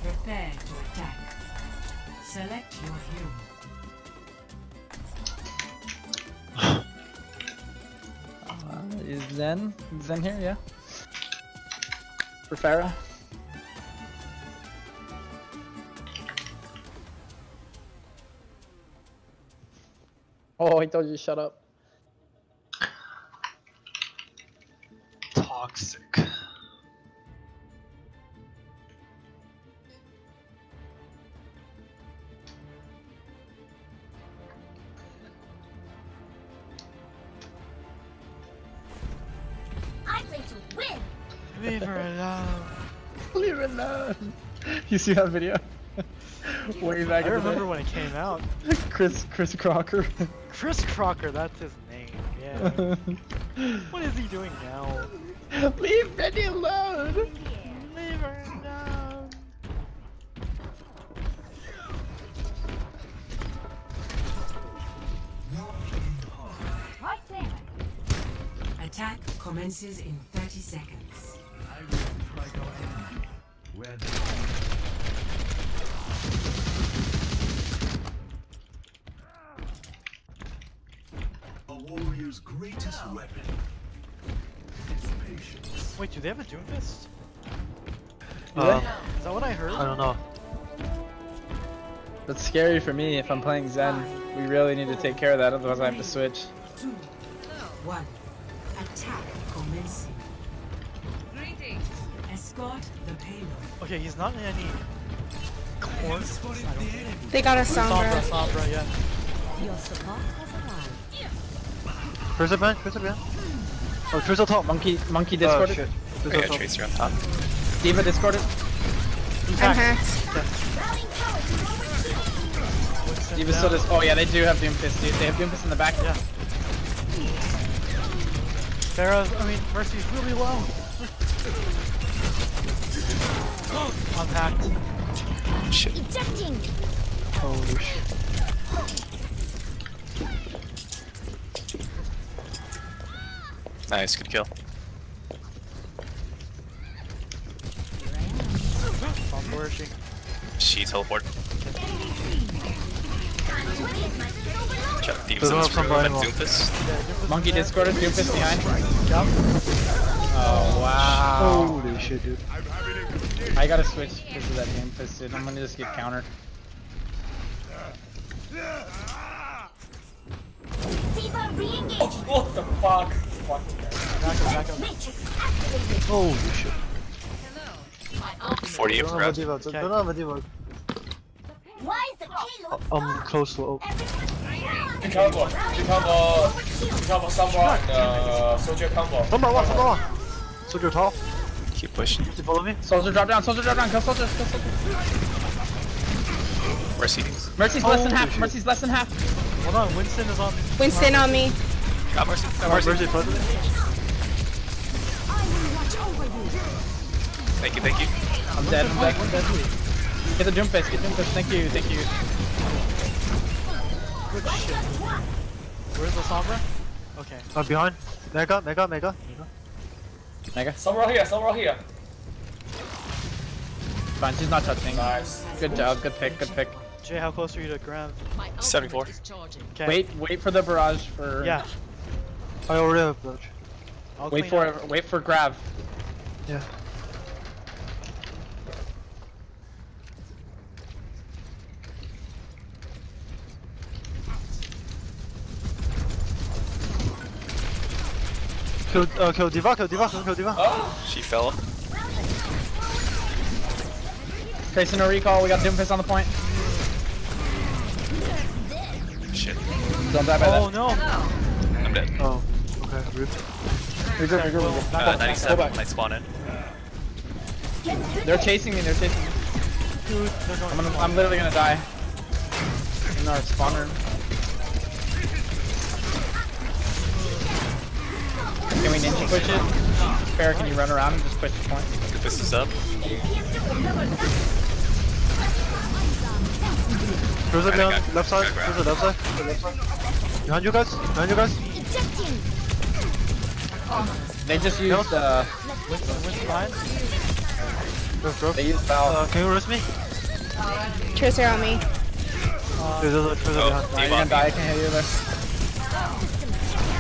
Prepare to attack. Select your hero. Uh, is Zen? Zen here? Yeah. For Pharah. Oh, I told you to shut up. Toxic. I play to win. Leave her alone. Leave it alone. You see that video? Way back I in remember day. when it came out. Chris Chris Crocker. Chris Crocker, that's his name. Yeah. what is he doing now? Leave Benny alone. Leave her alone. Attack commences in 30 seconds. A warrior's greatest weapon is patience. Wait, do they have a Doomfist? Um, Is that what I heard? I don't know. That's scary for me if I'm playing Zen. We really need to take care of that, otherwise I have to switch. Two, one. Attack commencing. Greetings. Escort the payload. Okay, he's not in any course. I don't think. They got a Sombra, Sombra. Sombra, yeah. Your support has arrived. Crystal behind, Crystal behind. Oh, Crystal top. Monkey Monkey Oh discorded. shit. I Crystal got top. Tracer on top. D.Va discorded. I'm hacked. D.Va still dis- Oh yeah, they do have Doomfist, dude. They have Doomfist in the back. Yeah. Pharah, I mean, Mercy's really low. I'm hacked. Shit. Ejecting. Holy shit. Nice, good kill. Where is she? She teleport. Chuck Thieves in have this room and. Doomfist. Monkey discorded. Doomfist behind. Yup. Oh wow. Holy shit, dude. I gotta switch because of that Doomfist, dude. I'm gonna just get countered. D.Va re-engaging. What the fuck? Fuck. Back up, back up. Holy shit. 48 Don't for have a grabs. Don't have a D.Va. Why is the payload I'm close to ult. Be careful. Be careful. Be. Someone uh, soldier combo. Number one, number one. Soldier top. Keep pushing. You follow me? Soldier drop down, soldier drop down, kill soldier, kill soldier. Mercy. Mercy's less than half, shit. Mercy's less than half. Hold on, Winston is on. Winston on me. Got Mercy. Got Mercy, Mercy. Mercy, front of me. Thank you, thank you. I'm dead, I'm dead, I'm dead. Get the Doomfist, get Doomfist, thank you, thank you. Good shit. Where's the Sombra? Okay. Uh, behind. Mega, mega, mega. Mega. Somewhere here, somewhere here. Fine, she's not touching. Nice. Good job, good pick, good pick. Jay, how close are you to Grav? 74. Okay. Wait, wait for the barrage for. Yeah. I already have blood. I'll Wait for up. it, wait for grab. Yeah. Kill, uh, kill D.Va, kill D.Va, kill D.Va. She fell. Tracing a recall, we got Doomfist on the point. Shit. Don't die by Oh that. no! I'm dead. Oh, okay, rip. Regroup, regroup, regroup. Uh, Go 97. back. I spawn in. They're chasing me, they're chasing me. Dude, they're going I'm, gonna, I'm literally gonna die. In our spawner. Can we ninja push it? Pharah, can you run around and just push the point? This is up. Cruiser Got it, behind, got left side, Got it, left side, left side. Behind you guys, behind you guys. They just used, uh, Winston, Winston behind. Drop, drop. they used Val. Uh, can you rest me? Tracer on me. Cruiser, cruiser Oh, behind. Nah, you're gonna die, I can't hit you there.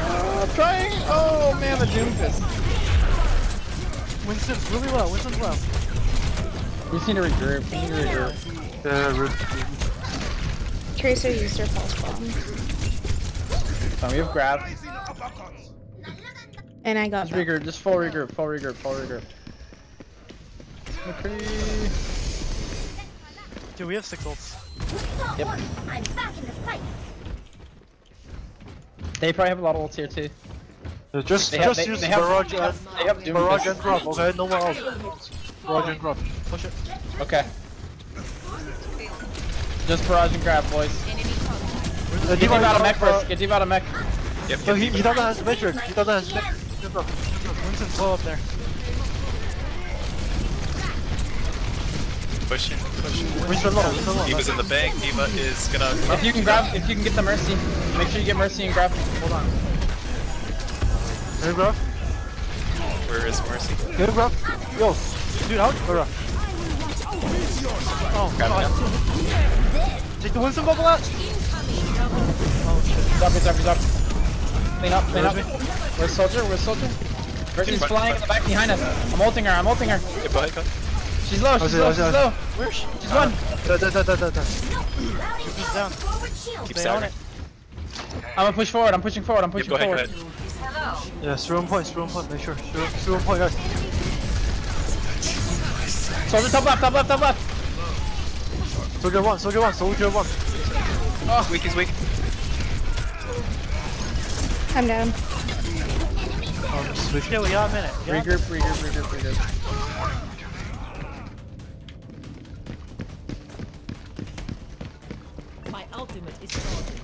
Uh, trying! Oh man, the doom fist. Winston's really low. Winston's low. We just need to regroup, we need to regroup. Yeah, rip. Tracer used her false bomb. So we have grab. And I got Just that. regroup, just full regroup, full regroup, full regroup. McCree. Dude, we have six ults. Yep. I'm back in the fight. They probably have a lot of ults here too. Uh, Just, They have- just they- use they have- barrage and They have doom barrage and drop. Okay, no more ult. Barrage and drop. Push it. Okay. Just barrage and grab, boys. Uh, Get D.Va out of mech first. Get D.Va out of mech. Yep, No, yep, he, he doesn't have matrix. He doesn't have matrix. Drop. Winston's low up there. Pushing, pushing. Winston low, Winston low. D.Va's in the bank. D.Va is gonna. If you can grab, if you can get the mercy, make sure you get mercy and grab. Hold on. Can you grab? Where is Mercy? Can you grab? Yo, dude, out. Alright. Oh, Grab it God. Take the Winston bubble out. Oh, shit. He's up, he's up, he's up. Clean up, clean up. Where's Where's soldier? Where's soldier? Mercy's Fine, flying in the back behind us. I'm ulting her. I'm ulting her. Yeah, go ahead, go. She's low. She's see, low. She's see, low. Where's she? She's one. Da, da, da, da, da, da. She's down. Keep Stay on staggering. it. I'm gonna push forward. I'm pushing forward. I'm Yep, pushing go ahead, go forward. ahead. Yeah, throw on point, throw on point. Make sure. Throw, throw on point, guys. Soldier top left, top left, top left. Soldier one, soldier one, soldier one. Oh, weak is weak. I'm down. Um, switch. Okay, we got a minute. Yeah. Regroup, regroup, regroup, regroup. My ultimate is charging.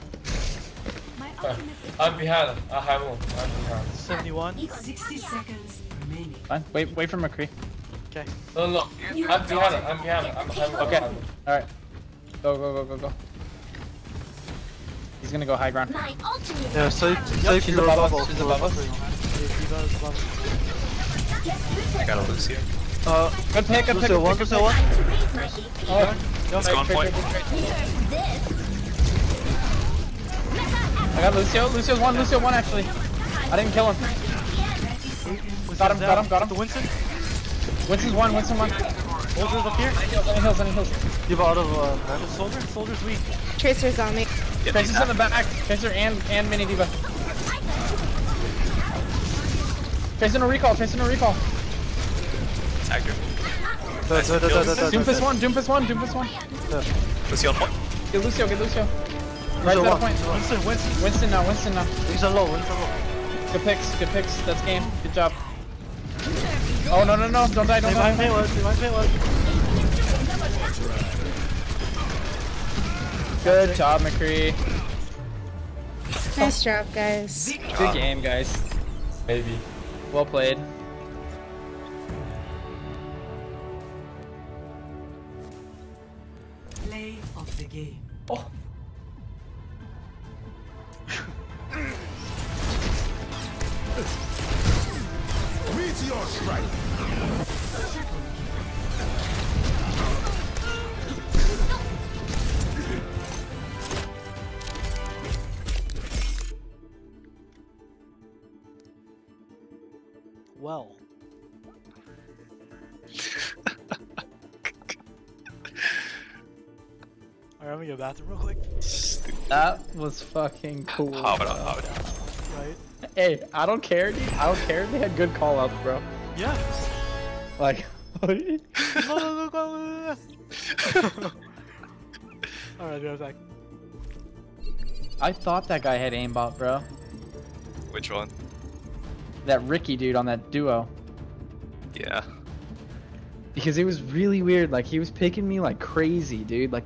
My Uh, ultimate is I'm behind. I have one. I'm behind. 71. 60 seconds remaining. Fine. Wait, wait for McCree. Okay. No, no, no. I'm behind. I'm behind. I'm behind. Okay. All right. Go, go, go, go, go. He's gonna go high ground. my ultimate. Yeah, save, save she's your above us, she's above us. Yeah, D.Va is above. I got a loose here. Uh, Good pick, good pick. Lucio one, Lucio good one. To raise my Oh, Let's go on point. I got Lucio. Lucio's one. Lucio one actually. I didn't kill him. Got him, got him, got him. The Winston. Winston's one. Winston one. Soldier's up here. Any hills, any hills, any hills. Give out of, uh. Soldier. Soldier's weak. Tracer's on me. Yeah, Tracer's in the back. Tracer and and mini D.Va. Tracer no recall. Tracer no recall. Tagged her. Doomfist one. Doomfist one. Doomfist one. Lucy on point. Get Lucio. Get Lucio. Right to Lucio that point. Winston. Winston. Winston now. Winston now. Winston low, Winston low. Good picks. Good picks. That's game. Good job. Oh no no no! Don't die! Don't die! payload. They might payload. Good job, McCree. Nice job, guys. Good game, guys. Maybe. Well played. Play of the game. Oh. Meteor strike. Well. Alright, I'm gonna go bathroom real quick. That was fucking cool. Hop it on, hop it on. Right? Hey, I don't care, dude. I don't care. They had good call outs, bro. Yeah. Like, Alright, I'll be back. I thought that guy had aimbot, bro. Which one? That Ricky dude on that duo. Yeah. Because it was really weird. Like, he was picking me like crazy, dude. Like,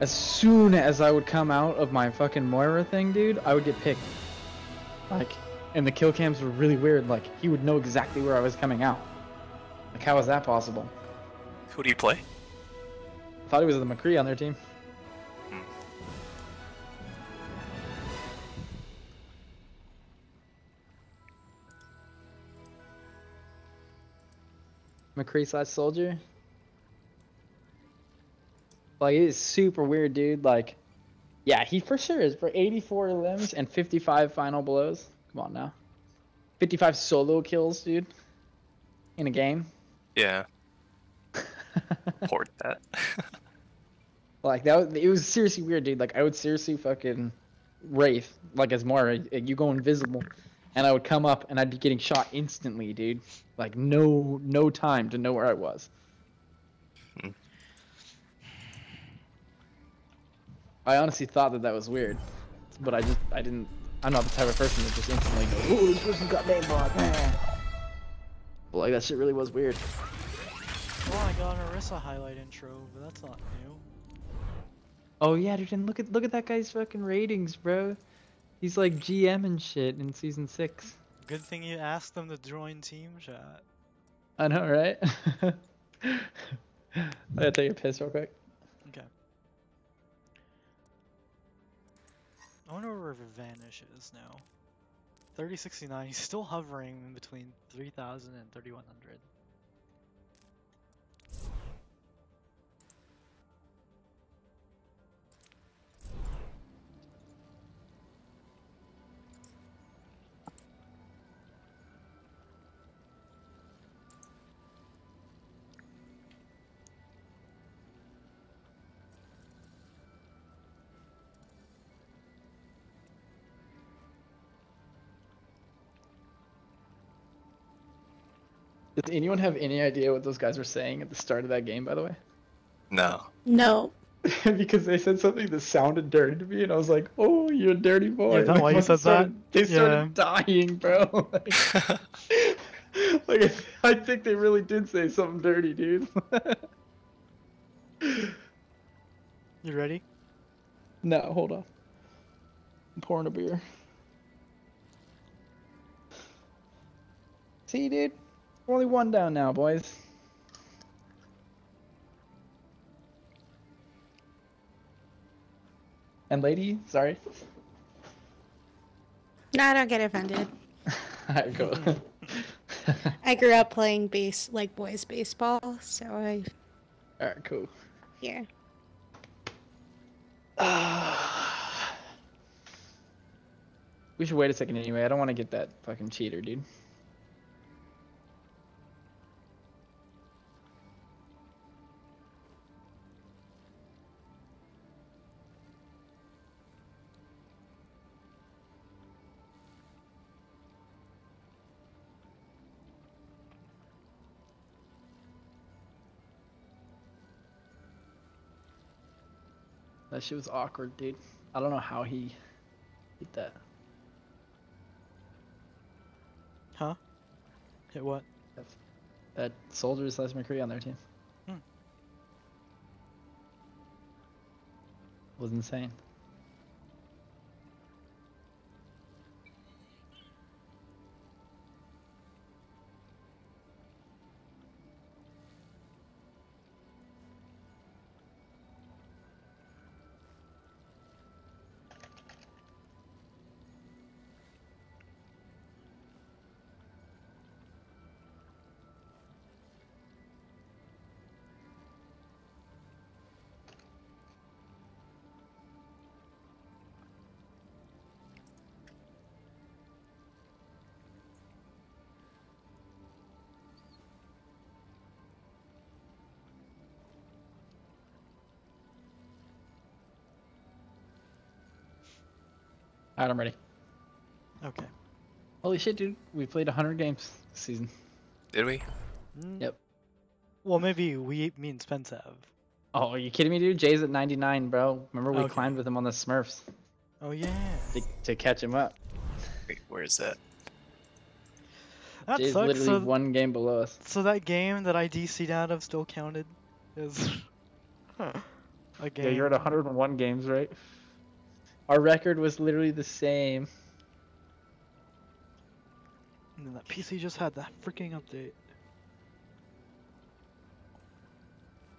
as soon as I would come out of my fucking Moira thing, dude, I would get picked. Like, and the kill cams were really weird. Like, he would know exactly where I was coming out. Like, how is that possible? Who do you play? I thought he was the McCree on their team. McCree slash soldier. Like it is super weird, dude. Like, yeah, he for sure is for 84 limbs and 55 final blows. Come on now, 55 solo kills, dude, in a game. Yeah. Port that. Like that, was, it was seriously weird, dude. Like I would seriously fucking wraith, like as more, you go invisible, and I would come up and I'd be getting shot instantly, dude. Like no, no time to know where I was. Hmm. I honestly thought that that was weird, but I just, I didn't. I'm not the type of person that just instantly goes, "Oh, this person got name blocked." But like that shit really was weird. Oh, I got an Orisa highlight intro, but that's not new. Oh yeah, dude, and look at look at that guy's fucking ratings, bro. He's like GM and shit in season six. Good thing you asked them to join team. I know, right? I gotta take a piss real quick. Okay. I wonder where Vanish is now. 3069, he's still hovering in between 3000 and 3100. Does anyone have any idea what those guys were saying at the start of that game, by the way? No. No. because they said something that sounded dirty to me, and I was like, "Oh, you're a dirty boy." is that Like, why you fucking said that? They started dying, bro. Like, like, I think they really did say something dirty, dude. You ready? no, hold on. I'm pouring a beer. See, dude, we're only one down now, boys. And lady, sorry. No, I don't get offended. Alright, cool. I grew up playing base like boys baseball, so I Alright, cool. yeah. We should wait a second anyway. I don't want to get that fucking cheater, dude. shit was awkward, dude. I don't know how he did that. Huh? Hit what? That's, that soldier slash McCree on their team. Hmm. Was insane. Alright, I'm ready. Okay. Holy shit, dude. We played 100 games this season. Did we? Mm, Yep. Well, maybe we, me and Spence have. Oh, are you kidding me, dude? Jay's at 99, bro. Remember we Okay. climbed with him on the Smurfs Oh yeah. to, to catch him up. Wait, where is that? That Jay's sucks. literally So, one game below us. so that game that I DC'd out of still counted as a game. Yeah, you're at 101 games, right? Our record was literally the same. And then that PC just had that freaking update.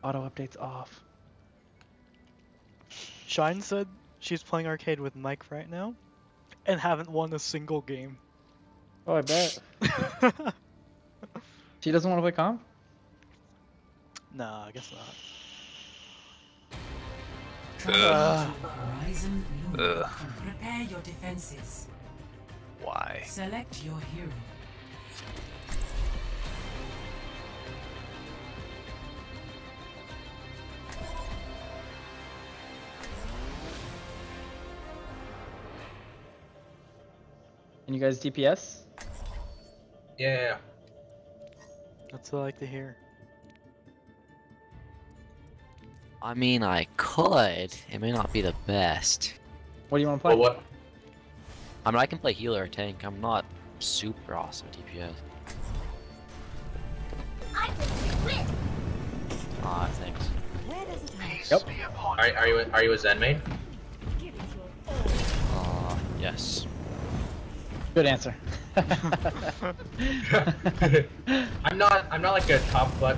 Auto updates off. Shine said she's playing arcade with Mike right now, and haven't won a single game. Oh, I bet. she doesn't want to play comp? Nah, I guess not. Ugh. Horizon Ugh. Prepare your defenses. Why? Select your hero. And you guys DPS? Yeah. That's what I like to hear. I mean, I could. It may not be the best. What do you want to play? But what? I mean, I can play healer or tank. I'm not super awesome at DPS. I think we win. Ah, thanks. Yep. Are, are you are you a Zen main? Uh, yes. Good answer. I'm not I'm not like a top but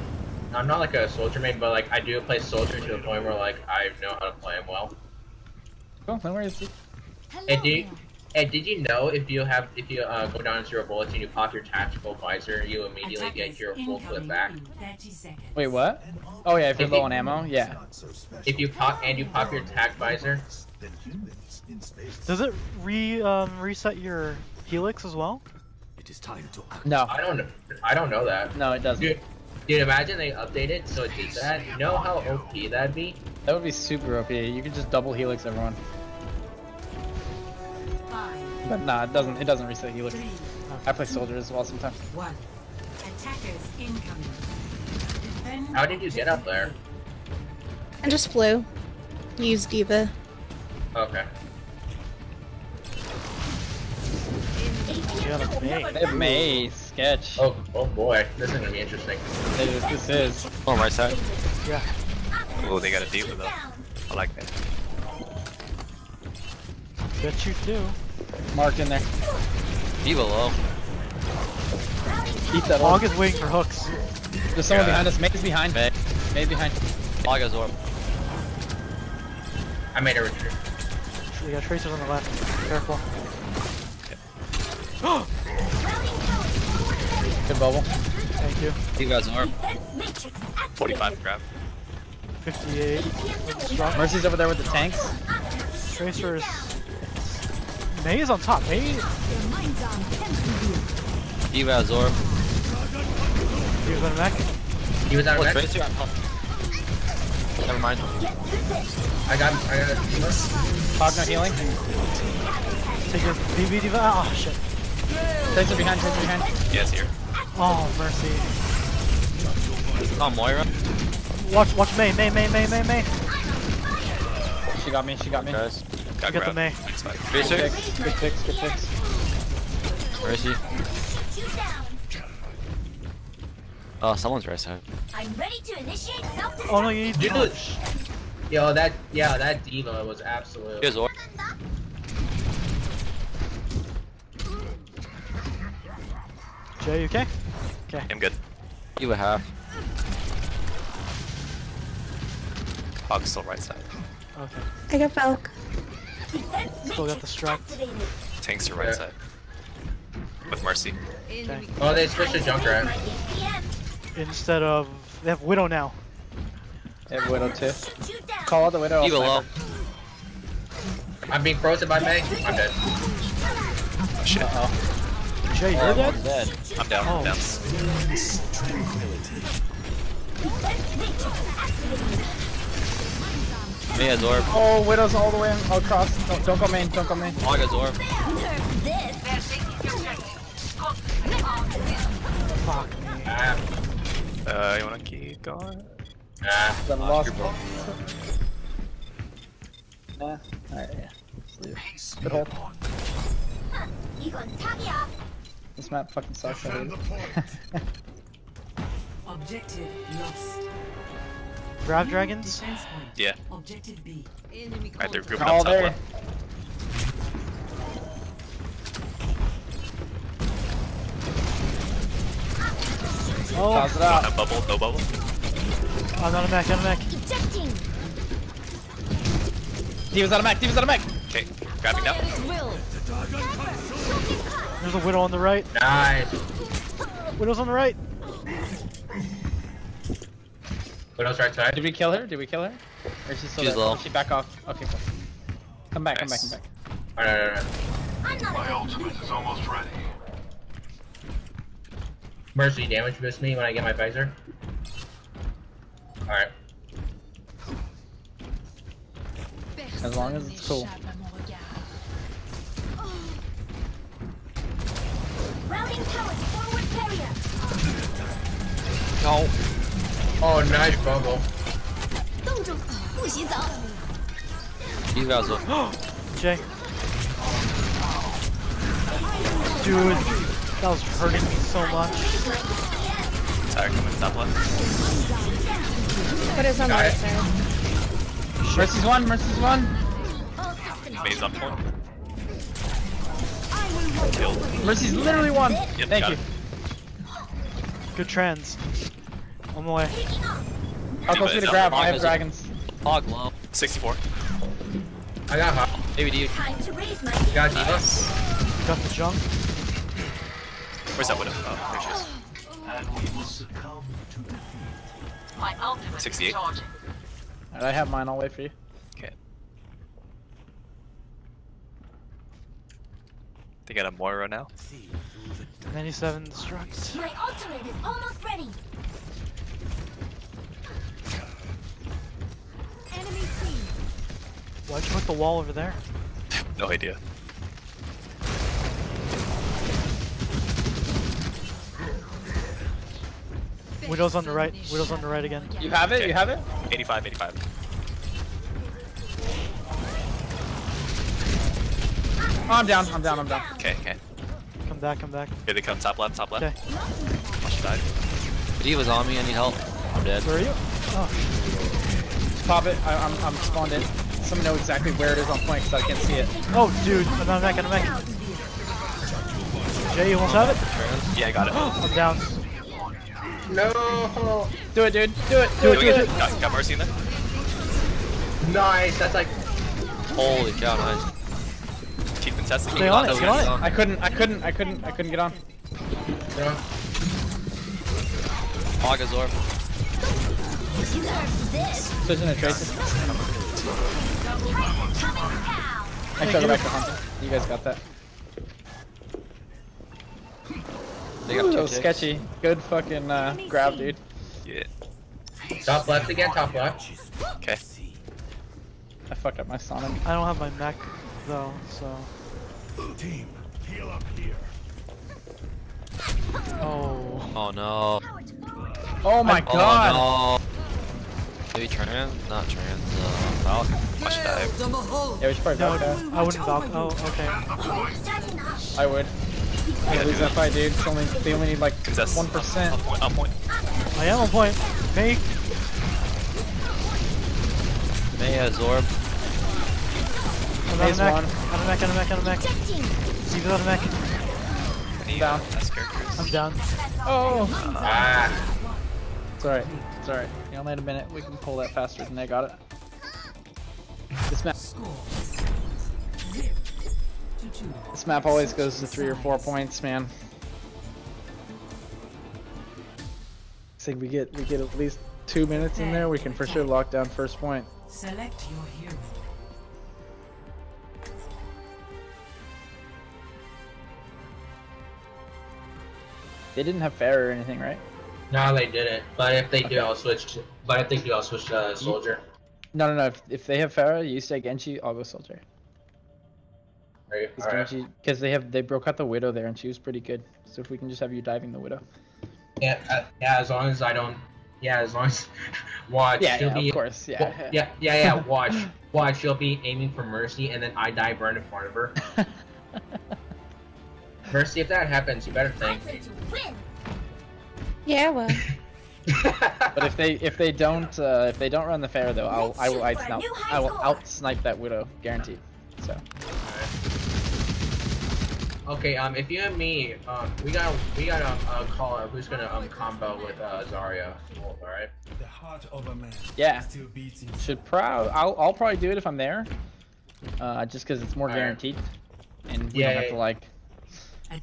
I'm not like a soldier main, but like I do play soldier to the point where like I know how to play him well. cool, no worries. dude. And did and did you know if you have if you uh, go down to zero bullets and you pop your tactical visor, you immediately get your full clip back? in 30 seconds. Wait, what? Oh yeah, if you're If low you- on ammo, yeah. If you pop and you pop your tac visor, Does it re um, reset your helix as well? It is time to act. No, I don't know. I don't know that. no, it doesn't. Dude, dude, imagine they updated so it did that. You know how OP that'd be? That would be super OP. You could just double helix everyone. Five, But nah, it doesn't. It doesn't reset helix. three, I play soldier as well sometimes. one. Attackers incoming. Defend How did you get up there? I just flew. Use D.Va. Okay. You got a Mei. They have Mei sketch. Oh, oh boy, this is gonna be interesting. This, this is. Oh, right side. Yeah. Oh, they got a deal with them. I like that. Bet you do. Marked in there. Be below. Keep that Hog orb. is waiting for hooks. There's someone Yeah. behind us. Mei's behind. Mei. Mei's behind. Laga's orb. I made a retreat. We got tracers on the left. Careful. Good bubble. Thank you. You guys orb. 45 grab. 58. Strong. Mercy's over there with the tanks. Tracers. Mei is on top. Mei. You guys orb. He was on mech. He was out Oh, of mech. Tracer. Never mind. I got, I got a Hog no healing. Take your BB D.Va. Oh shit. Tracer behind. Tracer behind. Yes, here. Oh mercy. Oh, Moira. Watch, watch Mei, Mei, Mei, Mei, Mei, Mei. She got me. She got me. Guys. Got Get the grab. Mei. Next. Good Tracer. fix. Good fix. Good fix. Where is he? Shoot you down. Oh, someone's right side. I'm ready to initiate self-destruct. Oh no, you need Dude, punch. yo, that yeah, that D.Va was absolute. Here's Or. Jay, you okay? Okay. I'm good. You a half. Hog's still right side. Okay. I got Falk. Still got the struct. Tanks to right Yeah. side. With Mercy. Okay. Oh, they switched to Junkrat. Instead of they have Widow now. They have Widow too. Call out the Widow. I'll D.Va low. sniper. I'm being frozen by Meg. I'm dead. Shit. Uh-oh. Jay, you're Oh, dead. I'm dead. I'm down. Oh. I'm down. Me as Orb. Oh, Widow's all the way across. Don't, don't go main. Don't go main. Hog as Orb. Fuck me. Ah, Uh, you wanna keep going? ah. Then lost. your Nah. Alright, yeah. Let's leave. Good hold. 이건 사기야. This map fucking sucks. I hate it. Objective lost. Grab dragons. Yeah. Objective B. Alright, they're grouping all up top there. left. Oh, Toss it out. have bubble, no bubble. I'm not a mech. I'm a mech. Ejecting. D.Va's out of mech. D.Va's out of mech. Okay, grabbing now. There's a Widow on the right. Nice. Widow's on the right. Widow's right side. Did we kill her? Did we kill her? Or is she still She's there? low. Did she back off? Okay, cool. Come back, come back, come back. Alright, alright, alright. My ultimate is almost ready. Mercy damage boost me when I get my visor. Alright. As long as it's cool. No. Oh, nice bubble. He's got some. Jay. Dude, that was hurting me so much. Sorry, come with top Put But it's on the right side. Mercy's one, Mercy's one. Mei's up one. Killed. Mercy's literally one. Yep, Thank you. it. Good trends. On the way. I'll go D.Va through is to grab. I have dragons. Hog low. 64. I got hot. Maybe dude. Time to raise my You got D.Va. Nice. Got the junk. Where's that widow? Oh, there she is. And we will succumb to defeat. My ultimate 68. Alright, I have mine. I'll wait for you. Okay. They got a Moira now. 97 destruct. My ultimate is almost ready. Enemy seen. Why'd you put the wall over there? No idea. Widow's on the right. Widow's on the right again. You have it? Okay. You have it? 85, 85. Oh, I'm down. I'm down. I'm down. Okay, okay. Come back, come back. Here they come, top left, top left. Okay. Watch died. D.Va's on me. I need help. I'm dead. Where are you? Oh, Pop it. I, I'm, I'm spawned in. Someone know exactly where it is on point because I can't see it. oh dude, I'm not mech, I'm mech. Jay, you almost have it? Yeah, I got it. I'm down. No. Do it, dude. Do it. Do it. Doing Do it. it. Got, got Mercy in there? Nice. That's like. Holy cow, nice. Keep contesting. Stay on it, stay on it. I couldn't. I couldn't. I couldn't. I couldn't get on. You know, Hog as Orb. Switching to Tracer. I'll go back to Hunter. You guys got that. They got Ooh, that was sketchy. Good fucking uh, grab, dude. Yeah. top left again. Top left. Okay. I fucked up my Sonic. I don't have my mech though, so. Team, heal up here. Oh. Oh no. Oh my oh, god! no. Maybe trans? Not trans. Uh, Falcon. Watch dive. Double. Yeah, we should probably No, back. I wouldn't valk. Oh, okay. I would. Gonna lose that fight, dude. It's only, they only need like Contest. 1%. On point, on point. I am on point. Me. Mei has orb. I'm out Phase of mech. one. Out of mech, out of mech, out of mech. Steve's out of mech. Any Down. best characters? I'm down. Oh! Ah. It's alright. It's alright. You only had a minute. We can pull that faster than they got it. This map, Score. Zip. To two. this map always goes to three or four points, man. I think we get we get at least two minutes in there. We can for sure lock down first point. Select your hero. They didn't have fair or anything, right? No, they didn't. But if they do, I'll switch. To, but if they do, I'll switch to uh, soldier. No, no, no. If, if they have Pharah, you stay Genji. I'll go Soldier. Because because they have they broke out the Widow there, and she was pretty good. So if we can just have you diving the Widow. Yeah, uh, yeah. As long as I don't. Yeah, as long as. Watch. Yeah, she'll yeah, be, of course, yeah, wa- yeah. yeah, yeah. Watch. Watch. She'll be aiming for Mercy, and then I die right in front of her. Mercy, if that happens, you better think. Yeah, well. But if they if they don't uh, if they don't run the fair though, I'll I will out snipe I will out snipe that Widow guaranteed. So Okay, um, if you and me, um, we got we got um, uh, call uh, who's gonna um combo with uh Zarya. All right. The heart of a man yeah, still beats in should proud I'll I'll probably do it if I'm there. Uh, just because it's more Alright. guaranteed, and we Yeah, don't have yeah, to like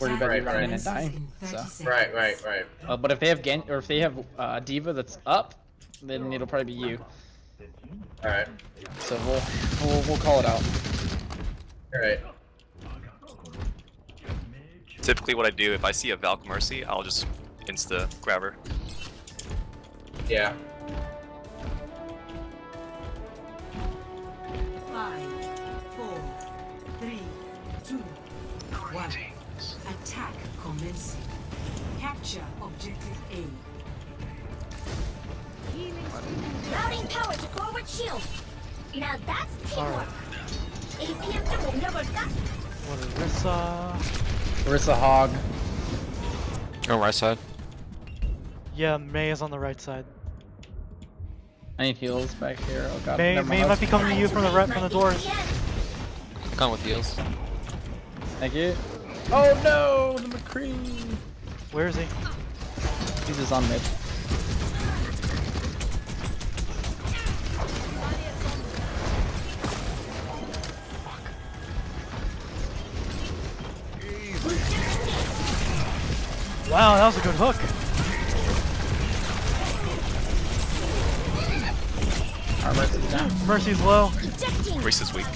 worry about Right, you running right. and dying. So. Right, right, right. Uh, but if they have Gen or if they have uh, D.Va that's up, then it'll probably be you. All right. So we'll we'll we'll call it out. All right. Typically, what I do if I see a Valk Mercy, I'll just insta grab her. Yeah. Attack commencing. Capture objective A. Routing power to forward shield. Now that's teamwork. APM will never die. What is uh? Rissa? Rissa Hog. Go oh, right side. Yeah, Mei is on the right side. I need heals back here. Oh god. Mei, Mei might be coming to you from the right from the doors. Come with heals. Thank you. Oh no, the McCree. Where is he? He's just on mid. Wow, that was a good hook. Our Mercy's down. Mercy's low. Reese is weak.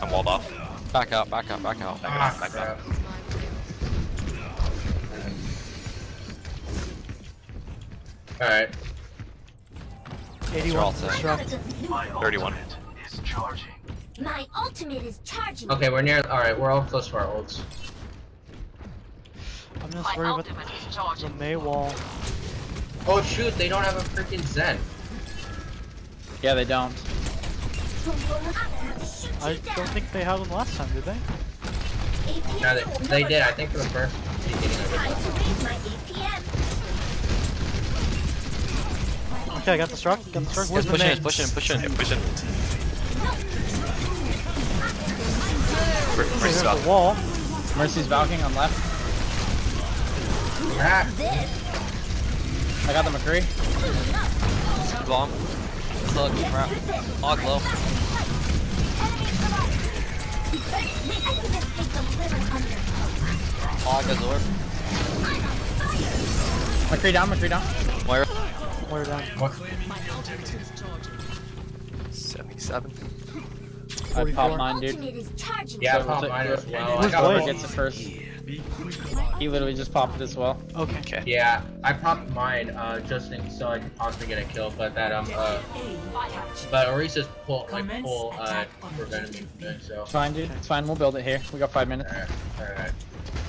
I'm walled off. Back out, back out, back out. Back out, back out. All right. 81 31. My ultimate is charging. Okay, we're near. All right, we're all close to our ults. I'm just worried about the Mei wall. Oh shoot, they don't have a freaking Zen. Yeah, they don't. I don't think they had them last time, did they? No, they, they did. I think for the first beginning of Time it. to raise my APM. Okay, I got the struck. Got the struck. Where's He's the pushing, Mei? he's pushing, pushing. Yeah, push it. Mer- Oh, Mercy's there's the wall. Mercy's valking on left. Ah, I got the McCree. Long. Look, crap. Hog low. Hog has orb. McCree down, McCree down. Where? Where down? 77. I 44. popped mine, dude. Ultimate is yeah, I So popped mine as well. I Who's got Whoever gets it first. He literally just popped it as well. Okay. Okay. Yeah, I popped mine uh, just in, so I could possibly get a kill, but that um uh, but Orisa's pull like pull uh prevented me from doing so. It's fine, dude. It's fine. We'll build it here. We got five minutes. Alright, alright.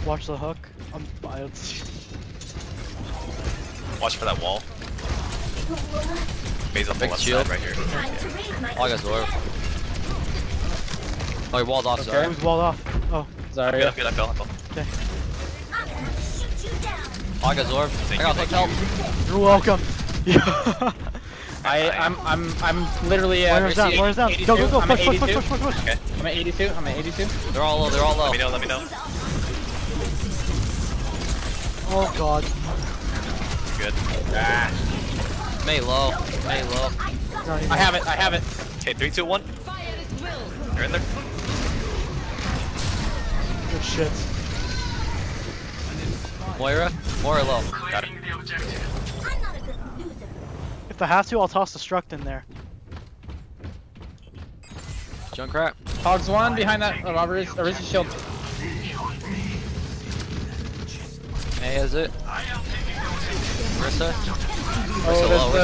Watch the hook. I don't see- Watch for that wall. Mei's on the Big left shield. side right here. Time to raise my Hog has orb. Oh, he walled off, Okay. sorry. Who's walled off? Oh, I feel, I Zarya. feel, I feel, I feel. Okay. I'm gonna shoot you down. Oh, I got Zorb. I got hook help. You're welcome. I I'm I'm I'm literally at Warriors down, warriors down. Go, go, go, I'm push, push, push, push, push, push. Okay. I'm at 82. I'm at 82. They're all low. They're all low. Let me know. Let me know. Oh god. Good. Ah. Mei low. Mei low. I have it. I have it. Okay, three, two, one. They're in there. Good oh, shit. Moira. Moira low. Got it. If I have to, I'll toss the struct in there. Junk Junkrat. Hogs one behind that. Oh, Orisa, Orisa shield. Mei is it? Marissa. Oh, Marissa there's low. the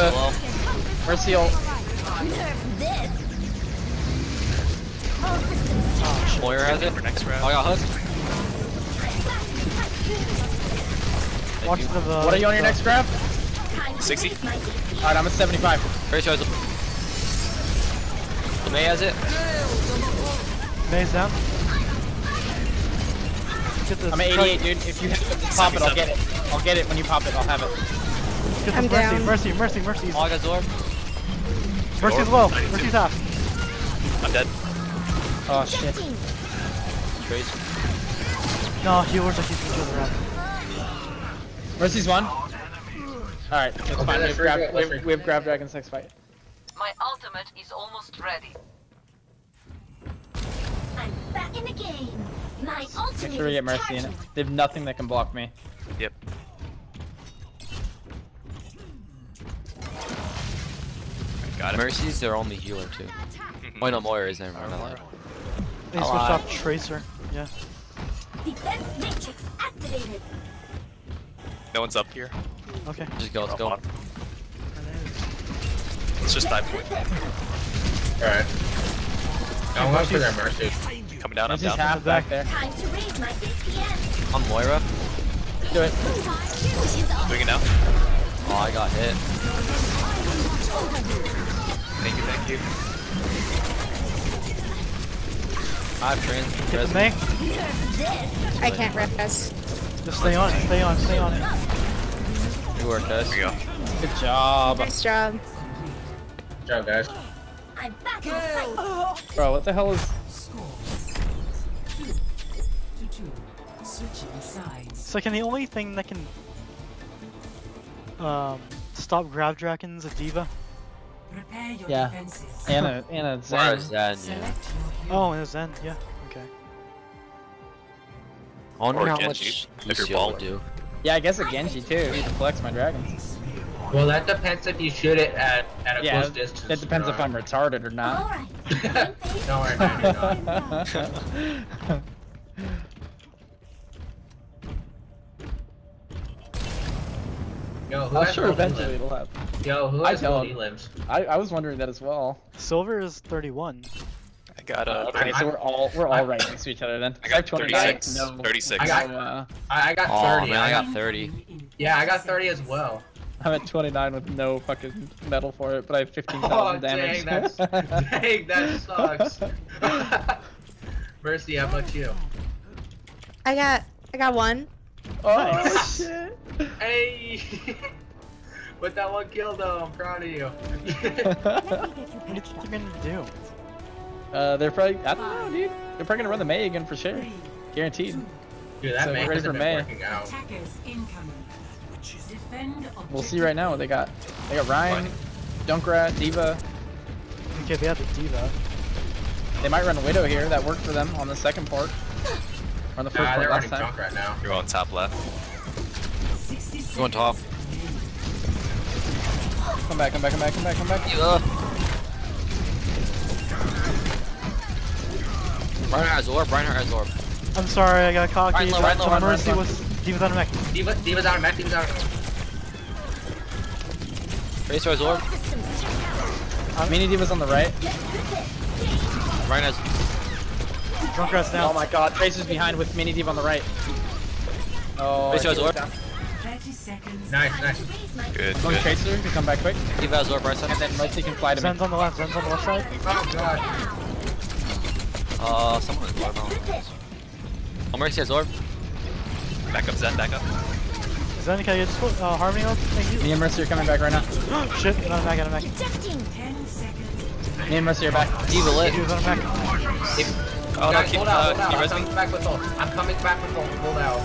Marissa low. Mercy ult. Moira has it. For next round. Oh, I got hooked. Watch the. Uh, What are you on your next grab? 60. Alright, I'm at 75. Very sure. Mei has it. Mei's down. Get the I'm at 88, dude. If you just pop it, I'll get it. I'll get it when you pop it. I'll have it. Get I'm the mercy, down. mercy, mercy, mercy. Oh, I got Zorb. Mercy's Zorb, low. Mercy's half. I'm dead. Oh shit. Trace. No, healers are keeping each other out. Mercy's one. Alright, that's fine. let's We've grabbed, regroup, we've, we've grabbed Dragon's next fight. My ultimate is almost ready. I'm back in the game. My ultimate Make sure we get Mercy in it. They have nothing that can block me. Yep. Got it. Mercy's their only healer too. Oh no, Moira is never mind. They I switched off Tracer. Yeah. Defense matrix activated. No one's up here. Okay. Just go. Let's go. bottom. Let's just dive point. Alright. I'm going for their mercy. Coming down. I'm Mercy's down. half back there. Time to raise my DPM. On Moira. Do it. Doing it now. Oh, I got hit. Thank you. Thank you. I have trans. Get the res- I can't res. Just stay on it, stay on, stay on it. Good work, guys. There we go. Good job. Nice job. Good job, guys. I'm back in the fight. Bro, what the hell is... To two. Switching sides. So can the only thing that can um stop grab dragons a D.Va? Prepare your Yeah. defenses. Ana, Ana Moira Zen. Zen, yeah. Oh, and a Zen, yeah. Okay. I wonder Or how Genji, much if you're Lucio will do. Yeah, I guess a Genji too. to flex my dragons. Well, that depends if you shoot it at, at a Yeah, close distance. it depends if I'm retarded or not. Alright. Don't worry about Yo, who I'm has sure gold eventually elims? it'll happen. Yo, who I has gold don't. elims? I, I was wondering that as well. Silver is 31. I got uh. Okay, so we're all we're all right next to each other then. I got 29, 36. No, 36. I got- no, uh, I, I got Oh 30. man, I got got, 30. yeah, I got 30 as well. I'm at 29 with no fucking medal for it, but I have 15,000 Oh, damage. dang, that's, dang, that sucks. Mercy, how about you? I got I got one. Oh shit! Hey! With that one kill though, I'm proud of you. What do you think they're gonna do? Uh, they're probably I don't know, dude. They're probably gonna run the Mei again for sure, guaranteed. Dude, that So man we're ready hasn't for been Mei. working out. attackers incoming. Defend We'll see right now what they got. They got Rein, Junkrat, D.Va. Okay, they have the D.Va. They might run Widow here. That worked for them on the second part. Or on the first Nah, they're last running time. junk right now. You're on top left. 60 Going top. Come back, come back, come back, come back, come back. Yeah. Uh, Reinhardt has orb. Reinhardt has orb. I'm sorry, I got cocky. Right low, but right low, right mercy right was D.Va's out of mech. D.Va, D.Va's out of mech, D.Va's out of Tracer has orb. Mini D.Va's on the right. Reinhardt has. now. Oh my god, Tracer's behind with Mini D.Va on the right. Oh, Tracer has I orb. 30 seconds. Nice, nice. Good. One Good. Tracer, you can come back quick. D.Va has orb right side. And then Mercy can fly to me. Zen's on the left, Zen's on the left side. Oh god. Uh, someone is orb. Oh, Mercy has orb. Back up, Zen, back up. Zen, can I get this uh, Harmony ult? Thank you. Me and Mercy are coming back right now. Shit, get on back, get on back. Me and Mercy are back. D.Va lit. D.Va's on back. Oh, no, keep, hold out, uh, hold can out. I'm coming back with ult. I'm coming back with ult. Hold out.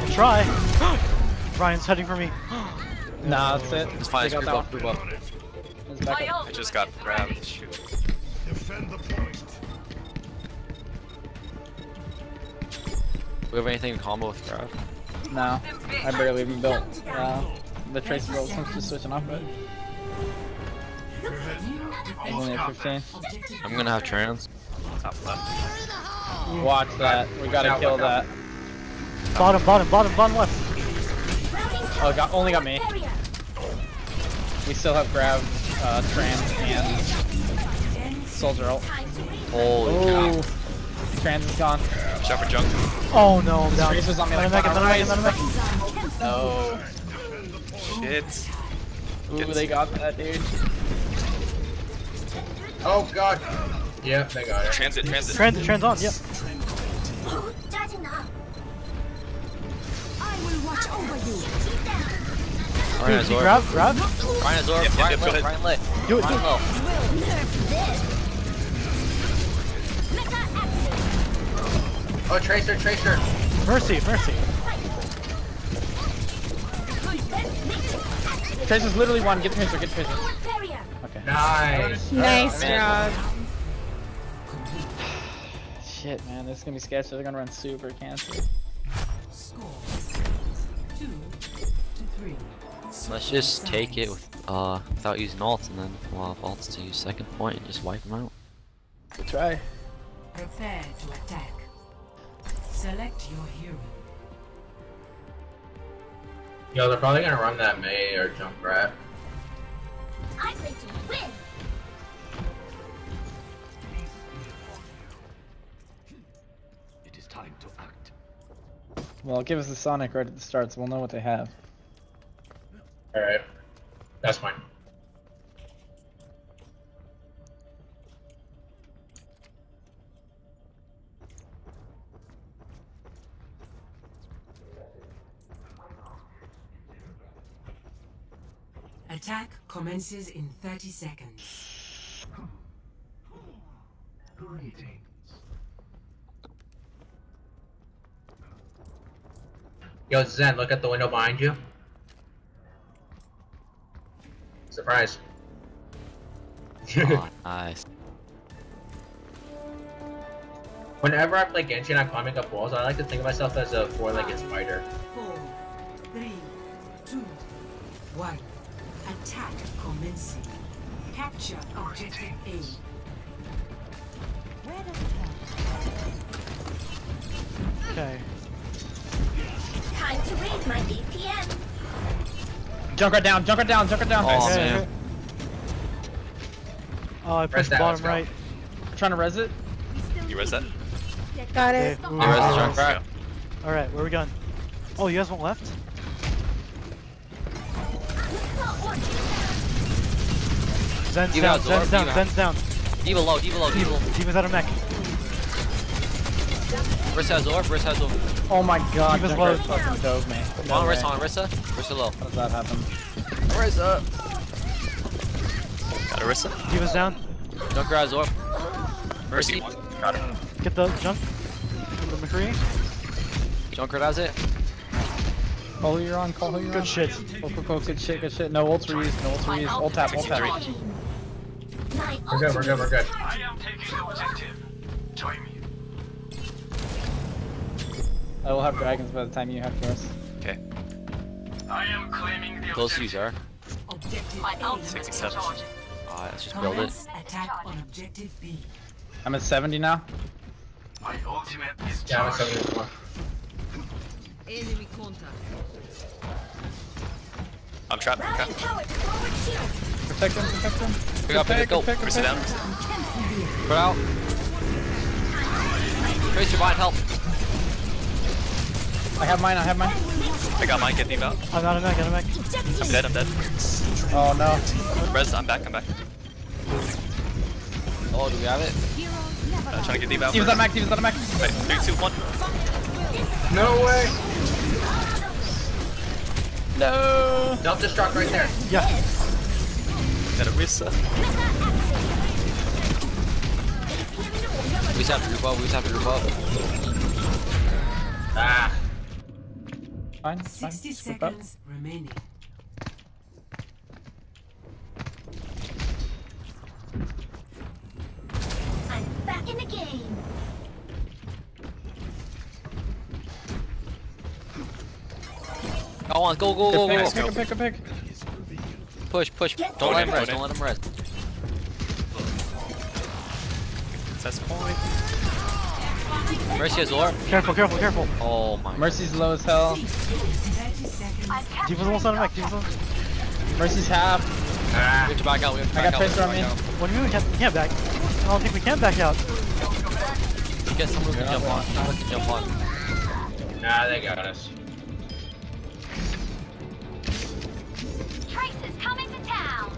I'll try. Rein's heading for me. Nah, that's it. It's fine, They it's got group up, one. up. It's back up. I just got grabbed. Shoot. Defend the point. We have anything in combo with Grab? No, I barely even built. Uh, the tracer build comes just switching off, but I'm only at 15. I'm gonna have trans. Top left. Watch that. We gotta out, kill watch out. that. Bottom, bottom, bottom, bottom left. Oh, got only got me. We still have grab, uh, trans and soldier ult. Holy Oh, trans is gone. Watch out for junk. Oh no, I'm down. Tracer's on me like mech, another mech, Rise. another mech. No. Shit. Ooh, they got that, dude. Oh god. Yeah, they got it. Transit, transit. Transit, transit on, yep. That's enough. I will watch over you. Rein Azor. Grab, grab. Rein Azor, yep, yep, yep, Rein, Rein left, Do it, Rein do it. Low. Oh, Tracer, Tracer. Mercy, Mercy. Tracer's literally one. Get Tracer, get Tracer. Okay. Nice. Nice oh, job. Shit, man, this is gonna be sketchy. They're gonna run super cancer. Score two to three. Let's just take it with uh without using ults, and then we'll have ults to use second point and just wipe them out. Good try. Prepare to attack. Select your hero. Yo, they're probably gonna run that Mei or Junkrat. I play to win. Well, give us the Sonic right at the start, so we'll know what they have. Alright. That's fine. Attack commences in 30 seconds. Greetings. Yo, Zen, look at the window behind you. Surprise. Oh, nice. Whenever I play Genshin, I'm climbing up walls. I like to think of myself as a four-legged spider. Four, three, two, one. Attack commencing. Capture objective A. Where does it Okay. Time to raise my BPM. Junkrat down, Junkrat down, Junkrat down. Oh, Okay, man. okay. Oh, I Press pushed that, bottom let's go. right. Trying to res it. You res that? Got it. Okay. You res the Oh. Junkrat? Alright, where are we going? Oh, you guys went left? Zen's D.Va down, has Zen's down, Zen's down. D.Va low, D.Va low, D.Va low. D.Va's out of mech. Wrist has orb, wrist has orb. Oh my god, D.Va's Junkrat low. fucking dove me. No On wrist, way. on Rissa. Rissa low. How does that happen? Rissa. Got Orisa? D.Va's down. Junkrat has orb. Mercy. Mercy. Got her. Get the jump. The McCree. Junkrat has it. Call who you're on, call who you're on. Good shit. Cool, cool, cool, good shit, good shit. No ults were no ults were used. Ult tap, ult tap. 63. My We're good, we're good, we're good. I am taking the objective. Join me. I will have dragons by the time you have yours. Okay. I am claiming the Close to you, Zarya. Objective A. 67. Alright, let's just build it. Commence attack on objective B. I'm at 70 now. My ultimate is Yeah, I'm at charged. Enemy contact. I'm trapped. I'm trapped. power to forward shield. Protect him, protect him. Pick up, pick up, go. Good pick, good Mercy down. Put out. Tracer behind, help. I have mine, I have mine. I got mine. Get Neve out. I'm out of mech, out of mech. I'm dead. I'm dead. Oh no. Res. I'm back. I'm back. Oh, do we have it? Uh, trying to get Neve out. Steve's first. on mech, Steve's on mech. Wait, three, two, one. No way! No! Self-destruct right there. Yeah. That Orisa. We just have to group up, we just have to group up. Ah. Fine, fine. 60 Group up. seconds remaining. I'm back in the game. Go on, go, go, go, Pick, go. pick, pick, pick, pick. Push, push. Get Don't let him in, rest, go don't let him rest. Princess point. Mercy has orb. Careful, careful, careful. Oh my. Mercy's low as hell. 30 seconds. Tifa's almost out of mech. Tifa's almost... Mercy's half. Ah. We have to back out, we have to I back got out. we have Tracer on me. What do you mean we can't, we can't back? I don't think we can back out. Get some room to jump on. Someone can jump on. Nah, they got us. Trace is coming to town.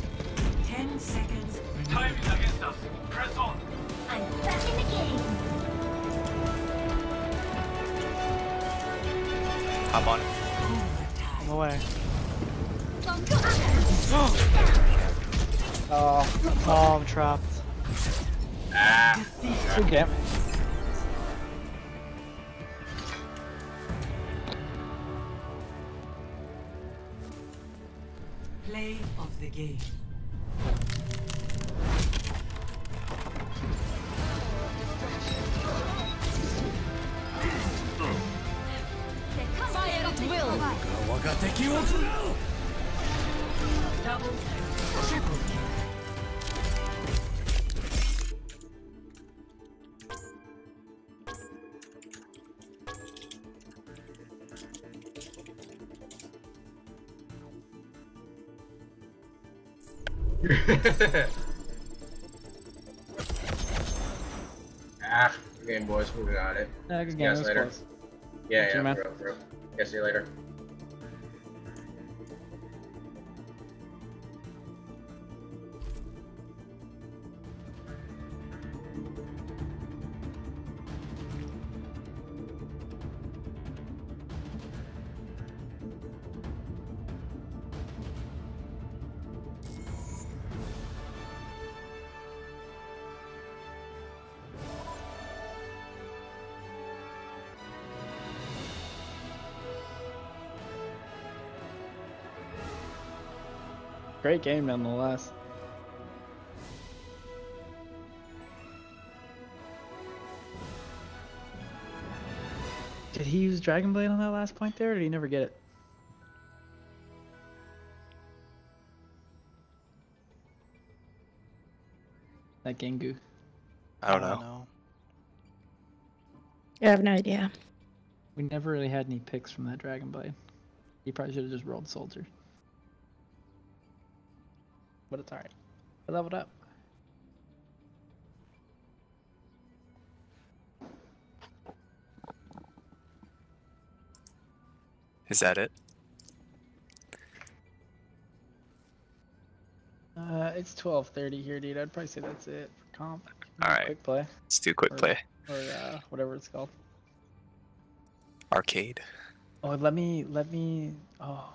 10 seconds remaining. Time is against us. Press on. I'm back in the game. Hop on. On the way. Oh, Oh, I'm trapped. Ah. okay. Play of the game. at will. Ah, good game, boys. We got it. Good See game. guys later. Close. Yeah, Thank yeah, bro, bro. Yeah, see you later. Great game nonetheless. Did he use Dragon Blade on that last point there, or did he never get it? That Genji. I don't know. I have no idea. We never really had any picks from that Dragon Blade. He probably should have just rolled Soldier. But it's alright. I leveled up. Is that it? Uh, it's 12:30 here, dude. I'd probably say that's it for comp. All right. Quick play. Let's do quick Or- play. Or uh, whatever it's called. Arcade. Oh, let me let me. Oh,